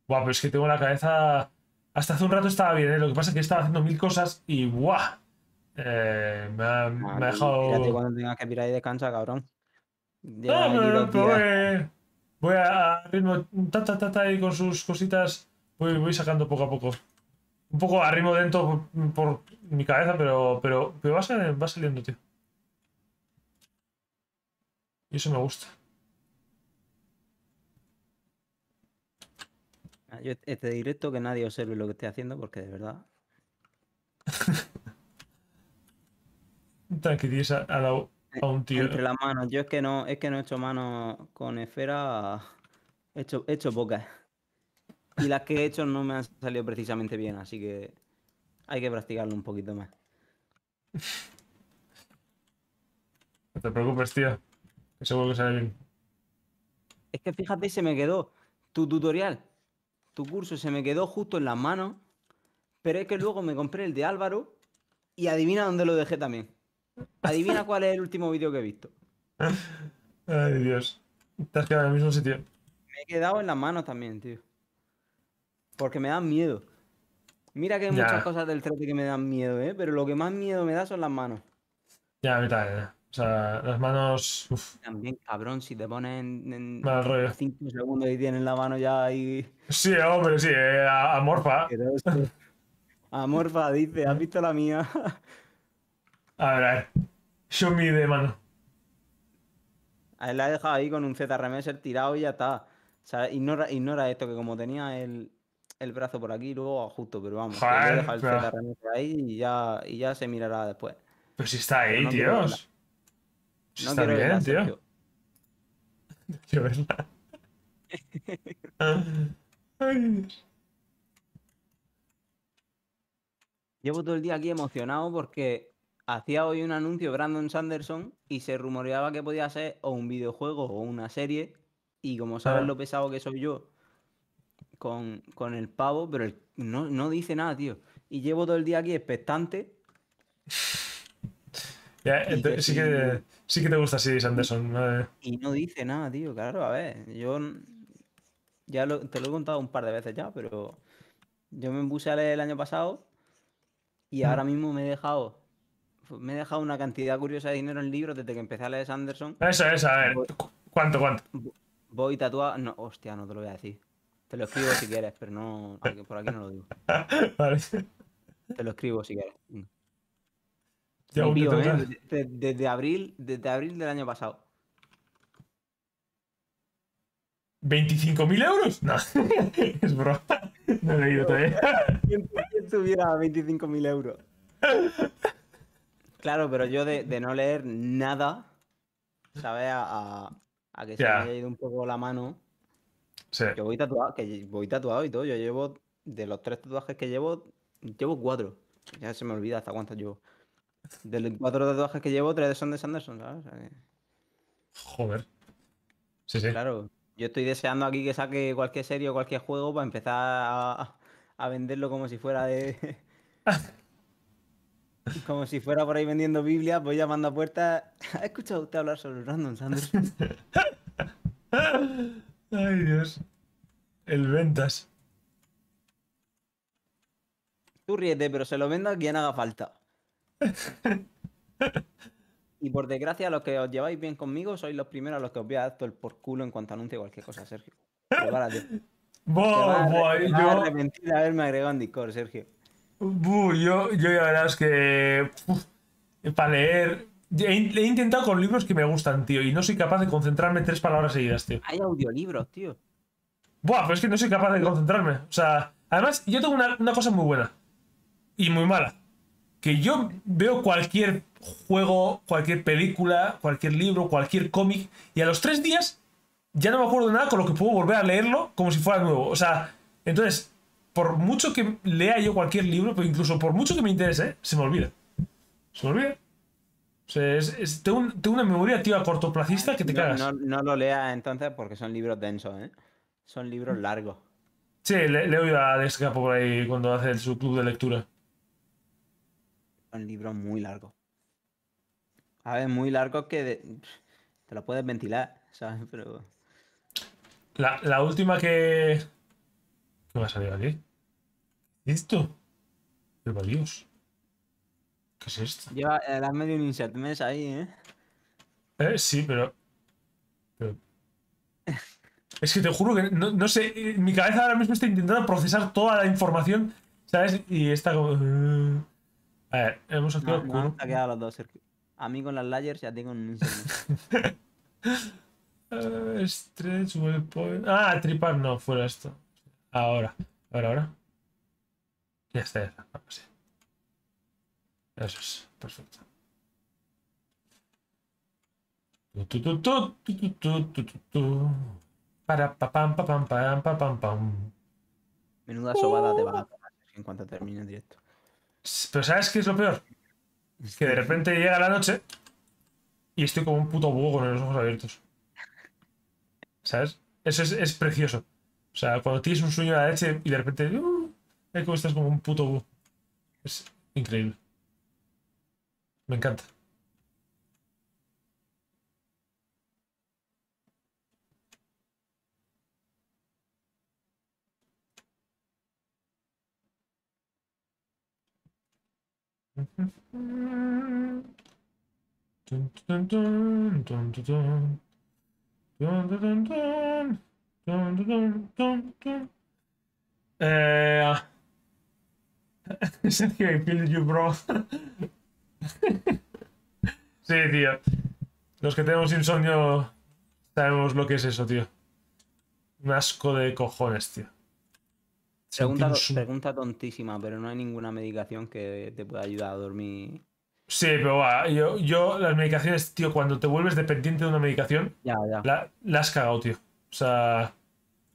Buah, pero es que tengo la cabeza. Hasta hace un rato estaba bien, ¿eh? Lo que pasa es que estaba haciendo mil cosas y ¡buah! Eh, me ha, me ha dejado. Fíjate cuando tengas que pirar y descansa, cabrón. No, Llevas aquí pero, voy, voy a ritmo ta ta ta ta ahí con sus cositas. Voy, voy sacando poco a poco. Un poco a ritmo lento por, por mi cabeza, pero, pero, pero va saliendo, tío. Y eso me gusta. Yo este directo que nadie observe lo que estoy haciendo porque de verdad. Tranqui, tienes a, a la- a un tío. Entre las manos. Yo es que no, es que no he hecho manos con esfera. He hecho, he hecho pocas. Y las que he hecho no me han salido precisamente bien, así que hay que practicarlo un poquito más. No te preocupes, tío. Que seguro que sale bien. Es que fíjate, se me quedó tu tutorial, tu curso se me quedó justo en las manos, pero es que luego me compré el de Álvaro y adivina dónde lo dejé también. Adivina cuál es el último vídeo que he visto. Ay, Dios. Te has quedado en el mismo sitio. Me he quedado en las manos también, tío. Porque me dan miedo. Mira que hay Ya. muchas cosas del 13 que me dan miedo, ¿eh? Pero lo que más miedo me da son las manos. Ya, a mí también. O sea, las manos. Uf, También, cabrón, si te pones en, en mal rollo. 5 segundos y tienes la mano ya ahí. Sí, hombre, sí, eh, amorfa. Amorfa, dice, ¿has visto la mía? A ver, a ver. Show me de mano. A él la he dejado ahí con un Z remeser tirado y ya está. O sea, ignora, ignora esto, que como tenía el, el brazo por aquí, luego justo, pero vamos. que Joder, dejado el pero- ahí y ya, y ya se mirará después. Pero si está ahí, no tíos. No está quiero bien, verla, tío. Quiero verla. Ay. Llevo todo el día aquí emocionado porque hacía hoy un anuncio Brandon Sanderson y se rumoreaba que podía ser o un videojuego o una serie. Y como sabes Ah. lo pesado que soy yo con, con el pavo, pero el- no, no dice nada, tío. Y llevo todo el día aquí expectante. Ya, Y ente- que sí, sí. que, sí que te gusta así, Sanderson. eh. Y no dice nada, tío. Claro, a ver, yo ya lo- te lo he contado un par de veces ya, pero yo me puse a leer el año pasado y ahora mismo me he dejado, me he dejado una cantidad curiosa de dinero en libros desde que empecé a leer Sanderson. Eso, eso, a ver. Voy- ¿Cuánto, cuánto? Voy tatuado, no, hostia, no te lo voy a decir. Te lo escribo si quieres, pero no, por aquí no lo digo. Vale. Te lo escribo si quieres. Ya, ¿eh? Desde, desde abril, desde abril del año pasado. ¿25.000 euros? No, es broma. No he leído todavía. ¿Quién quién tuviera 25.000 euros? Claro, pero yo de, de no leer nada, ¿sabes? A, a- a que se me haya ido un poco la mano. Sí. Yo voy tatuado, que voy tatuado y todo. Yo llevo, de los tres tatuajes que llevo, llevo cuatro. Ya se me olvida hasta cuántos llevo. De los cuatro tatuajes que llevo, tres son de Sanderson, ¿sabes? O sea que, Joder. Sí, sí. claro, yo estoy deseando aquí que saque cualquier serie o cualquier juego para empezar a, a venderlo como si fuera de. Como si fuera por ahí vendiendo Biblia, voy llamando a puertas. ¿Ha escuchado usted hablar sobre Brandon Sanderson? Ay, Dios. El ventas. Tú ríete, pero se lo vendo a quien haga falta. Y por desgracia, los que os lleváis bien conmigo sois los primeros a los que os voy a dar todo el por culo en cuanto anuncie cualquier cosa, Sergio. Prepárate. Te Buah, buah, yo, arrepentir de haberme agregado en Discord, Sergio. buh, yo, yo la verdad es que uf, para leer he, he intentado con libros que me gustan, tío, y no soy capaz de concentrarme tres palabras seguidas, tío. Hay audiolibros, tío. Buah, pero es que no soy capaz de concentrarme. O sea, además, yo tengo una, una cosa muy buena y muy mala. Que yo veo cualquier juego, cualquier película, cualquier libro, cualquier cómic, y a los tres días ya no me acuerdo de nada, con lo que puedo volver a leerlo como si fuera nuevo. O sea, entonces, por mucho que lea yo cualquier libro, pero incluso por mucho que me interese, se me olvida. Se me olvida. O sea, es, es- tengo, un- tengo una memoria, cortoplacista que te No, cagas. no, no lo leas entonces porque son libros densos, ¿eh? Son libros largos. Sí, le, le oído a Alex Capo por ahí cuando hace su club de lectura. Son libros muy largos. A ver, muy largos que de- te lo puedes ventilar, ¿sabes? Pero. La, la última que. ¿Qué me ha salido aquí? ¿Esto? Pero Dios. ¿Qué es esto? Lleva, eh, le has metido un insert mes ahí, ¿eh? Eh, sí, pero. pero- Es que te juro que no, no sé. eh, Mi cabeza ahora mismo está intentando procesar toda la información, ¿sabes? Y está como. A ver, hemos activado. No. A mí con las layers ya tengo un uh, stretch, waypoint. Ah, tripar no, fuera esto. Ahora, ahora, ahora. Ya está, ya está. Eso es, perfecto. Para pa pam pa pam pam pa pam pam. Menuda sobada te va en cuanto termine el directo. Pero ¿sabes qué es lo peor? Que de repente llega la noche y estoy como un puto búho con los ojos abiertos. ¿Sabes? Eso es, es precioso. O sea, cuando tienes un sueño de la leche y de repente uh, estás como un puto búho. Es increíble. Me encanta. Eh, Sergio, I feel you, bro. Sí, tío. Los que tenemos insomnio sabemos lo que es eso, tío. Un asco de cojones, tío. Pregunta, un su- pregunta tontísima, pero no hay ninguna medicación que te pueda ayudar a dormir. Sí, pero va, yo, yo las medicaciones, tío, cuando te vuelves dependiente de una medicación, Ya, ya. la, la has cagado, tío. O sea,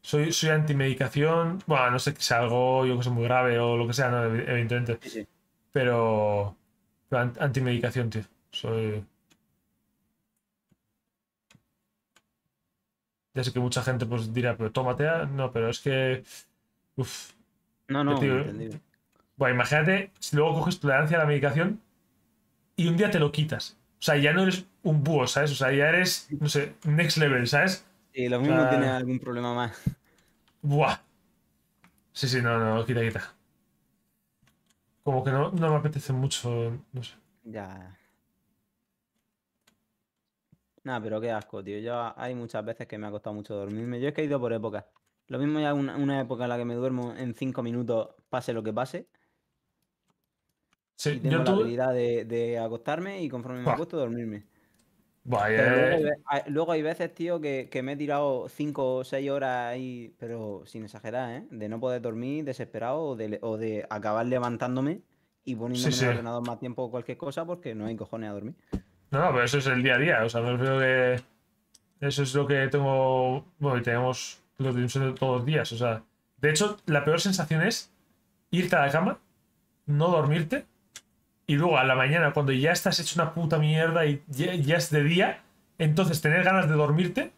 soy, soy antimedicación. Bueno, no sé que sea algo, yo que sé, muy grave o lo que sea, no, evi- evidentemente. Sí, sí. Pero, pero an- antimedicación, tío. Soy. Ya sé que mucha gente pues dirá, pero tómate. ah". No, pero es que. Uf. No, no, tío, entendible. Bueno, imagínate si luego coges tolerancia a la medicación y un día te lo quitas. O sea, ya no eres un búho, ¿sabes? O sea, ya eres, no sé, next level, ¿sabes? Sí, lo mismo sea- tiene algún problema más. Buah. Sí, sí, no, no, quita, quita. Como que no, no me apetece mucho, no sé. Ya. Nada, pero qué asco, tío. Yo hay muchas veces que me ha costado mucho dormirme. Yo es que he ido por épocas. Lo mismo ya una, una época en la que me duermo en cinco minutos, pase lo que pase. Sí, Y tengo yo la tuve. habilidad de, de acostarme y conforme me Buah. acuesto, dormirme. Pero luego, hay, luego veces, tío, que, que me he tirado cinco o seis horas ahí, pero sin exagerar, ¿eh? De no poder dormir, desesperado, o de, le- o de acabar levantándome y poniéndome Sí, sí. en el ordenador más tiempo o cualquier cosa porque no hay cojones a dormir. No, no, pero eso es el día a día. O sea, me refiero que. Eso es lo que tengo. Bueno, y tenemos los de todos los días. O sea, de hecho, la peor sensación es irte a la cama, no dormirte, y luego a la mañana, cuando ya estás hecho una puta mierda y ya, es de día, entonces tener ganas de dormirte,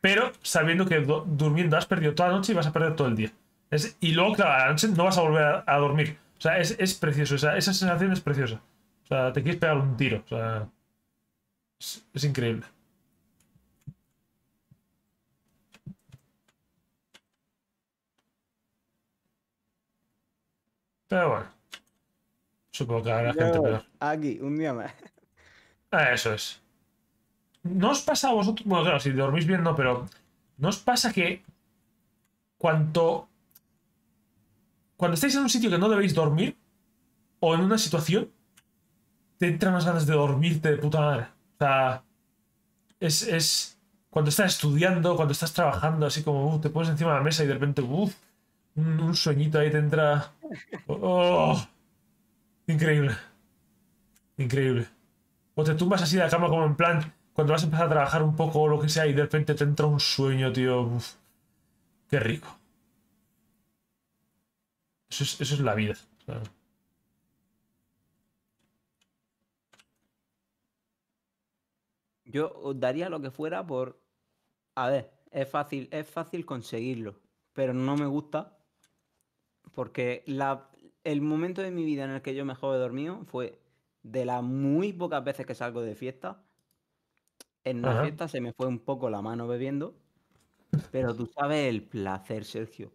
pero sabiendo que do- durmiendo has perdido toda la noche y vas a perder todo el día. Es- y luego, claro, a la noche no vas a volver a, dormir. O sea, es, es precioso. Esa, esa sensación es preciosa. O sea, te quieres pegar un tiro. O sea, es increíble. Pero bueno. Supongo que habrá gente peor. aquí, un día más. Ah, Eso es. ¿No os pasa a vosotros? Bueno, claro, si dormís bien no, pero ¿no os pasa que cuanto cuando estáis en un sitio que no debéis dormir o en una situación te entran más ganas de dormirte de puta madre? O sea, es, es cuando estás estudiando, cuando estás trabajando, así como uh, te pones encima de la mesa y de repente uf, un, un sueñito ahí te entra. Oh, increíble. Increíble. O te tumbas así de la cama como en plan, cuando vas a empezar a trabajar un poco o lo que sea y de repente te entra un sueño, tío. Qué rico. Eso es, la vida. Yo daría lo que fuera por. A ver, es fácil, es fácil conseguirlo, pero no me gusta porque la, el momento de mi vida en el que yo mejor he dormido fue de las muy pocas veces que salgo de fiesta. En Ajá. fiesta se me fue un poco la mano bebiendo, pero tú sabes el placer, Sergio.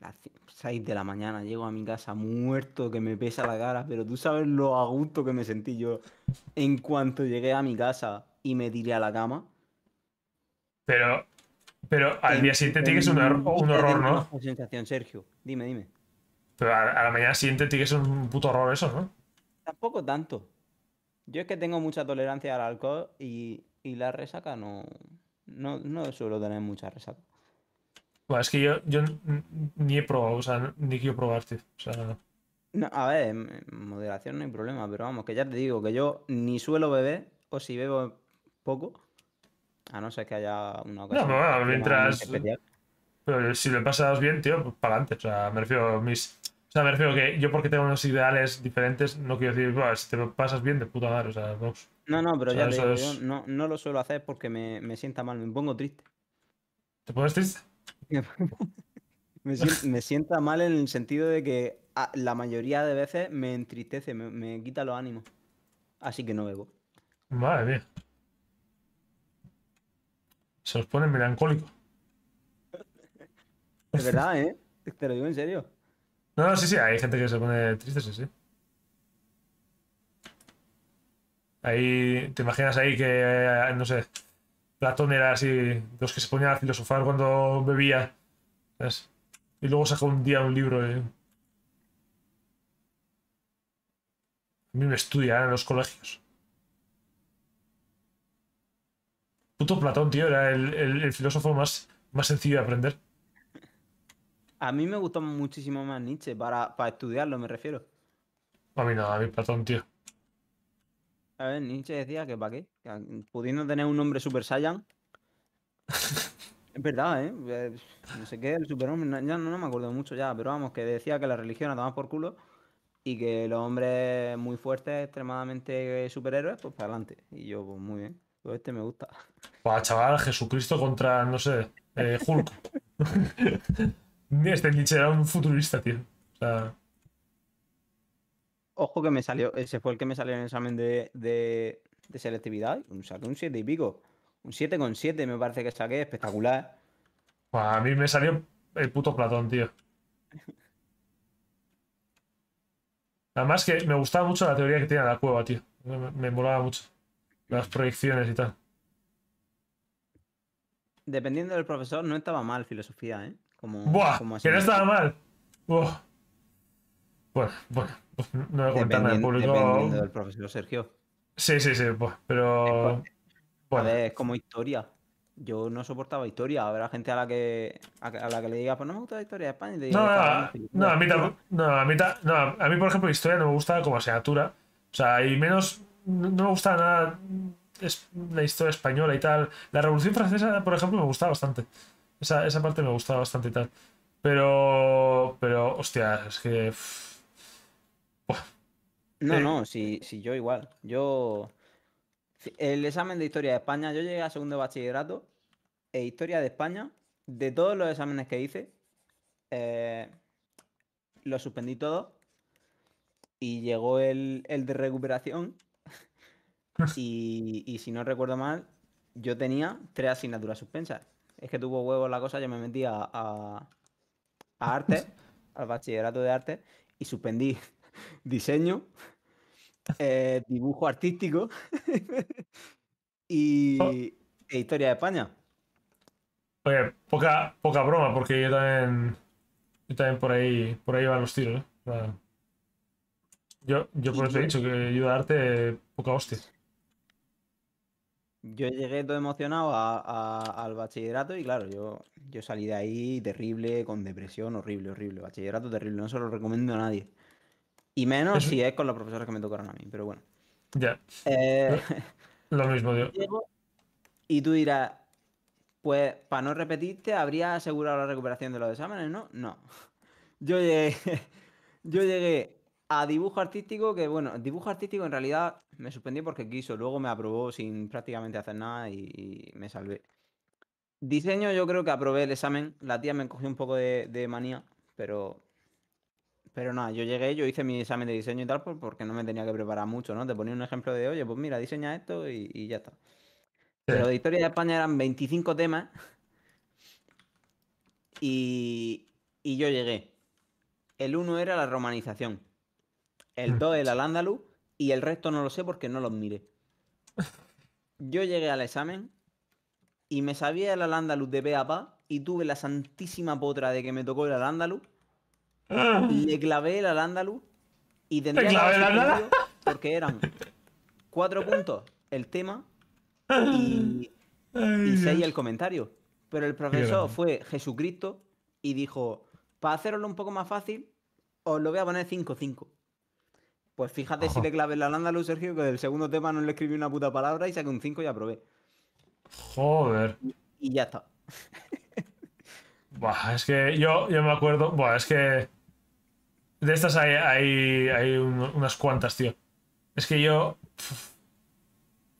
Las 6 de la mañana llego a mi casa muerto, que me pesa la cara, pero tú sabes lo a gusto que me sentí yo en cuanto llegué a mi casa y me tiré a la cama. Pero, pero al día siguiente tiene que ser un, error- un horror, ¿no? esa sensación, Sergio. Dime, dime. Pero a, a la mañana siguiente tiene que ser un puto horror eso, ¿no? Tampoco tanto. Yo es que tengo mucha tolerancia al alcohol y, y la resaca no, no, no suelo tener mucha resaca. Bueno, es que yo, yo ni he probado, o sea, ni quiero probar, tío. O sea, No, a ver, en moderación no hay problema, pero vamos, que ya te digo que yo ni suelo beber, o si bebo poco, a no ser que haya una ocasión bueno, extremadamente mientras- pero si le pasas bien, tío, pues para adelante. O sea, me refiero a mis. O sea, me refiero que yo porque tengo unos ideales diferentes, no quiero decir, "Buah, si te lo pasas bien, de puta madre. O sea, vamos. No, no, pero O sea, ya te digo, es- yo no, no lo suelo hacer porque me, me sienta mal, me pongo triste. ¿Te pones triste? Me, sien- me sienta mal en el sentido de que a- la mayoría de veces me entristece, me, me quita los ánimos. Así que no bebo. Madre mía. Se os pone melancólico. De verdad, ¿eh? Te lo digo en serio. No, no, sí, sí, hay gente que se pone triste, sí, sí. Ahí, ¿te imaginas ahí que, eh, no sé, Platón era así, los que se ponían a filosofar cuando bebía, ¿sabes? Y luego sacó un día un libro. eh. A mí me estudia en los colegios. Puto Platón, tío, era el, el- el filósofo más, más sencillo de aprender. A mí me gustó muchísimo más Nietzsche, para, para estudiarlo me refiero. A mí no, a mí Platón, tío. A ver, Nietzsche decía que para qué, que pudiendo tener un nombre super saiyan. es verdad, ¿eh? Eh, No sé qué, el superhombre, no, ya no, no me acuerdo mucho ya, pero vamos, que decía que la religión a tomar por culo y que los hombres muy fuertes, extremadamente superhéroes, pues para adelante. Y yo, pues muy bien, pues este me gusta. Buah, chaval, Jesucristo contra, no sé, eh, Hulk. Este Nietzsche era un futurista, tío. O sea, Ojo que me salió, ese fue el que me salió en el examen de, de, de selectividad, un saqué un 7 y pico. Un 7 con 7 me parece que saqué, espectacular. buah, a mí me salió el puto Platón, tío. Además que me gustaba mucho la teoría que tenía la cueva, tío. Me, me molaba mucho. Las proyecciones y tal. Dependiendo del profesor, no estaba mal filosofía, ¿eh? Como, Buah, como que no estaba mal. Buah. Bueno, bueno, pues no voy a comentar nada público. dependiendo del profesor, Sergio. Sí, sí, sí, pero... A Bueno, ver, es como historia. Yo no soportaba historia. Habrá gente a la que a, a la que le diga, pues no me gusta la historia de España. Y te diga, No, "Está no, no, filosofía". a mí tampoco. No, a mí, no, a mí, por ejemplo, historia no me gusta como asignatura. O sea, y menos. No no me gusta nada es la historia española y tal. La Revolución Francesa, por ejemplo, me gustaba bastante. Esa, esa parte me gustaba bastante y tal. Pero. Pero, hostia, es que. No, Eh. no, si, si yo igual. Yo. El examen de historia de España, yo llegué a segundo de bachillerato e historia de España, de todos los exámenes que hice, eh, los suspendí todos y llegó el, el de recuperación y, y si no recuerdo mal, yo tenía tres asignaturas suspensas. Es que tuvo huevos la cosa, yo me metí a, a, a arte, al bachillerato de arte y suspendí diseño, eh, dibujo artístico y Oh. e historia de España. Oye, poca, poca broma, porque yo también. Yo también por ahí. Por ahí van los tiros, ¿eh? Yo, yo por eso he yo- dicho que ayuda a arte poca hostia. Yo llegué todo emocionado a- a- al bachillerato y claro, yo, yo salí de ahí terrible, con depresión, horrible, horrible. Bachillerato terrible, no se lo recomiendo a nadie. Y menos si es con los profesores que me tocaron a mí, pero bueno. Ya, Eh, lo mismo, llego y tú dirás, pues para no repetirte, ¿habría asegurado la recuperación de los exámenes? No, no. Yo llegué, yo llegué a dibujo artístico, que bueno, dibujo artístico en realidad me suspendí porque quiso, luego me aprobó sin prácticamente hacer nada y, y me salvé. Diseño yo creo que aprobé el examen, la tía me cogió un poco de, de manía, pero... Pero nada, yo llegué, yo hice mi examen de diseño y tal, por- porque no me tenía que preparar mucho, ¿no? Te ponía un ejemplo de, oye, pues mira, diseña esto y, y ya está. Pero de historia de España eran 25 temas y, y yo llegué. El uno era la romanización, el Mm. 2 el al-ándalus y el resto no lo sé porque no los miré. Yo llegué al examen y me sabía el al-ándalus de pe a pa y tuve la santísima potra de que me tocó el al-ándalus le clavé el al y tendría que clavé el porque eran cuatro puntos el tema y, y seis el comentario. Pero el profesor fue Jesucristo y dijo, para hacerlo un poco más fácil, os lo voy a poner 5-5. Pues fíjate si le clavé la Andaluz, Sergio, que del segundo tema no le escribí una puta palabra y saqué un 5 y aprobé. Joder. Y ya está. Buah, es que yo, yo me acuerdo. Buah, es que. De estas hay, hay, hay un- unas cuantas, tío. Es que yo.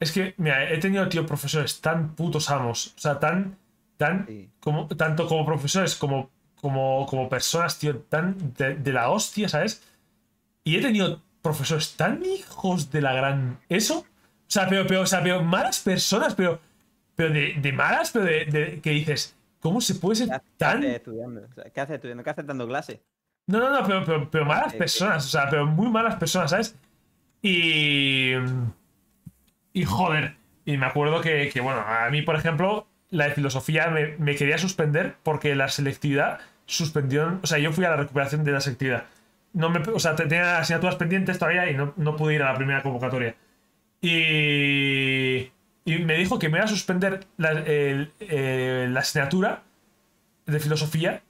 Es que, mira, he tenido, tío, profesores tan putos amos. O sea, tan. tan Sí. como, tanto como profesores como, como, como personas, tío, tan de, de la hostia, ¿sabes? Y he tenido profesores tan hijos de la gran. ¿Eso? O sea, pero, pero, o sea, pero malas personas, pero. Pero de, de malas, pero de, de- que dices. ¿Cómo se puede ser ¿Qué tan estudiando? O sea, ¿Qué haces estudiando? ¿Qué haces dando clase? no, no, no, pero, pero, pero malas Eh, personas, o sea, pero muy malas personas, ¿sabes? Y. Y joder. Y me acuerdo que, que, bueno, a mí, por ejemplo, la de filosofía me, me quería suspender porque la selectividad suspendió. O sea, yo fui a la recuperación de la selectividad. No me, o sea, tenía asignaturas pendientes todavía y no, no pude ir a la primera convocatoria. Y. Y me dijo que me iba a suspender la, el- eh, la asignatura de filosofía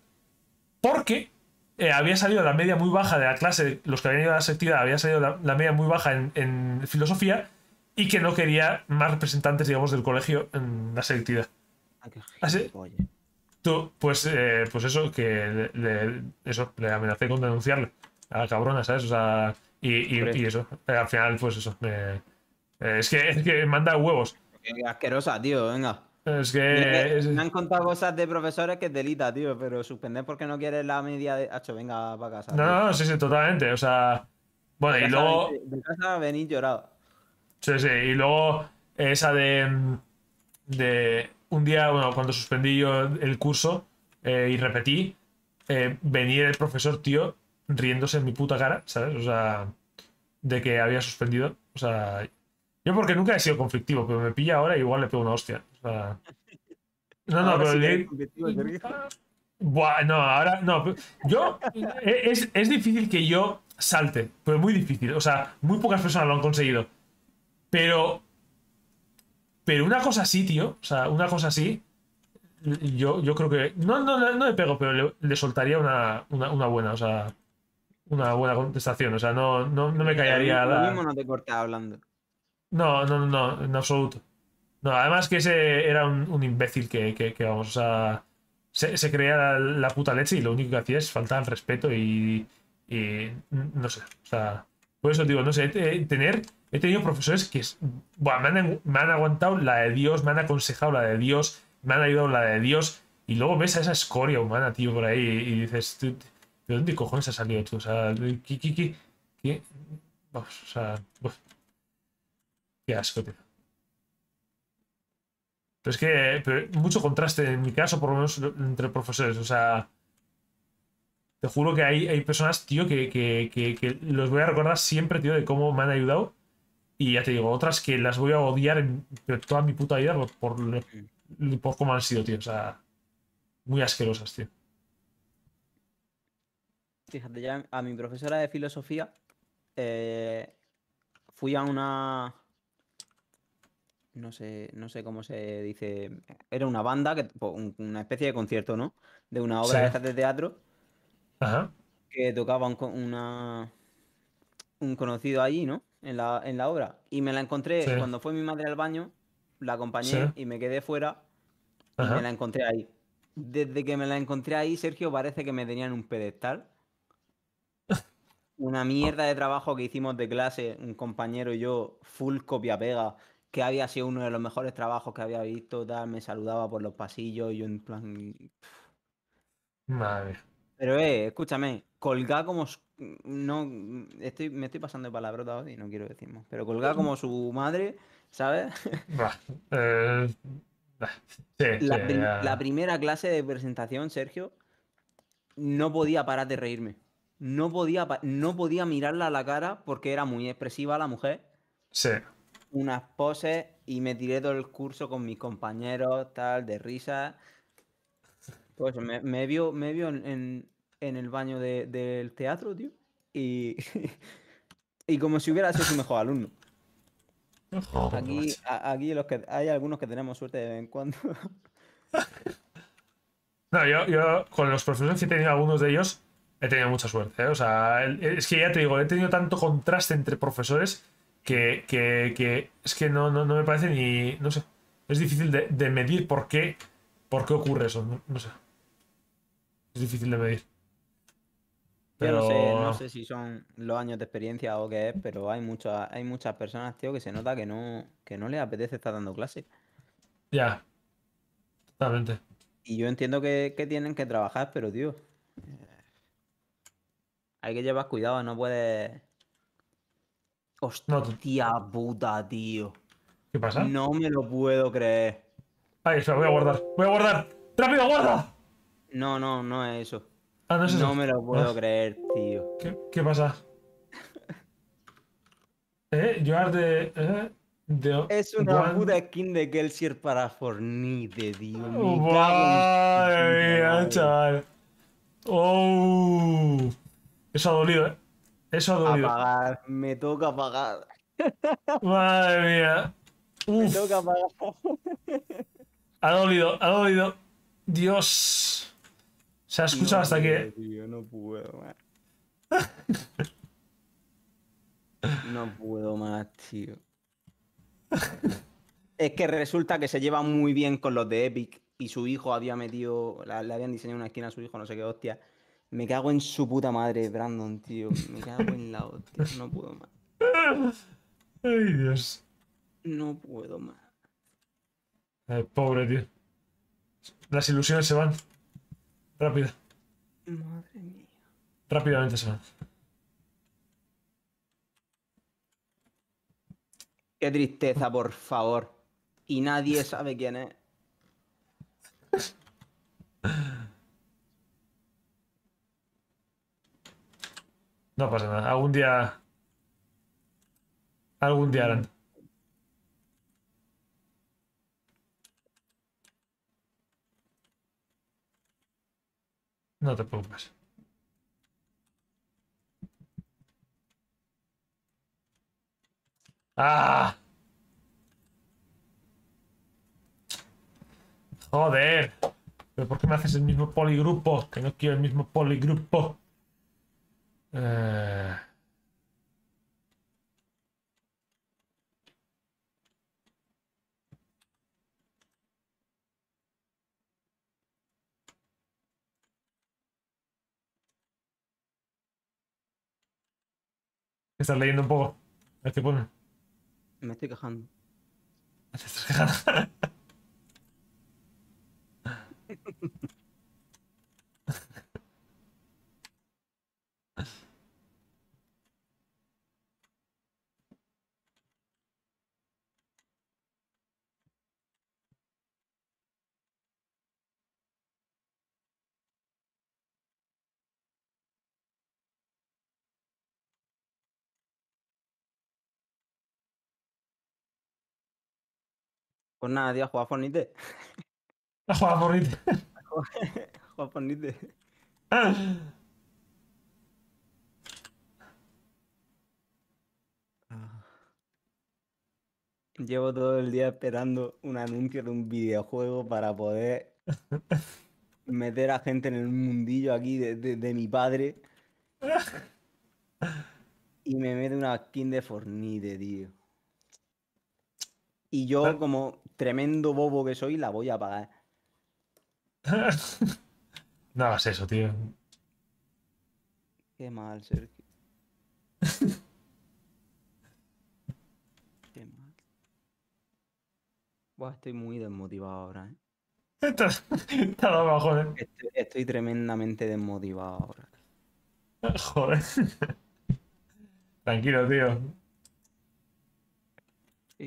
porque eh, había salido la media muy baja de la clase, los que habían ido a la selectividad, había salido la, la media muy baja en, en filosofía y que no quería más representantes, digamos, del colegio en la selectividad. Ah, qué ¿Ah, sí? gilipollas. Tú, pues, eh, pues eso, que le, le- eso, le amenacé con denunciarle a la cabrona, ¿sabes? O sea, y, y- eso, eh, al final, pues eso, eh, es, que, es que manda huevos. Asquerosa, tío, venga. Es que es- Me han contado cosas de profesores que es delita, tío, pero suspender porque no quieres la media de. Hacho, venga para casa. no, tío. no, no, sí, sí, totalmente. O sea, bueno, De y casa luego... De casa venís llorado. Sí, sí, y luego esa de, de un día, bueno, cuando suspendí yo el curso eh, y repetí, eh, venía el profesor, tío, riéndose en mi puta cara, ¿sabes? O sea, de que había suspendido. O sea, yo porque nunca he sido conflictivo, pero me pilla ahora y igual le pego una hostia. O sea, no, no, Ahora pero sí le-. Buah, no, ahora no. Yo. eh, Es, es difícil que yo salte, pero muy difícil. O sea, muy pocas personas lo han conseguido. Pero. Pero una cosa así, tío. O sea, una cosa así. Yo, yo creo que. No, no, no, no le pego, pero le, le soltaría una, una, una buena, o sea. Una buena contestación. O sea, no, no, no me callaría Lo la. no te cortas hablando. No, no, no, no, en absoluto. No, además que ese era un, un imbécil que, que, que, vamos, o sea, se, se creía la, la puta leche y lo único que hacía es faltar al respeto y, y no sé, o sea, por eso digo, no sé, tener, he tenido profesores que es- me, han, me han aguantado la de Dios, me han aconsejado la de Dios, me han ayudado la de Dios y luego ves a esa escoria humana, tío, por ahí y dices, "Tú, ¿de dónde cojones has salido tú? O sea, ¿qué, qué, qué, qué? Vamos, o sea, uf. Qué asco, tío. Pero es que pero mucho contraste, en mi caso, por lo menos entre profesores. O sea, te juro que hay, hay personas, tío, que, que, que, que los voy a recordar siempre, tío, de cómo me han ayudado. Y ya te digo, otras que las voy a odiar en toda mi puta vida por, por cómo han sido, tío. O sea, muy asquerosas, tío. Fíjate, ya a mi profesora de filosofía eh, fui a una. No sé, no sé cómo se dice. Era una banda, que, una especie de concierto, ¿no? De una obra Sí. de teatro Ajá. que tocaba un, una, un conocido allí, ¿no? En la, en la obra. Y me la encontré Sí. cuando fue mi madre al baño, la acompañé Sí. y me quedé fuera y me la encontré ahí. Desde que me la encontré ahí, Sergio, parece que me tenía en un pedestal. Una mierda de trabajo que hicimos de clase, un compañero y yo, full copia-pega, que había sido uno de los mejores trabajos que había visto, tal, me saludaba por los pasillos y yo en plan... Madre mía. Pero eh, escúchame, colgar como... No, estoy, me estoy pasando de palabrota hoy, no quiero decir más, pero colgar como su madre, ¿sabes? Bah, eh, bah, sí, La, sí, prim- ya. la primera clase de presentación, Sergio, no podía parar de reírme. No podía, no podía mirarla a la cara porque era muy expresiva la mujer. Sí. Unas poses y me tiré todo el curso con mis compañeros, tal, de risa. Pues me, me vio, me vio en, en- en el baño de- del teatro, tío. Y, y como si hubiera sido su mejor alumno. Aquí, a- aquí los que, hay algunos que tenemos suerte de vez en cuando. No, yo, yo con los profesores que he tenido, algunos de ellos, he tenido mucha suerte. ¿eh? O sea, es que ya te digo, he tenido tanto contraste entre profesores que, que- que es que no, no, no me parece ni. No sé. Es difícil de, de medir por qué, por qué ocurre eso. No, no sé. Es difícil de medir. Yo no sé, Pero- no sé si son los años de experiencia o qué es, pero hay muchas, hay muchas personas, tío, que se nota que no, que no les apetece estar dando clases. Ya. Totalmente. Y yo entiendo que, que tienen que trabajar, pero tío. Hay que llevar cuidado, no tú- Hostia puta, tío. ¿Qué pasa? No me lo puedo creer. Ay, espera, voy a guardar. Voy a guardar. ¡Rápido, guarda! No, no, no es eso. Ah, no es eso. No me lo puedo Ah. creer, tío. ¿Qué, qué pasa? ¿Eh? The... Eh, Es una one- puta skin de Kelsier para Fornite, tío. Madre mía, chaval. Oh. Eso ha dolido, ¿eh? Eso ha dolido. Apagar, me toca apagar. Madre mía. Me toca apagar. ha dolido, ha dolido. Dios. Se ha escuchado No hasta aquí, puedo, ¿eh? tío, no puedo más. No puedo más, tío. Es que resulta que se lleva muy bien con los de Epic y su hijo había metido, le habían diseñado una esquina a su hijo, no sé qué hostia. Me cago en su puta madre, Brandon, tío. Me cago en la hostia. No puedo más. Ay, Dios. No puedo más. Ay, pobre, tío. Las ilusiones se van. Rápido. Madre mía. Rápidamente se van. Qué tristeza, por favor. Y nadie sabe quién es. No pasa nada. Algún día. Algún día harán. No te preocupes. ¡Ah! Joder. ¿Pero por qué me haces el mismo poligrupo? Que no quiero el mismo poligrupo. Eh... Estás leyendo un poco. A ver qué pone. Me estoy quejando. Te estás quejando. Pues nada, tío, juega Fornite. A jugar Fortnite. Juega Fornite. Llevo todo el día esperando un anuncio de un videojuego para poder meter a gente en el mundillo aquí de, de- de mi padre. Y me mete una skin de Fornite, tío. Y yo, como tremendo bobo que soy, la voy a pagar. No hagas eso, tío. Qué mal, Sergio. Qué mal. Buah, estoy muy desmotivado ahora, ¿eh? Ha dado bajón, eh. Estoy, estoy tremendamente desmotivado ahora. Joder. Tranquilo, tío.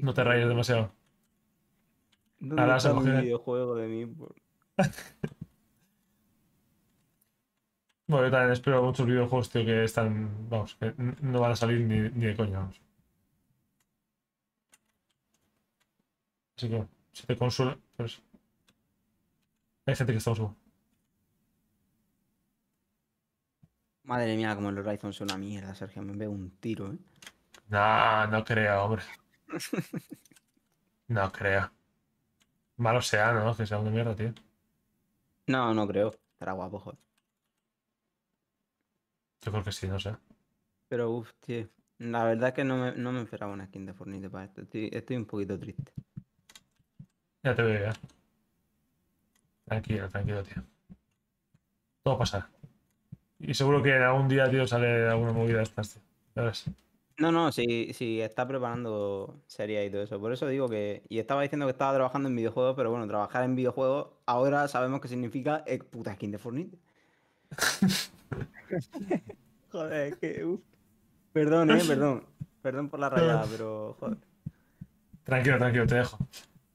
No te rayes demasiado. ¿Dónde Ahora está mi videojuego de mí? por- Bueno, yo también espero muchos videojuegos, tío, que están. Vamos, que no van a salir ni, ni de coña, vamos. Así que, si te consuela, pues. Hay gente que está seguro. Madre mía, como el Horizon es una mierda, Sergio. Me veo un tiro, ¿eh? No, no creo, hombre. No creo. Malo sea, ¿no? Que sea una mierda, tío. No, no creo. Estará guapo, joder. Yo creo que sí, no sé. Pero uff, tío. La verdad es que no me, no me esperaba una skin de Fornite para esto. Estoy, estoy un poquito triste. Ya te veo ya. Tranquilo, tranquilo, tío. Todo pasará. Y seguro que algún día, tío, sale alguna movida de estas, tío. Ya ves. No, no, sí, sí, está preparando series y todo eso. Por eso digo que. Y estaba diciendo que estaba trabajando en videojuegos, pero bueno, trabajar en videojuegos ahora sabemos que significa eh, puta skin de Fortnite. joder, es que. uf. Perdón, eh, perdón. Perdón por la rayada, pero joder. Tranquilo, tranquilo, te dejo.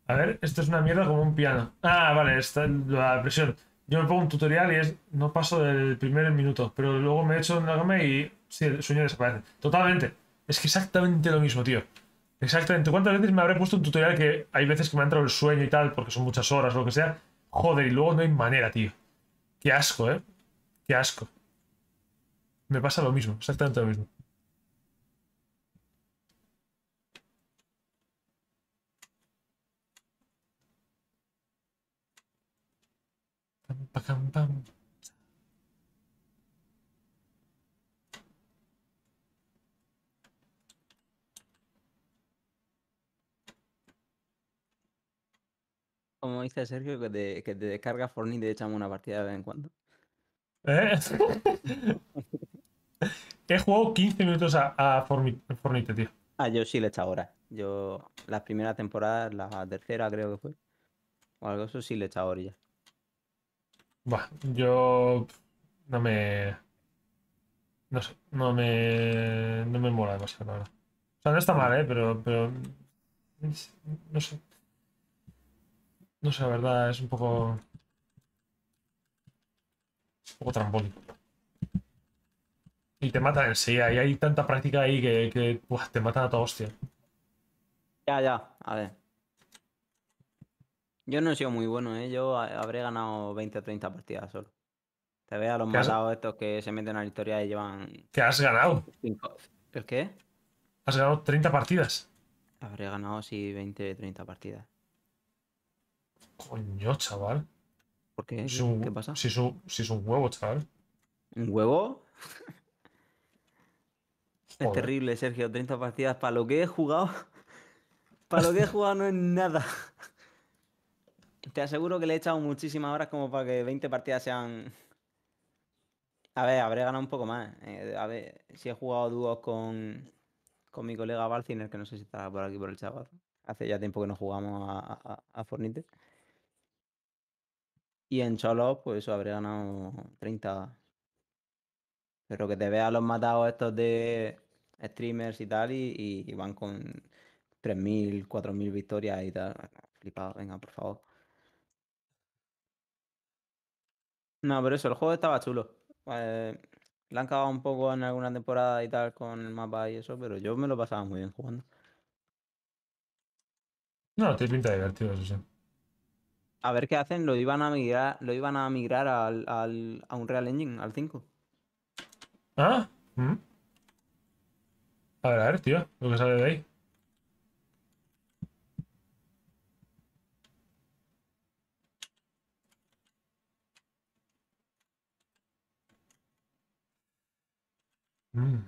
A ver, esto es una mierda como un piano. Ah, vale, está la presión. Yo me pongo un tutorial y es no paso del primer minuto, pero luego me echo una gama y sí, el sueño desaparece. Totalmente. Es que exactamente lo mismo, tío. Exactamente. ¿Cuántas veces me habré puesto un tutorial que hay veces que me ha entrado el sueño y tal, porque son muchas horas o lo que sea? Joder, y luego no hay manera, tío. Qué asco, ¿eh? Qué asco. Me pasa lo mismo, exactamente lo mismo. Pam, pacam, pam. Como dice Sergio, que te, que te descargas Fortnite y te echamos una partida de vez en cuando. ¿Eh? He jugado 15 minutos a, a Fornite, tío. Ah, yo sí le he echado horas. Yo, las primeras temporadas, la tercera creo que fue. O algo eso sí le he echado horas ya. Buah, yo no me. No sé, no me. No me mola demasiado, la verdad. O sea, no está mal, ¿eh? Pero. pero no sé. No sé, la verdad, es un poco. Un poco trambólico. Y te matan enseguida. Y hay tanta práctica ahí que, que te matan a toda hostia. Ya, ya, a ver. Yo no he sido muy bueno, ¿eh? Yo ha- habré ganado 20 o 30 partidas solo. Te ve a los ¿Qué has- matados estos que se meten a la historia y llevan Que has ganado. 5. ¿El qué? Has ganado 30 partidas. Habré ganado, sí, 20 o 30 partidas. Coño, chaval. ¿Por qué? Si ¿Qué, un, qué pasa? si es un- si es un huevo, chaval. ¿Un huevo? Es terrible, Sergio. 30 partidas. Para lo que he jugado. Para lo que he jugado no es nada. Te aseguro que le he echado muchísimas horas como para que 20 partidas sean. A ver, habré ganado un poco más. Eh, a ver, si he jugado dúos con, con mi colega Balciner, que no sé si estará por aquí por el chaval. Hace ya tiempo que no jugamos a, a, a Fornite. Y en Cholos, pues eso, habré ganado 30. Pero que te veas los matados estos de streamers y tal, y, van con 3.000, 4.000 victorias y tal. Flipado, venga, por favor. No, pero eso, el juego estaba chulo. Eh, le han cagado un poco en alguna temporada y tal con el mapa y eso, pero yo me lo pasaba muy bien jugando. No, te pinta divertido, eso sí. A ver qué hacen, lo iban a migrar, lo iban a migrar al, al, a un Real Engine, al 5. ¿Ah? ¿Mm? A ver, a ver, tío, lo que sale de ahí. Mm.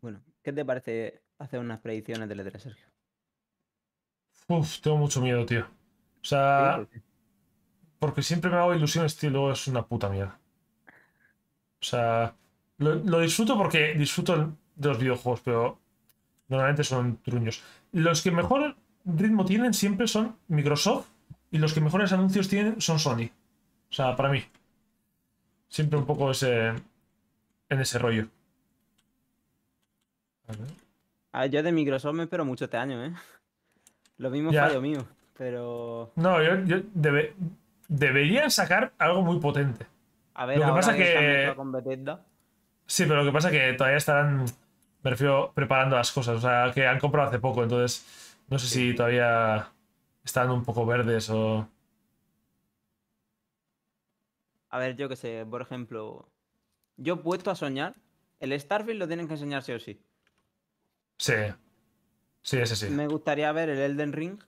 Bueno, ¿qué te parece hacer unas predicciones del E3, Sergio? Uf, tengo mucho miedo, tío. O sea, porque siempre me hago ilusiones, tío, y luego es una puta mierda. O sea, lo, lo disfruto porque disfruto de los videojuegos, pero normalmente son truños. Los que mejor ritmo tienen siempre son Microsoft y los que mejores anuncios tienen son Sony. O sea, para mí. Siempre un poco ese. en ese rollo. A ver. A ver, yo de Microsoft me espero mucho este año, ¿eh? Lo mismo Ya. fallo mío, pero... No, yo, yo debe- deberían sacar algo muy potente. A ver, Lo que ahora pasa que, Sí, pero lo que pasa es que todavía estarán, me refiero, preparando las cosas. O sea, que han comprado hace poco, entonces no sé si todavía están un poco verdes o... A ver, yo qué sé, por ejemplo, yo puesto a soñar, el Starfield lo tienen que enseñar sí o sí. Sí. Sí, ese sí. Me gustaría ver el Elden Ring.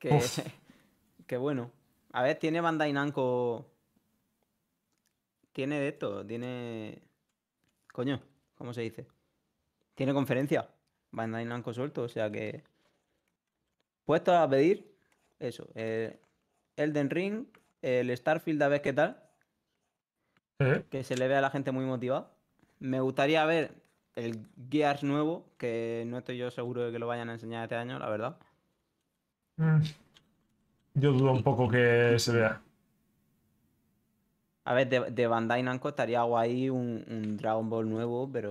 Que, bueno. A ver, tiene Bandai Namco. Tiene de esto, tiene. Coño, ¿cómo se dice? Tiene conferencia. Bandai Namco suelto, o sea que. Puesto a pedir eso. eh, Elden Ring, el Starfield a ver qué tal. ¿Eh? Que se le ve a la gente muy motivada. Me gustaría ver el Gears nuevo, que no estoy yo seguro de que lo vayan a enseñar este año, la verdad. Mm. Yo dudo un poco que se vea. A ver, de, de Bandai Namco estaría guay un, un Dragon Ball nuevo, pero.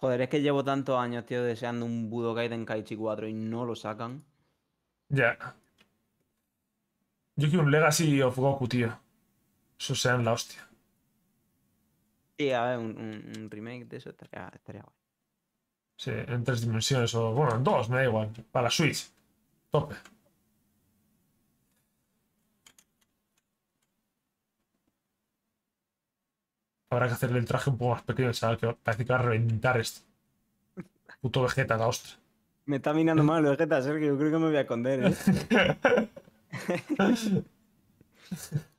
Joder, es que llevo tantos años, tío, deseando un Budokai Tenkaichi 4 y no lo sacan. Ya. Yo quiero un Legacy of Goku, tío. Eso sean la hostia. Sí, a ver, un, un- un remake de eso estaría, estaría guay. Sí, en tres dimensiones o. Bueno, en dos, me da igual. Para Switch. Tope. Habrá que hacerle el traje un poco más pequeño, chaval, que parece que va a reventar esto. Puto Vegeta, la ostra. Me está mirando mal el Vegeta, Sergio. Yo creo que me voy a esconder, ¿eh?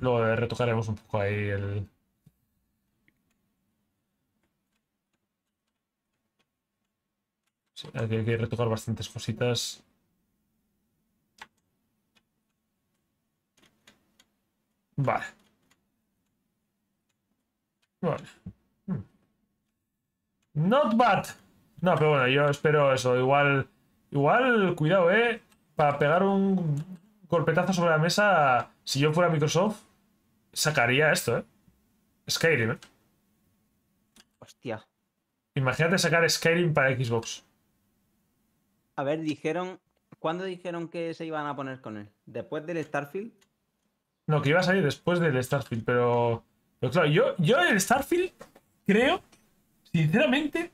Luego retocaremos un poco ahí el. Sí, hay que, hay que retocar bastantes cositas. Vale. Vale. Hmm. Not bad. No, pero bueno, yo espero eso. Igual. Igual, cuidado, eh. Para pegar un golpetazo sobre la mesa. Si yo fuera Microsoft, sacaría esto, eh. Skyrim, eh. Hostia. Imagínate sacar Skyrim para Xbox. A ver, dijeron. ¿Cuándo dijeron que se iban a poner con él? ¿Después del Starfield? No, que iba a salir después del Starfield, pero. Pero claro, yo, yo el Starfield creo, sinceramente,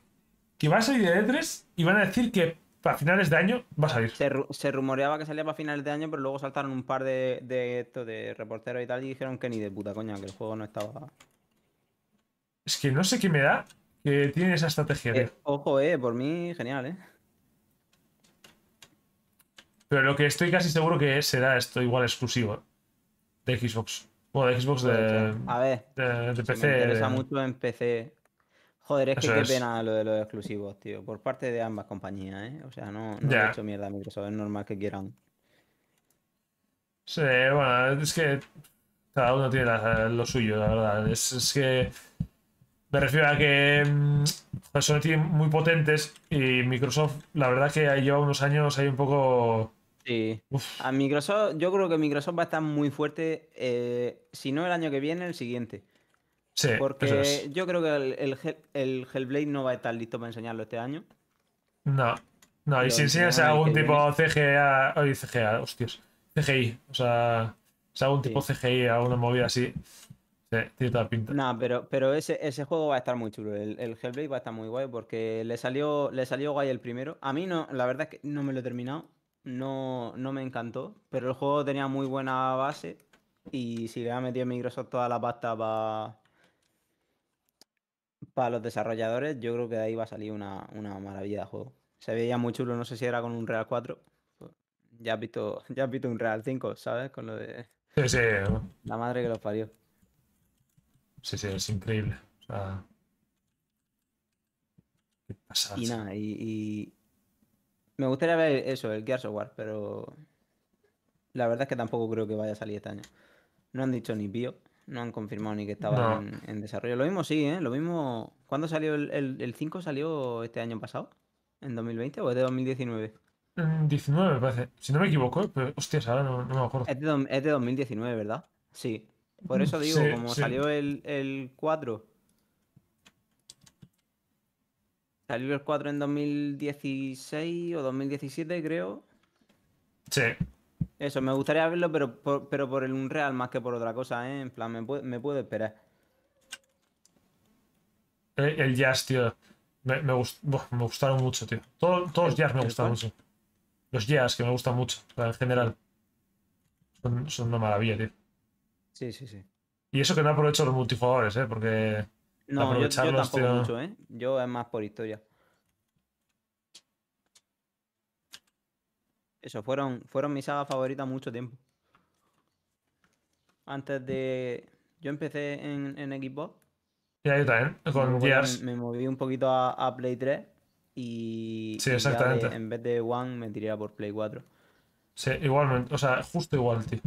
que va a salir de E3 y van a decir que para finales de año va a salir. Se, ru- se rumoreaba que salía para finales de año, pero luego saltaron un par de, de, esto, de reporteros y tal y dijeron que ni de puta coña, que el juego no estaba. Es que no sé qué me da que tiene esa estrategia, Eh, ojo, eh, por mí, genial, eh. Pero lo que estoy casi seguro que será esto igual exclusivo de Xbox. Bueno, de Xbox de, A ver, de, de si PC. me interesa mucho en PC. Joder, es que qué es. pena lo de los exclusivos, tío. Por parte de ambas compañías, ¿eh? O sea, no, no he hecho mierda a Microsoft, es normal que quieran. Sí, bueno, es que cada uno tiene la- lo suyo, la verdad. Es, es que me refiero a que mm, pues son tienen muy potentes y Microsoft, la verdad que lleva unos años ahí un poco... Sí. uf, A Microsoft, yo creo que Microsoft va a estar muy fuerte, eh, si no el año que viene, el siguiente. Sí, Porque es. yo creo que el, el, Hell- el Hellblade no va a estar listo para enseñarlo este año. No, no, y si enseñas algún tipo CGA, oye, CGA, hostias, CGI, o sea, si algún tipo Sí. CGI, alguna movida así, sí, tiene toda pinta. No, pero, pero ese, ese juego va a estar muy chulo. El, el Hellblade va a estar muy guay porque le salió, le salió guay el primero. A mí no, la verdad es que no me lo he terminado. No, no me encantó. Pero el juego tenía muy buena base. Y si le ha metido Microsoft toda la pasta para para los desarrolladores, yo creo que de ahí va a salir una, una maravilla de juego. Se veía muy chulo, no sé si era con un Real 4. Pues, Ya has visto, ya has visto un Real 5, ¿sabes? Con lo de Sí, sí, la madre que los parió. sí, sí, es increíble. O sea, qué. Y nada, y, y me gustaría ver eso, el Gears of War, pero la verdad es que tampoco creo que vaya a salir este año. No han dicho ni pío, no han confirmado ni que estaba No. en, en desarrollo. Lo mismo sí, ¿eh? Lo mismo... ¿Cuándo salió el, el, el 5? ¿Salió este año pasado? ¿En 2020 o es de 2019? En 19 me parece, si no me equivoco, pero hostias, ahora no, no me acuerdo. Es de, es de 2019, ¿verdad? Sí. Por eso digo, Sí, como sí. salió el, el 4... Salió el 4 en 2016 o 2017, creo. Sí, Eso, me gustaría verlo, pero por, pero por el Unreal más que por otra cosa, ¿eh? En plan, me, puedo- me puedo esperar. el, el jazz, tío, me, me, gust- me gustaron mucho, tío. Todo- todos los ¿El- jazz me cuál? mucho. Los jazz que me gustan mucho, en general. Son, son una maravilla, tío. Sí, sí, sí. Y eso que no aprovecho los multijugadores, ¿eh? Porque No, yo, yo tampoco tío. mucho, ¿eh? Yo es más por historia. Eso, fueron, fueron mis sagas favoritas mucho tiempo. Antes de... Yo empecé en, en Xbox. Ya, yo también, con Gears. me, me moví un poquito a, a Play 3 y, Sí, de- exactamente. en vez de One me tiré a por Play 4. Sí, igualmente, o sea, justo igual, tío.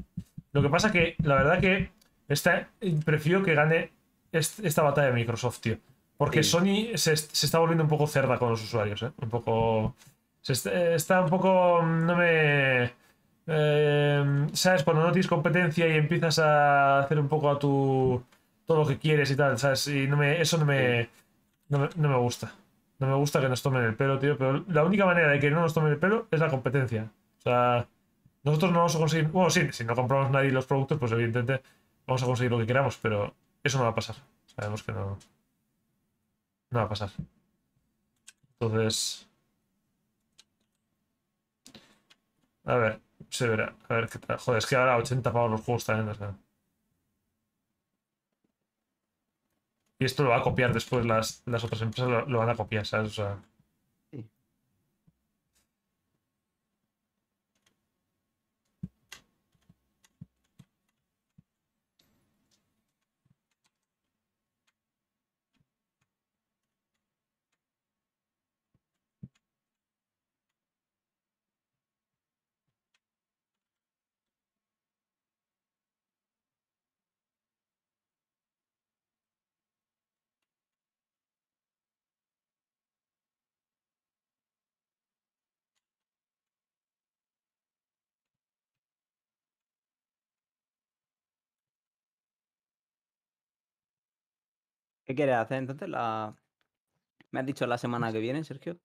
Lo que pasa que, la verdad que esta, prefiero que gane est- esta batalla de Microsoft, tío. Porque Sí. Sony se, se está volviendo un poco cerda con los usuarios, ¿eh? Un poco... Eh, está un poco... No me... eh, ¿Sabes? Cuando no tienes competencia y empiezas a hacer un poco a tu... Todo lo que quieres y tal, ¿sabes? Y no me, eso no me, no me... No me gusta. No me gusta que nos tomen el pelo, tío. Pero la única manera de que no nos tomen el pelo es la competencia. O sea... Nosotros no vamos a conseguir. Bueno, sí, si no compramos nadie los productos, pues evidentemente vamos a conseguir lo que queramos, pero eso no va a pasar. Sabemos que no. No va a pasar. Entonces. A ver, se verá. A ver qué tal. Joder, es que ahora 80 pavos los juegos también. o sea. Y esto lo va a copiar después las, las otras empresas, lo, lo van a copiar, ¿sabes? O sea. ¿Qué quieres hacer entonces? La... ¿Me has dicho la semana que viene, Sergio?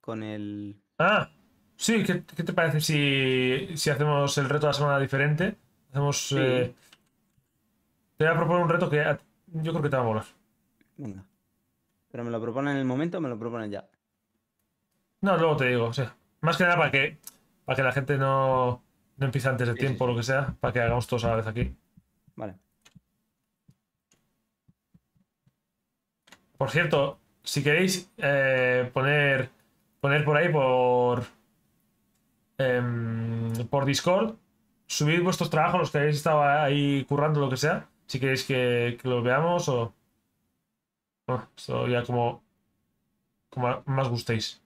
Con el... Ah, sí, ¿qué, qué te parece si, si hacemos el reto de la semana diferente? Hacemos. eh, te voy a proponer un reto que yo creo que te va a molar. Venga. ¿Pero me lo proponen en el momento o me lo proponen ya? No, luego te digo, o sea, más que nada para que, para que la gente no, no empiece antes de Sí, tiempo o lo que sea, para que hagamos todos a la vez aquí. Vale. Por cierto, si queréis eh, poner, poner por ahí por, em, por Discord, subid vuestros trabajos, los que habéis estado ahí currando, lo que sea, si queréis que, que los veamos o... Bueno, esto ya como, como más gustéis.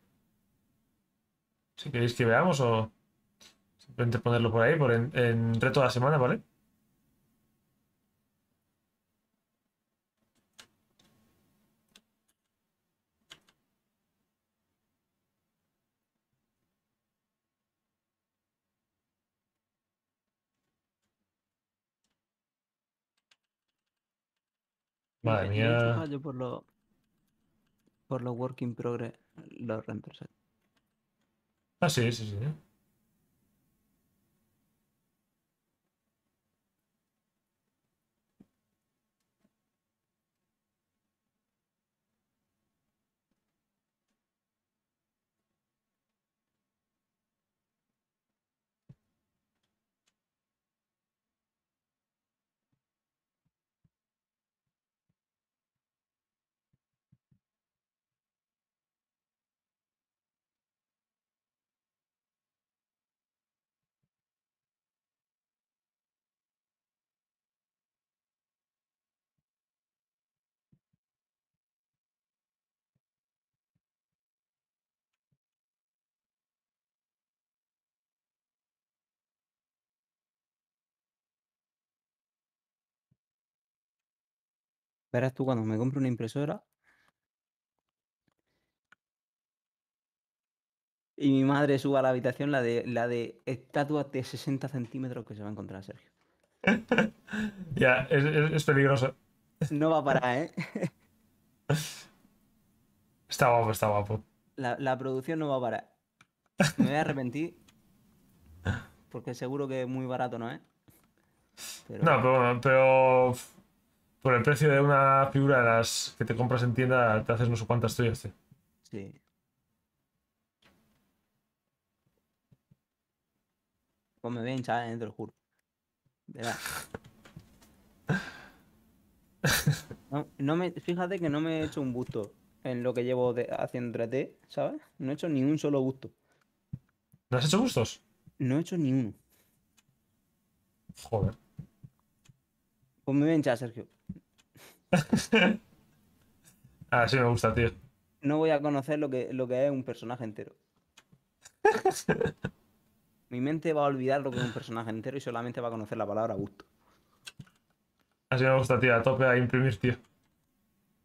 Si queréis que veamos o simplemente ponerlo por ahí, por en, en reto de la semana, ¿vale? Madre mía. fallo por los por los work in progress, los renders. Ah, sí, sí, sí. Verás tú cuando me compre una impresora y mi madre suba a la habitación la de la de estatuas de 60 centímetros que se va a encontrar Sergio. Ya, es, es- es peligroso. No va a parar, ¿eh? Está guapo, está guapo. La, la producción no va a parar. Me voy a arrepentir porque seguro que muy barato no es. Pero No, pero pero por el precio de una figura de las que te compras en tienda, te haces no sé cuántas tuyas, tío. sí. Pues me voy a hinchar, ¿eh? te lo juro. Verás. No, me, fíjate que no me he hecho un busto en lo que llevo de- haciendo 3D, ¿sabes? No he hecho ni un solo busto. ¿No has hecho gustos? No he hecho ni uno. Joder. Pues me ven ya, Sergio. Ah, sí me gusta, tío. No voy a conocer lo que, lo que es un personaje entero. Mi mente va a olvidar lo que es un personaje entero y solamente va a conocer la palabra busto. Así me gusta, tío. A tope a imprimir, tío.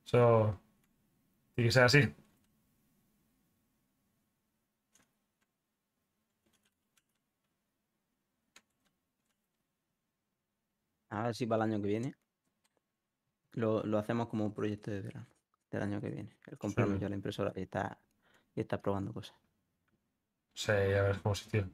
Eso. Tiene que ser así. A ver si para el año que viene lo, lo hacemos como un proyecto de verano del año que viene. El comprarnos Sí. ya la impresora y estar, y estar probando cosas. Sí, a ver cómo se tío.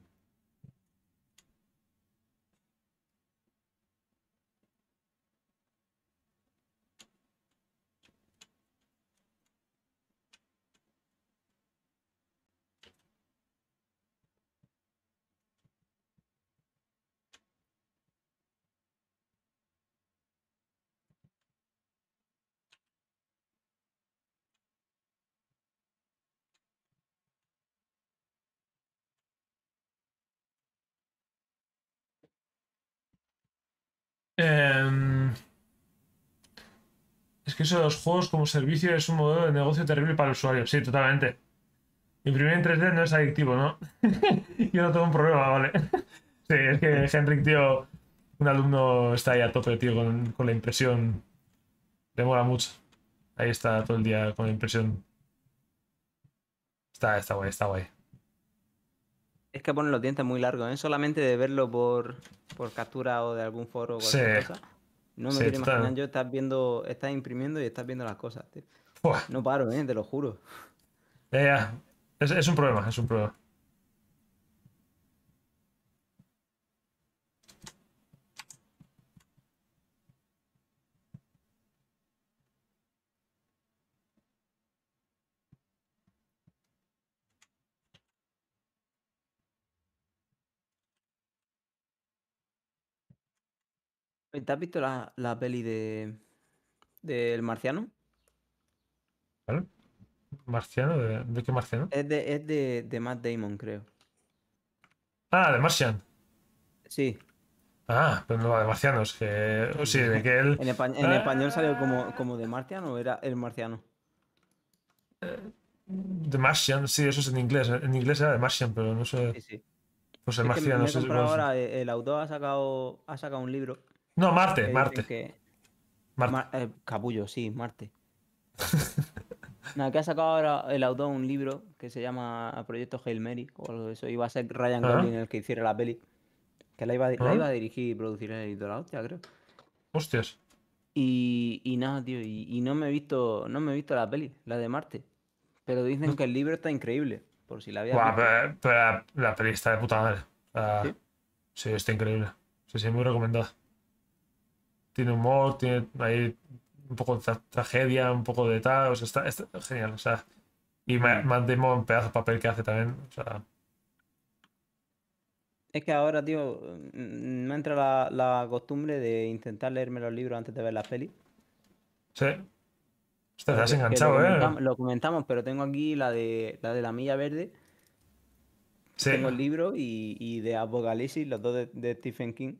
Que eso de los juegos como servicio es un modelo de negocio terrible para el usuario. Sí, totalmente. Imprimir en 3D no es adictivo, ¿no? Yo no tengo un problema, vale. Sí, es que Henrik, tío, un alumno está ahí a tope, tío, con, con la impresión. Le mola mucho. Ahí está todo el día con la impresión. Está, está guay, está guay. Es que ponen los dientes muy largos, ¿eh? Solamente de verlo por, por captura o de algún foro o cualquier Sí. cosa. No me Sí, quiero imaginar yo estás viendo, estás imprimiendo y estás viendo las cosas, tío. No paro, ¿eh? Te lo juro. ya, ya. Es, es un problema, es un problema. ¿Te has visto la, la peli de del marciano? ¿Vale? ¿Marciano? ¿De, de qué marciano? Es de, es de, de Matt Damon, creo. Ah, de Martian. Sí. Ah, pero no va de marcianos, que. o Sí, de que él. En, espa- en español salió como, como de Martian o era el marciano. De Martian, sí, eso es en inglés. En inglés era de Martian, pero no sé. Sí, sí. Pues el Es que me, marciano, me no sé ahora, eh, el autor ha sacado, ha sacado un libro. No, Marte, Marte. que- Marte. Mar- eh, capullo, sí, Marte. Nada, que ha sacado ahora el autor un libro que se llama Proyecto Hail Mary o algo de eso. Iba a ser Ryan. Gosling el que hiciera la peli. Que la iba, a di- la iba a dirigir y producir el editor, la hostia, creo. Hostias. Y, y nada, tío, y, y no me he visto, no me he visto la peli, la de Marte. Pero dicen que el libro está increíble, por si la había Buah, pero, pero la, la peli está de puta madre. ¿Sí? sí, está increíble. Sí, sí, muy recomendada. Tiene humor, tiene ahí un poco de tra- tragedia, un poco de tal. O sea, está, está genial. O sea, y Ma- Matt Damon, pedazo de papel que hace también. O sea, Es que ahora, tío, mm, me entra la, la costumbre de intentar leerme los libros antes de ver las pelis. sí. Hostia, te has enganchado, lo ¿eh? comentamos, lo comentamos, pero tengo aquí la de la de la milla verde, Sí. tengo el libro y, y de Apocalipsis, los dos de, de Stephen King.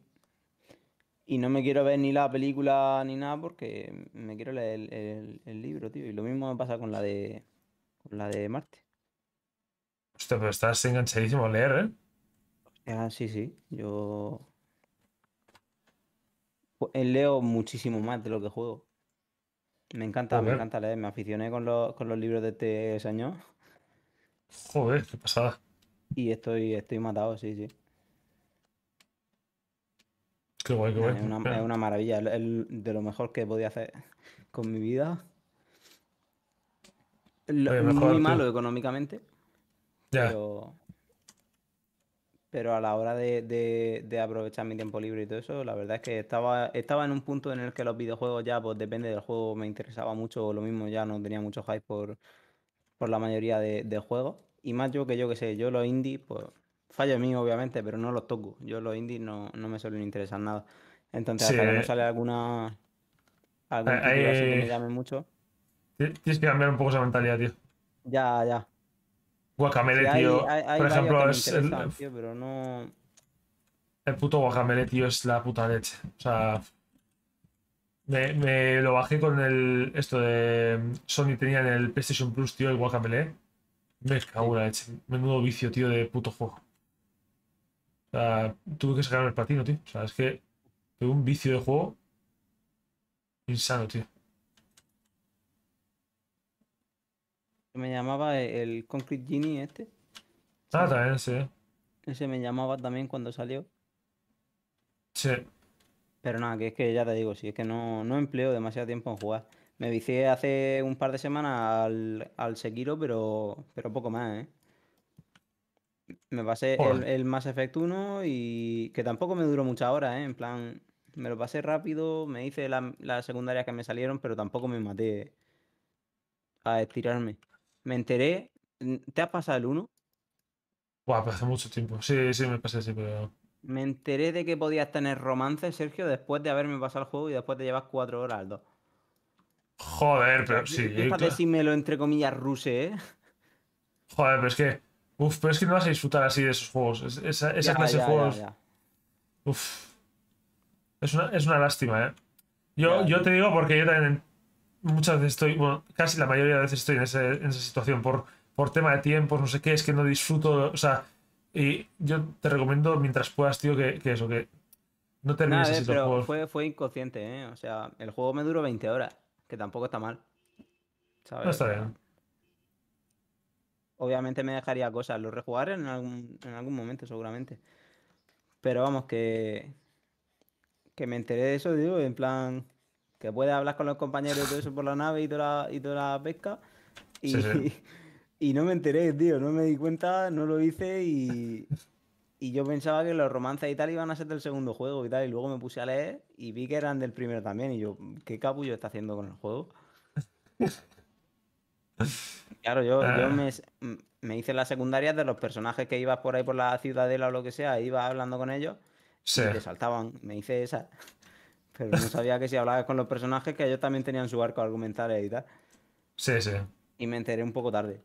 Y no me quiero ver ni la película ni nada porque me quiero leer el, el- el libro, tío. Y lo mismo me pasa con la de con la de Marte. Hostia, pero estás enganchadísimo a leer, ¿eh? Ah, sí, sí. Yo eh, leo muchísimo más de lo que juego. Me encanta, me encanta leer. Me aficioné con los, con los libros de este señor Joder, qué pasada. y estoy, estoy matado, sí, sí. Qué guay, qué Nah, guay. Es una, es una maravilla, el- de lo mejor que podía hacer con mi vida. Lo- Oye, mejor muy tú. malo económicamente, pero, pero a la hora de, de- de aprovechar mi tiempo libre y todo eso, la verdad es que estaba, estaba en un punto en el que los videojuegos ya, pues depende del juego, me interesaba mucho, o lo mismo ya no tenía mucho hype por, por la mayoría de, de juegos. Y más yo que yo que sé, yo los indies, pues fallo mío obviamente, pero no los toco. Yo los indies no, no me suelen interesar nada. Entonces, hasta que no sale alguna algún Eh, título así que me llame mucho. Ti- Tienes que cambiar un poco esa mentalidad, tío. Ya, ya. Guacamele, Sí, hay, tío. hay- hay por ejemplo, es el, tío, pero no. el puto guacamele, tío, es la puta leche. O sea. Me, me lo bajé con el. Esto de. Sony tenía en el PlayStation Plus, tío, el guacamele. Me cago en la leche. Menudo vicio, tío, de puto juego. O sea, tuve que sacarme el platino, tío. O sea, es que. Tuve un vicio de juego. Insano, tío. Me llamaba el Concrete Genie este. Ah, también, sí. Ese me llamaba también cuando salió. Sí. Pero nada, que es que ya te digo, si es que no, no empleo demasiado tiempo en jugar. Me vicié hace un par de semanas al, al Sekiro, pero, pero poco más, ¿eh? Me pasé el, el Mass Effect 1 y que tampoco me duró muchas horas, ¿eh? En plan, me lo pasé rápido, me hice la- las secundarias que me salieron, pero tampoco me maté a estirarme. Me enteré, ¿te has pasado el 1? Buah, pero hace mucho tiempo. Sí, sí, me pasé, sí, pero. Me enteré de que podías tener romance, Sergio, después de haberme pasado el juego y después de llevar cuatro horas al 2. Joder, pero sí. Fíjate si me lo entre comillas ruse, ¿eh? Joder, pero es que. Uf, pero es que no vas a disfrutar así de esos juegos. Es- esa esa Ya, clase ya, de juegos. ya. Uf. Es una, es una lástima, ¿eh? Yo, yo te digo porque yo también muchas veces estoy, bueno, casi la mayoría de veces estoy en, ese- en esa situación por, por tema de tiempos, no sé qué, es que no disfruto, o sea, y yo te recomiendo mientras puedas, tío, que, que eso, que no termines así los pero juegos. fue, fue inconsciente, ¿eh? O sea, el juego me duró 20 horas, que tampoco está mal. ¿sabes? No está bien. Obviamente me dejaría cosas, lo rejugaré en algún, en algún momento seguramente. Pero vamos, que, que me enteré de eso, digo, en plan, que puedes hablar con los compañeros y todo eso por la nave y toda la, y toda la pesca. Y, Sí, sí. y no me enteré, tío, no me di cuenta, no lo hice y, y yo pensaba que los romances y tal iban a ser del segundo juego y tal. Y luego me puse a leer y vi que eran del primero también. Y yo, ¿qué capullo está haciendo con el juego? Claro, yo, yo Ah. me, me hice las secundarias de los personajes que ibas por ahí por la ciudadela o lo que sea, iba hablando con ellos Sí, y te saltaban. Me hice esa. Pero no sabía que si hablabas con los personajes, que ellos también tenían su arco argumentales y tal. sí, sí. Y me enteré un poco tarde.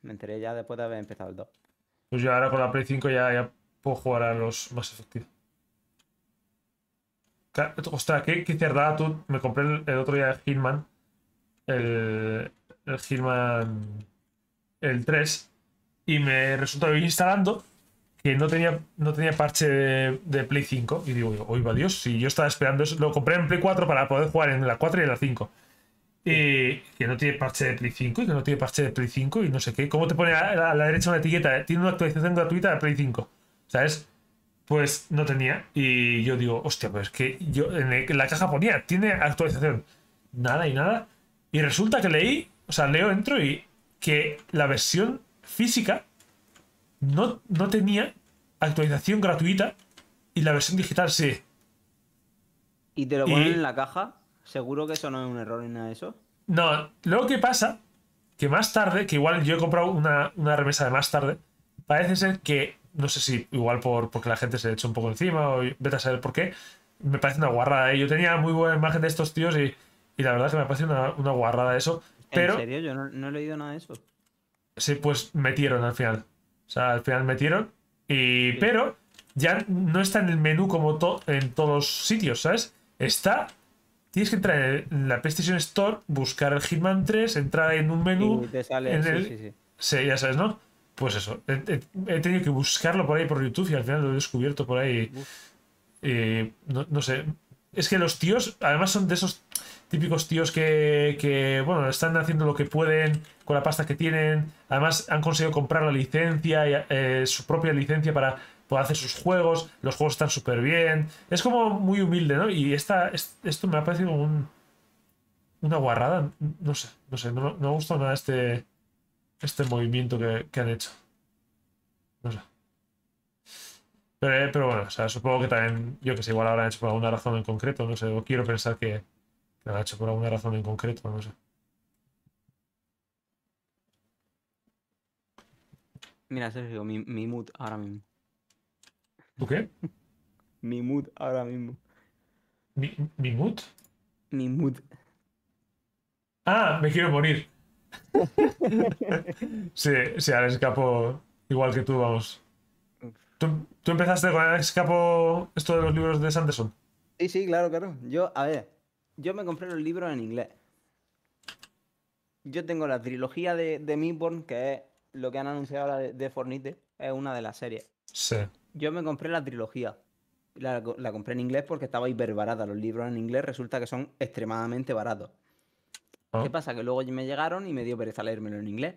Me enteré ya después de haber empezado el 2. Pues yo ahora con la Play 5 ya, ya puedo jugar a los más efectivos. Ostras, qué, qué cerdada tú. Me compré el, el otro día el Hitman. El, el Hitman. El 3. Y me resultó instalando que no tenía, no tenía parche de, Play 5. Y digo, oye, va Dios, si yo estaba esperando eso. Lo compré en Play 4 para poder jugar en la 4 y en la 5. Y que no tiene parche de Play 5 y que no tiene parche de Play 5 y no sé qué. ¿Cómo te pone a la, la derecha una etiqueta? Tiene una actualización gratuita de Play 5. ¿Sabes? Pues no tenía. Y yo digo, hostia, pues que yo en, en la caja ponía, tiene actualización. Nada y nada. Y resulta que leí, o sea, leo, entro y que la versión física no, no tenía actualización gratuita y la versión digital sí. Y te lo Y- ponen en la caja. Seguro que eso no es un error ni nada de eso. No, luego que pasa, que más tarde, que igual yo he comprado una, una remesa de más tarde, parece ser que, no sé si igual por porque la gente se le echó un poco encima o vete a saber por qué, me parece una guarrada. ¿eh? Yo tenía muy buena imagen de estos tíos y, y la verdad que me parece una, una guarrada eso. Pero ¿En serio? Yo no, no he leído nada de eso. sí, pues metieron al final. O sea, al final metieron. Y, Sí. Pero ya no está en el menú como to- en todos los sitios, ¿sabes? Está. Tienes que entrar en, la PlayStation Store, buscar el Hitman 3, entrar en un menú. Y te sale. en Sí, el- sí, sí. Sí, ya sabes, ¿no? Pues eso. He, he- he tenido que buscarlo por ahí por YouTube y al final lo he descubierto por ahí. Y no, no sé. Es que los tíos, además, son de esos típicos tíos que, que, bueno, están haciendo lo que pueden con la pasta que tienen. Además, han conseguido comprar la licencia, eh, su propia licencia para poder hacer sus juegos. Los juegos están súper bien. Es como muy humilde, ¿no? Y esta, es- esto me ha parecido un, una guarrada. No sé, no sé. No, me- ha gustado nada este, este movimiento que, han hecho. No sé. Pero, eh, bueno, supongo que también, yo que sé, igual habrán hecho por alguna razón en concreto, no sé, o quiero pensar que, que lo han hecho por alguna razón en concreto, no sé. Mira, Sergio, mi, mi mood ahora mismo. ¿Tú qué? Mi mood ahora mismo. ¿Mi, mi mood? Mi mood. Ah, me quiero morir. sí, sí, Alex Capo, igual que tú, vamos. ¿Tú, tú empezaste con Alex Capo esto de los libros de Sanderson? Sí, sí, claro, claro. Yo, a ver, yo me compré los libros en inglés. Yo tengo la trilogía de, de Midborn, que es lo que han anunciado ahora de, de Fornite, es una de las series. Sí. Yo me compré la trilogía. La, la compré en inglés porque estaba hiper barata. Los libros en inglés resulta que son extremadamente baratos. Ah, ¿Qué pasa? Que luego me llegaron y me dio pereza leérmelo en inglés.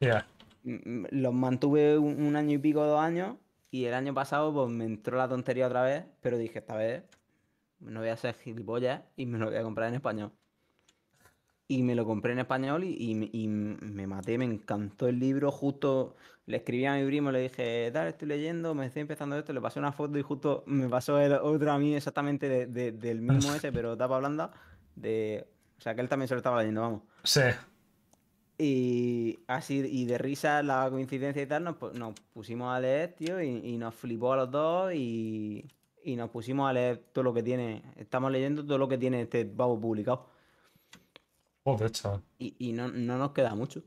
Ya. Mm, mm, Los mantuve un, un año y pico, dos años, y el año pasado pues me entró la tontería otra vez, pero dije, esta vez no voy a ser gilipollas y me lo voy a comprar en español. Y me lo compré en español y, y me- y me maté, me encantó el libro. Justo le escribí a mi primo, le dije, dale, estoy leyendo, me estoy empezando esto, le pasé una foto y justo me pasó el otro a mí exactamente de- de- del mismo ese, pero tapa blanda. De... O sea, que él también se lo estaba leyendo, vamos. Sí. Y así, y de risa, la coincidencia y tal, nos, pu- nos pusimos a leer, tío, y, y nos flipó a los dos y, y nos pusimos a leer todo lo que tiene. Estamos leyendo todo lo que tiene este pavo publicado. Joder, chaval. Y, y no, no nos queda mucho.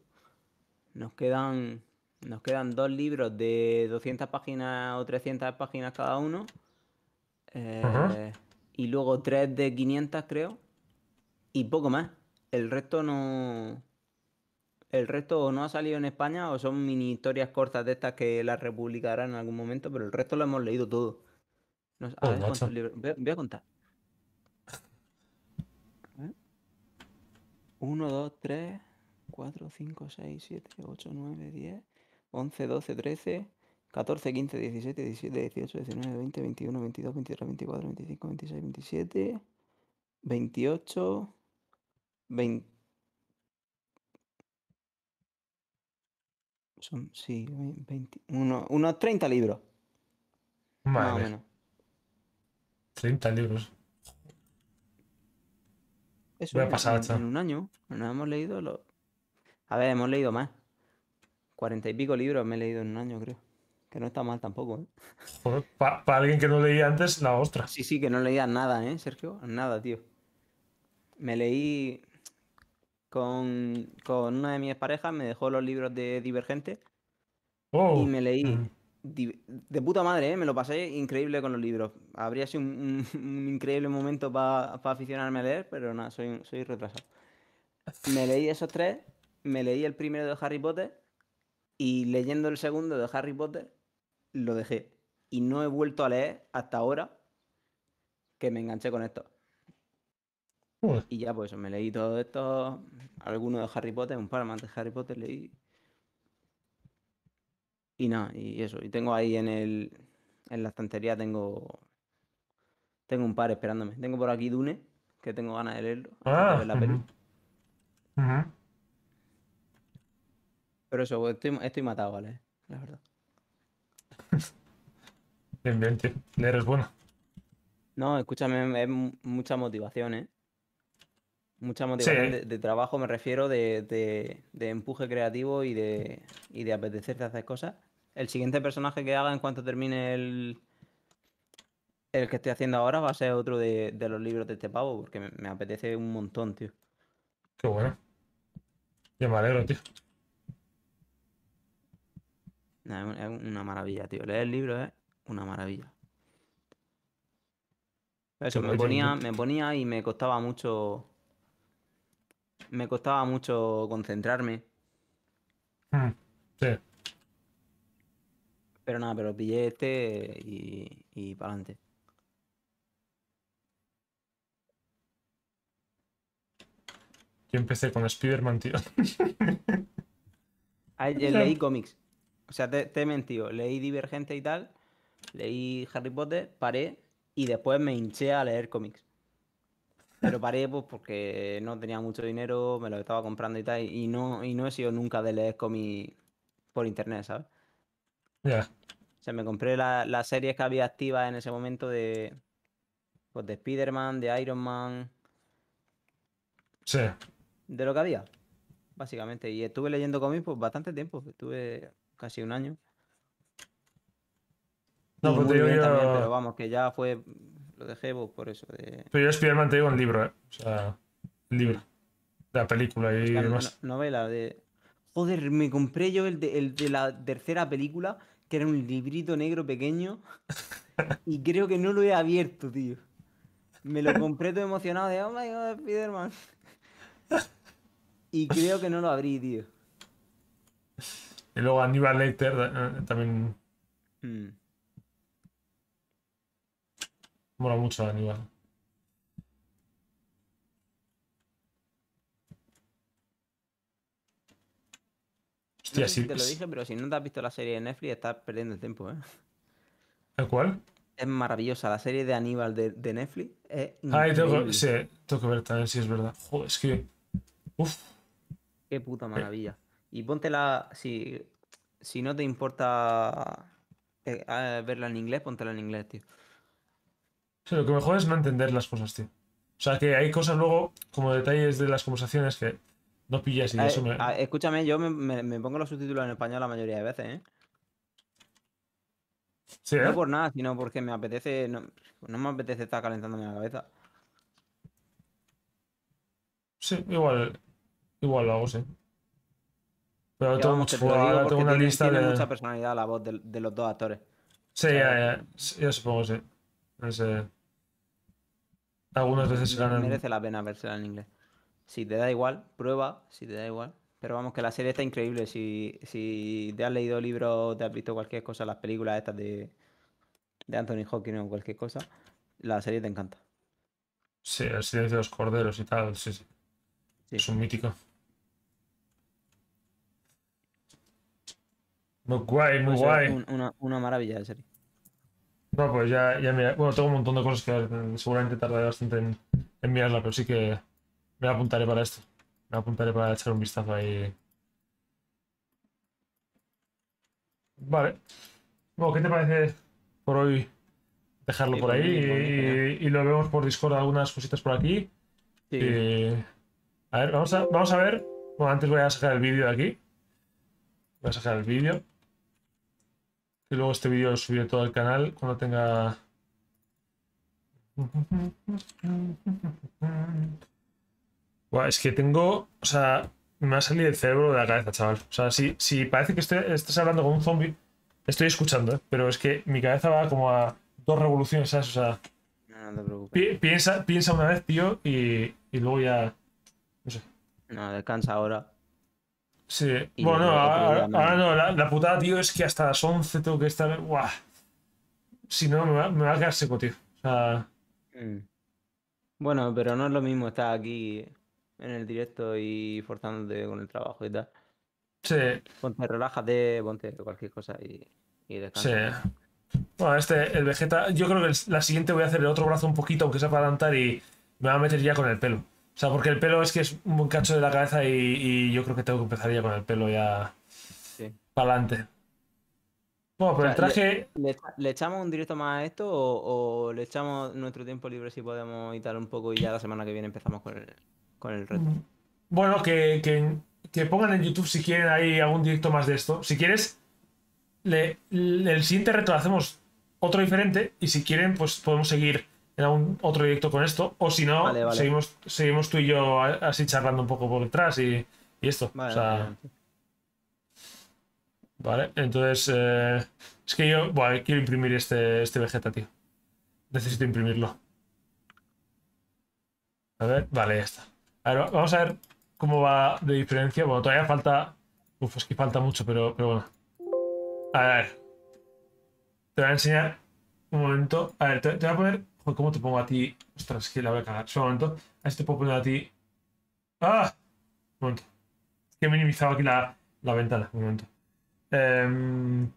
Nos quedan, nos quedan dos libros de 200 páginas o 300 páginas cada uno. Eh, y luego tres de 500, creo. Y poco más. El resto no. El resto o no ha salido en España o son mini historias cortas de estas que las republicarán en algún momento, pero el resto lo hemos leído todo. No a Oh, ver cuántos libros. Voy, a- voy a contar. A ver. 1, 2, 3, 4, 5, 6, 7, 8, 9, 10, 11, 12, 13, 14, 15, 17, 17, 18, 19, 20, 21, 22, 23, 24, 25, 26, 27, 28, 20. Son, sí, 20, uno- unos 30 libros, más o Madre. menos. 30 libros. Eso Voy a en- pasar, en, chaval. en un año. Nos hemos leído los. A ver, hemos leído más. Cuarenta y pico libros me he leído en un año, creo. Que no está mal tampoco, ¿eh? Joder, pa- para alguien que no leía antes, la ostra. Sí, sí, que no leía nada, ¿eh, Sergio? Nada, tío. Me leí con, con una de mis parejas, me dejó los libros de Divergente Oh. y me leí mm. De puta madre, ¿eh? Me lo pasé increíble con los libros. Habría sido un, un- un increíble momento para aficionarme a leer, pero nada, soy, soy retrasado. Me leí esos tres, me leí el primero de Harry Potter y leyendo el segundo de Harry Potter lo dejé. Y no he vuelto a leer hasta ahora que me enganché con esto. Y ya pues me leí todo esto, algunos de Harry Potter, un par más de Harry Potter leí. Y nada, y eso. Y tengo ahí en el en la estantería tengo tengo un par esperándome. Tengo por aquí Dune, que tengo ganas de leerlo de Ah, ver la peli. ujú. Ujú. Pero eso, pues, estoy, estoy matado, ¿vale? La verdad. Bien, bien, tío. Leer es bueno. No, escúchame, es mu- mucha motivación, ¿eh? Mucha motivación Sí. de, de trabajo, me refiero, de, de- de empuje creativo y de, y de apetecerte hacer cosas. El siguiente personaje que haga en cuanto termine el, el que estoy haciendo ahora va a ser otro de, de los libros de este pavo, porque me, me apetece un montón, tío. Qué bueno. Yo me alegro, tío. Es un- es una maravilla, tío. Leer el libro es una maravilla. Eso, me ponía, me ponía y me costaba mucho. Me costaba mucho concentrarme. Mm, Sí. Pero nada, pero pillé este y, y para adelante. Yo empecé con Spider-Man, tío. leí cómics. O sea, te, te he mentido. Leí Divergente y tal. Leí Harry Potter, paré y después me hinché a leer cómics. Pero paré pues porque no tenía mucho dinero, me lo estaba comprando y tal. Y no, y no he sido nunca de leer cómics por internet, ¿sabes? Ya. O sea, me compré la- las series que había activas en ese momento de. Pues de Spider-Man, de Iron Man, Sí. de lo que había, básicamente. Y estuve leyendo cómics pues bastante tiempo, estuve casi un año. No, Y pues te digo yo- también, pero vamos, que ya fue Lo dejé pues, por eso. De... Pero yo Spider-Man te digo en libro, ¿eh? O sea, el libro. La película y la no- demás. novela de. Joder, me compré yo el de, el de la tercera película, que era un librito negro pequeño. y creo que no lo he abierto, tío. Me lo compré todo emocionado de, oh my god, Spider-Man. y creo que no lo abrí, tío. Y luego Aníbal Lecter eh, también Mm. mola mucho Aníbal. No Hostia, si sí. te lo dije, pero si no te has visto la serie de Netflix, estás perdiendo el tiempo, ¿eh? ¿El cuál? Es maravillosa. La serie de Aníbal de, de Netflix es Ay, tengo que, sí, tengo que ver también si es verdad. Joder, es que. Uf. Qué puta maravilla. Y póntela, si, si no te importa eh, eh, verla en inglés, póntela en inglés, tío. Sí, lo que mejor es no entender las cosas, tío. O sea, que hay cosas luego, como detalles de las conversaciones que no pillas y eso me. escúchame, yo me, me- me pongo los subtítulos en español la mayoría de veces, ¿eh? Sí, ¿eh? No por nada, sino porque me apetece, no, no me apetece estar calentándome la cabeza. Sí, igual. Igual lo hago, sí. Pero tengo vamos, mucho. te lo digo ahora porque tengo una tiene, lista tiene de. mucha personalidad la voz de, de los dos actores. Sí, ya, ya. Ya supongo, sí. Es, eh, Algunas veces se ganan. Merece la pena vérsela en inglés. Si te da igual, prueba, si te da igual. Pero vamos, que la serie está increíble. Si, si te has leído libros, te has visto cualquier cosa, las películas estas de, de Anthony Hawking o cualquier cosa, la serie te encanta. Sí, el silencio de los corderos y tal. Sí, sí. Sí. Es un mítico. Muy guay, muy guay. un- una, una maravilla de serie. No, pues ya, ya mira. Bueno, tengo un montón de cosas que Seguramente tardaré bastante en, en mirarla, pero sí que me apuntaré para esto. Me apuntaré para echar un vistazo ahí. Vale. Bueno, ¿qué te parece por hoy dejarlo Sí, por ahí? y, lo vemos por Discord algunas cositas por aquí. Sí. Y- a ver, vamos a, vamos a ver. Bueno, antes voy a sacar el vídeo de aquí. Voy a sacar el vídeo. Y luego este vídeo lo subiré todo al canal cuando tenga. Buah, es que tengo. O sea, me va a salir el cerebro de la cabeza, chaval. O sea, si, si parece que esté- estás hablando con un zombie, estoy escuchando, ¿eh? pero es que mi cabeza va como a dos revoluciones, ¿sabes? O sea, No, no te preocupes. pi- piensa, piensa una vez, tío, y, y luego ya. No sé. No, descansa ahora. Sí, Y bueno, ahora no, la, la putada, tío, es que hasta las 11 tengo que estar. ¡Guau! Si no, me va, me va a quedar seco, tío. O sea, Mm. Bueno, pero no es lo mismo estar aquí en el directo y forzándote con el trabajo y tal. sí, Ponte, relájate, ponte cualquier cosa y, y descansa. sí. Bueno, este, el Vegeta, yo creo que el- la siguiente voy a hacer el otro brazo un poquito, aunque sea para adelantar, y me va a meter ya con el pelo. O sea, porque el pelo es que es un buen cacho de la cabeza y, y yo creo que tengo que empezar ya con el pelo ya Sí. para adelante. Bueno, pero O el traje. ¿Le, echa- le echamos un directo más a esto o, o le echamos nuestro tiempo libre si podemos y tal un poco y ya la semana que viene empezamos con el, con el reto? Bueno, que, que, que pongan en YouTube si quieren ahí algún directo más de esto. Si quieres, le- le- el siguiente reto lo hacemos otro diferente y si quieren, pues podemos seguir en algún otro directo con esto. O si no, Vale, vale. Seguimos, seguimos tú y yo así charlando un poco por detrás y, y esto. Vale, o sea, vale. entonces eh, es que yo quiero imprimir este, este Vegeta, tío. Necesito imprimirlo. A ver, vale, ya está. Vamos a ver cómo va de diferencia. Bueno, todavía falta. Uf, es que falta mucho, pero, pero bueno. A ver. Te voy a enseñar un momento. A ver, te, voy a poner. Joder, ¿cómo te pongo a ti? Ostras, que la voy a cagar. Solo un momento. A ver si te puedo poner a ti. ¡Ah! Un momento. Es que he minimizado aquí la, la ventana. Un momento. Em,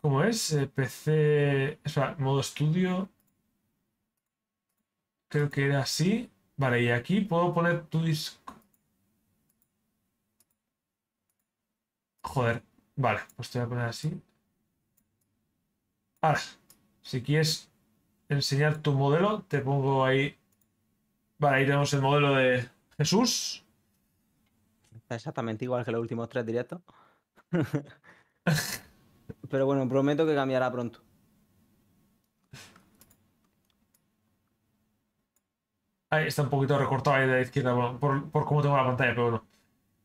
¿Cómo es? Eh, PC. Espera, modo estudio. Creo que era así. Vale, y aquí puedo poner tu disco. Joder. Vale, pues te voy a poner así. Ahora, si quieres enseñar tu modelo, te pongo ahí. Vale, ahí tenemos el modelo de Jesús. Está exactamente igual que los últimos tres directos. Pero bueno, prometo que cambiará pronto. Ahí está un poquito recortado ahí de la izquierda bueno, por, por cómo tengo la pantalla, pero bueno.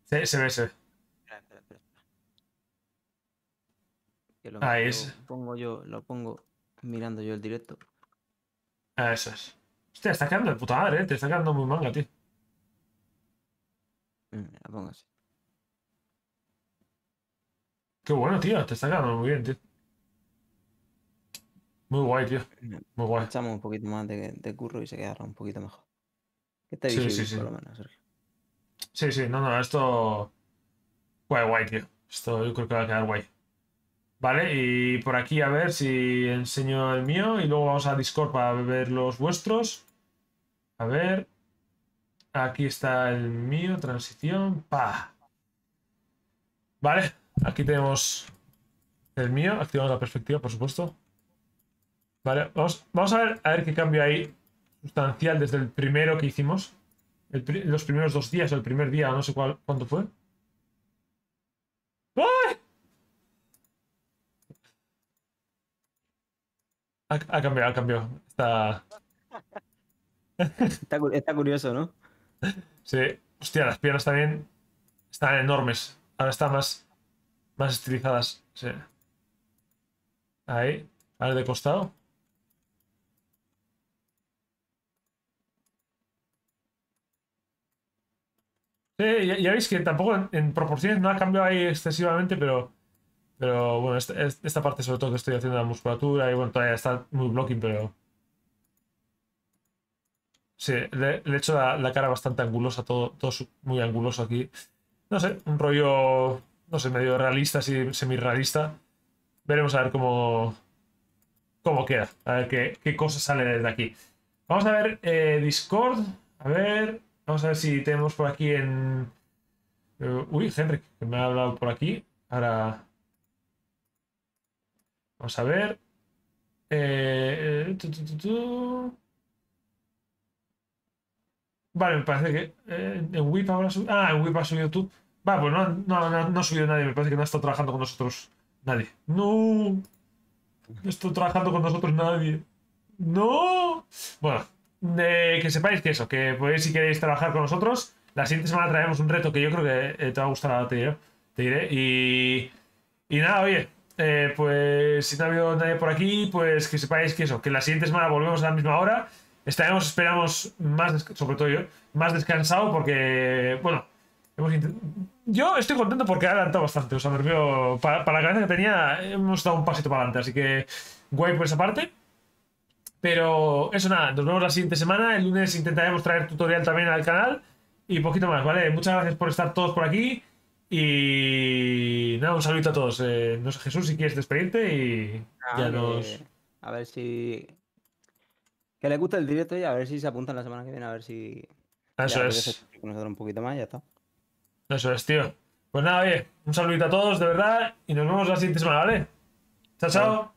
Se, se ve, se ve. Espera, espera, espera. Que lo, Ahí lo es. pongo yo, lo pongo mirando yo el directo. Eso es. Hostia, está quedando de puta madre, ¿eh? Te está quedando muy manga, tío. Mm, La pongo así. Qué bueno, tío. Te está quedando muy bien, tío. Muy guay, tío. Mm, Muy guay. Echamos un poquito más de, de curro y se quedará un poquito mejor. Sí, sí, sí. por lo menos, Sergio. Sí, sí, no, no, esto. Guay, guay, tío. Esto yo creo que va a quedar guay. Vale, y por aquí a ver si enseño el mío y luego vamos a Discord para ver los vuestros. A ver. Aquí está el mío, transición. Pa. Vale, aquí tenemos el mío. Activamos la perspectiva, por supuesto. Vale, vamos, vamos a ver a ver qué cambio hay sustancial desde el primero que hicimos. El los primeros dos días o el primer día, no sé cuál, cuánto fue. ¡Ay! Ha, ha cambiado, ha cambiado. Está. Está curioso, ¿no? Sí. Hostia, las piernas también están enormes. Ahora están más, más estilizadas. Sí. Ahí. Ahora de costado. Sí, ya, veis que tampoco en, proporciones no ha cambiado ahí excesivamente, pero. Pero bueno, esta, es- esta parte sobre todo que estoy haciendo la musculatura y bueno, todavía está muy blocking, pero. Sí, le, he hecho la, cara bastante angulosa, todo, todo muy anguloso aquí. No sé, un rollo, no sé, medio realista, así, semi-realista. Veremos a ver cómo, cómo queda, a ver qué, qué cosa sale desde aquí. Vamos a ver eh, Discord, a ver, vamos a ver si tenemos por aquí en... eh, uy, Henrik, que me ha hablado por aquí. Ahora... Vamos a ver. Eh, eh. Vale, me parece que eh, en Whip habrá subido. Ah, en Whip ha subido tú. Vale, pues no, no, no, ha subido nadie. Me parece que no ha estado trabajando con nosotros nadie. No. No estoy trabajando con nosotros nadie. No. Bueno, eh, que sepáis que eso, que podéis si queréis trabajar con nosotros. La siguiente semana traemos un reto que yo creo que eh, te va a gustar, te diré. Te diré. Y, y nada, oye, eh, pues si no ha habido nadie por aquí, pues que sepáis que eso, que la siguiente semana volvemos a la misma hora. Estaremos, esperamos, más, sobre todo yo, más descansado porque, bueno, yo estoy contento porque ha adelantado bastante. O sea, me para, para la cabeza que tenía, hemos dado un pasito para adelante. Así que, guay por esa parte. Pero eso nada, nos vemos la siguiente semana. El lunes intentaremos traer tutorial también al canal y poquito más, ¿vale? Muchas gracias por estar todos por aquí. Y nada, un saludito a todos. Eh, no sé, Jesús, si quieres despedirte y Ah, ya que- nos. A ver si. Que les gusta el directo y a ver si se apuntan la semana que viene, a ver si. Eso ya es. Con nosotros un poquito más, ya está. Eso es, tío. Pues nada, oye, un saludito a todos, de verdad, y nos vemos la siguiente semana, ¿vale? Chao, chao.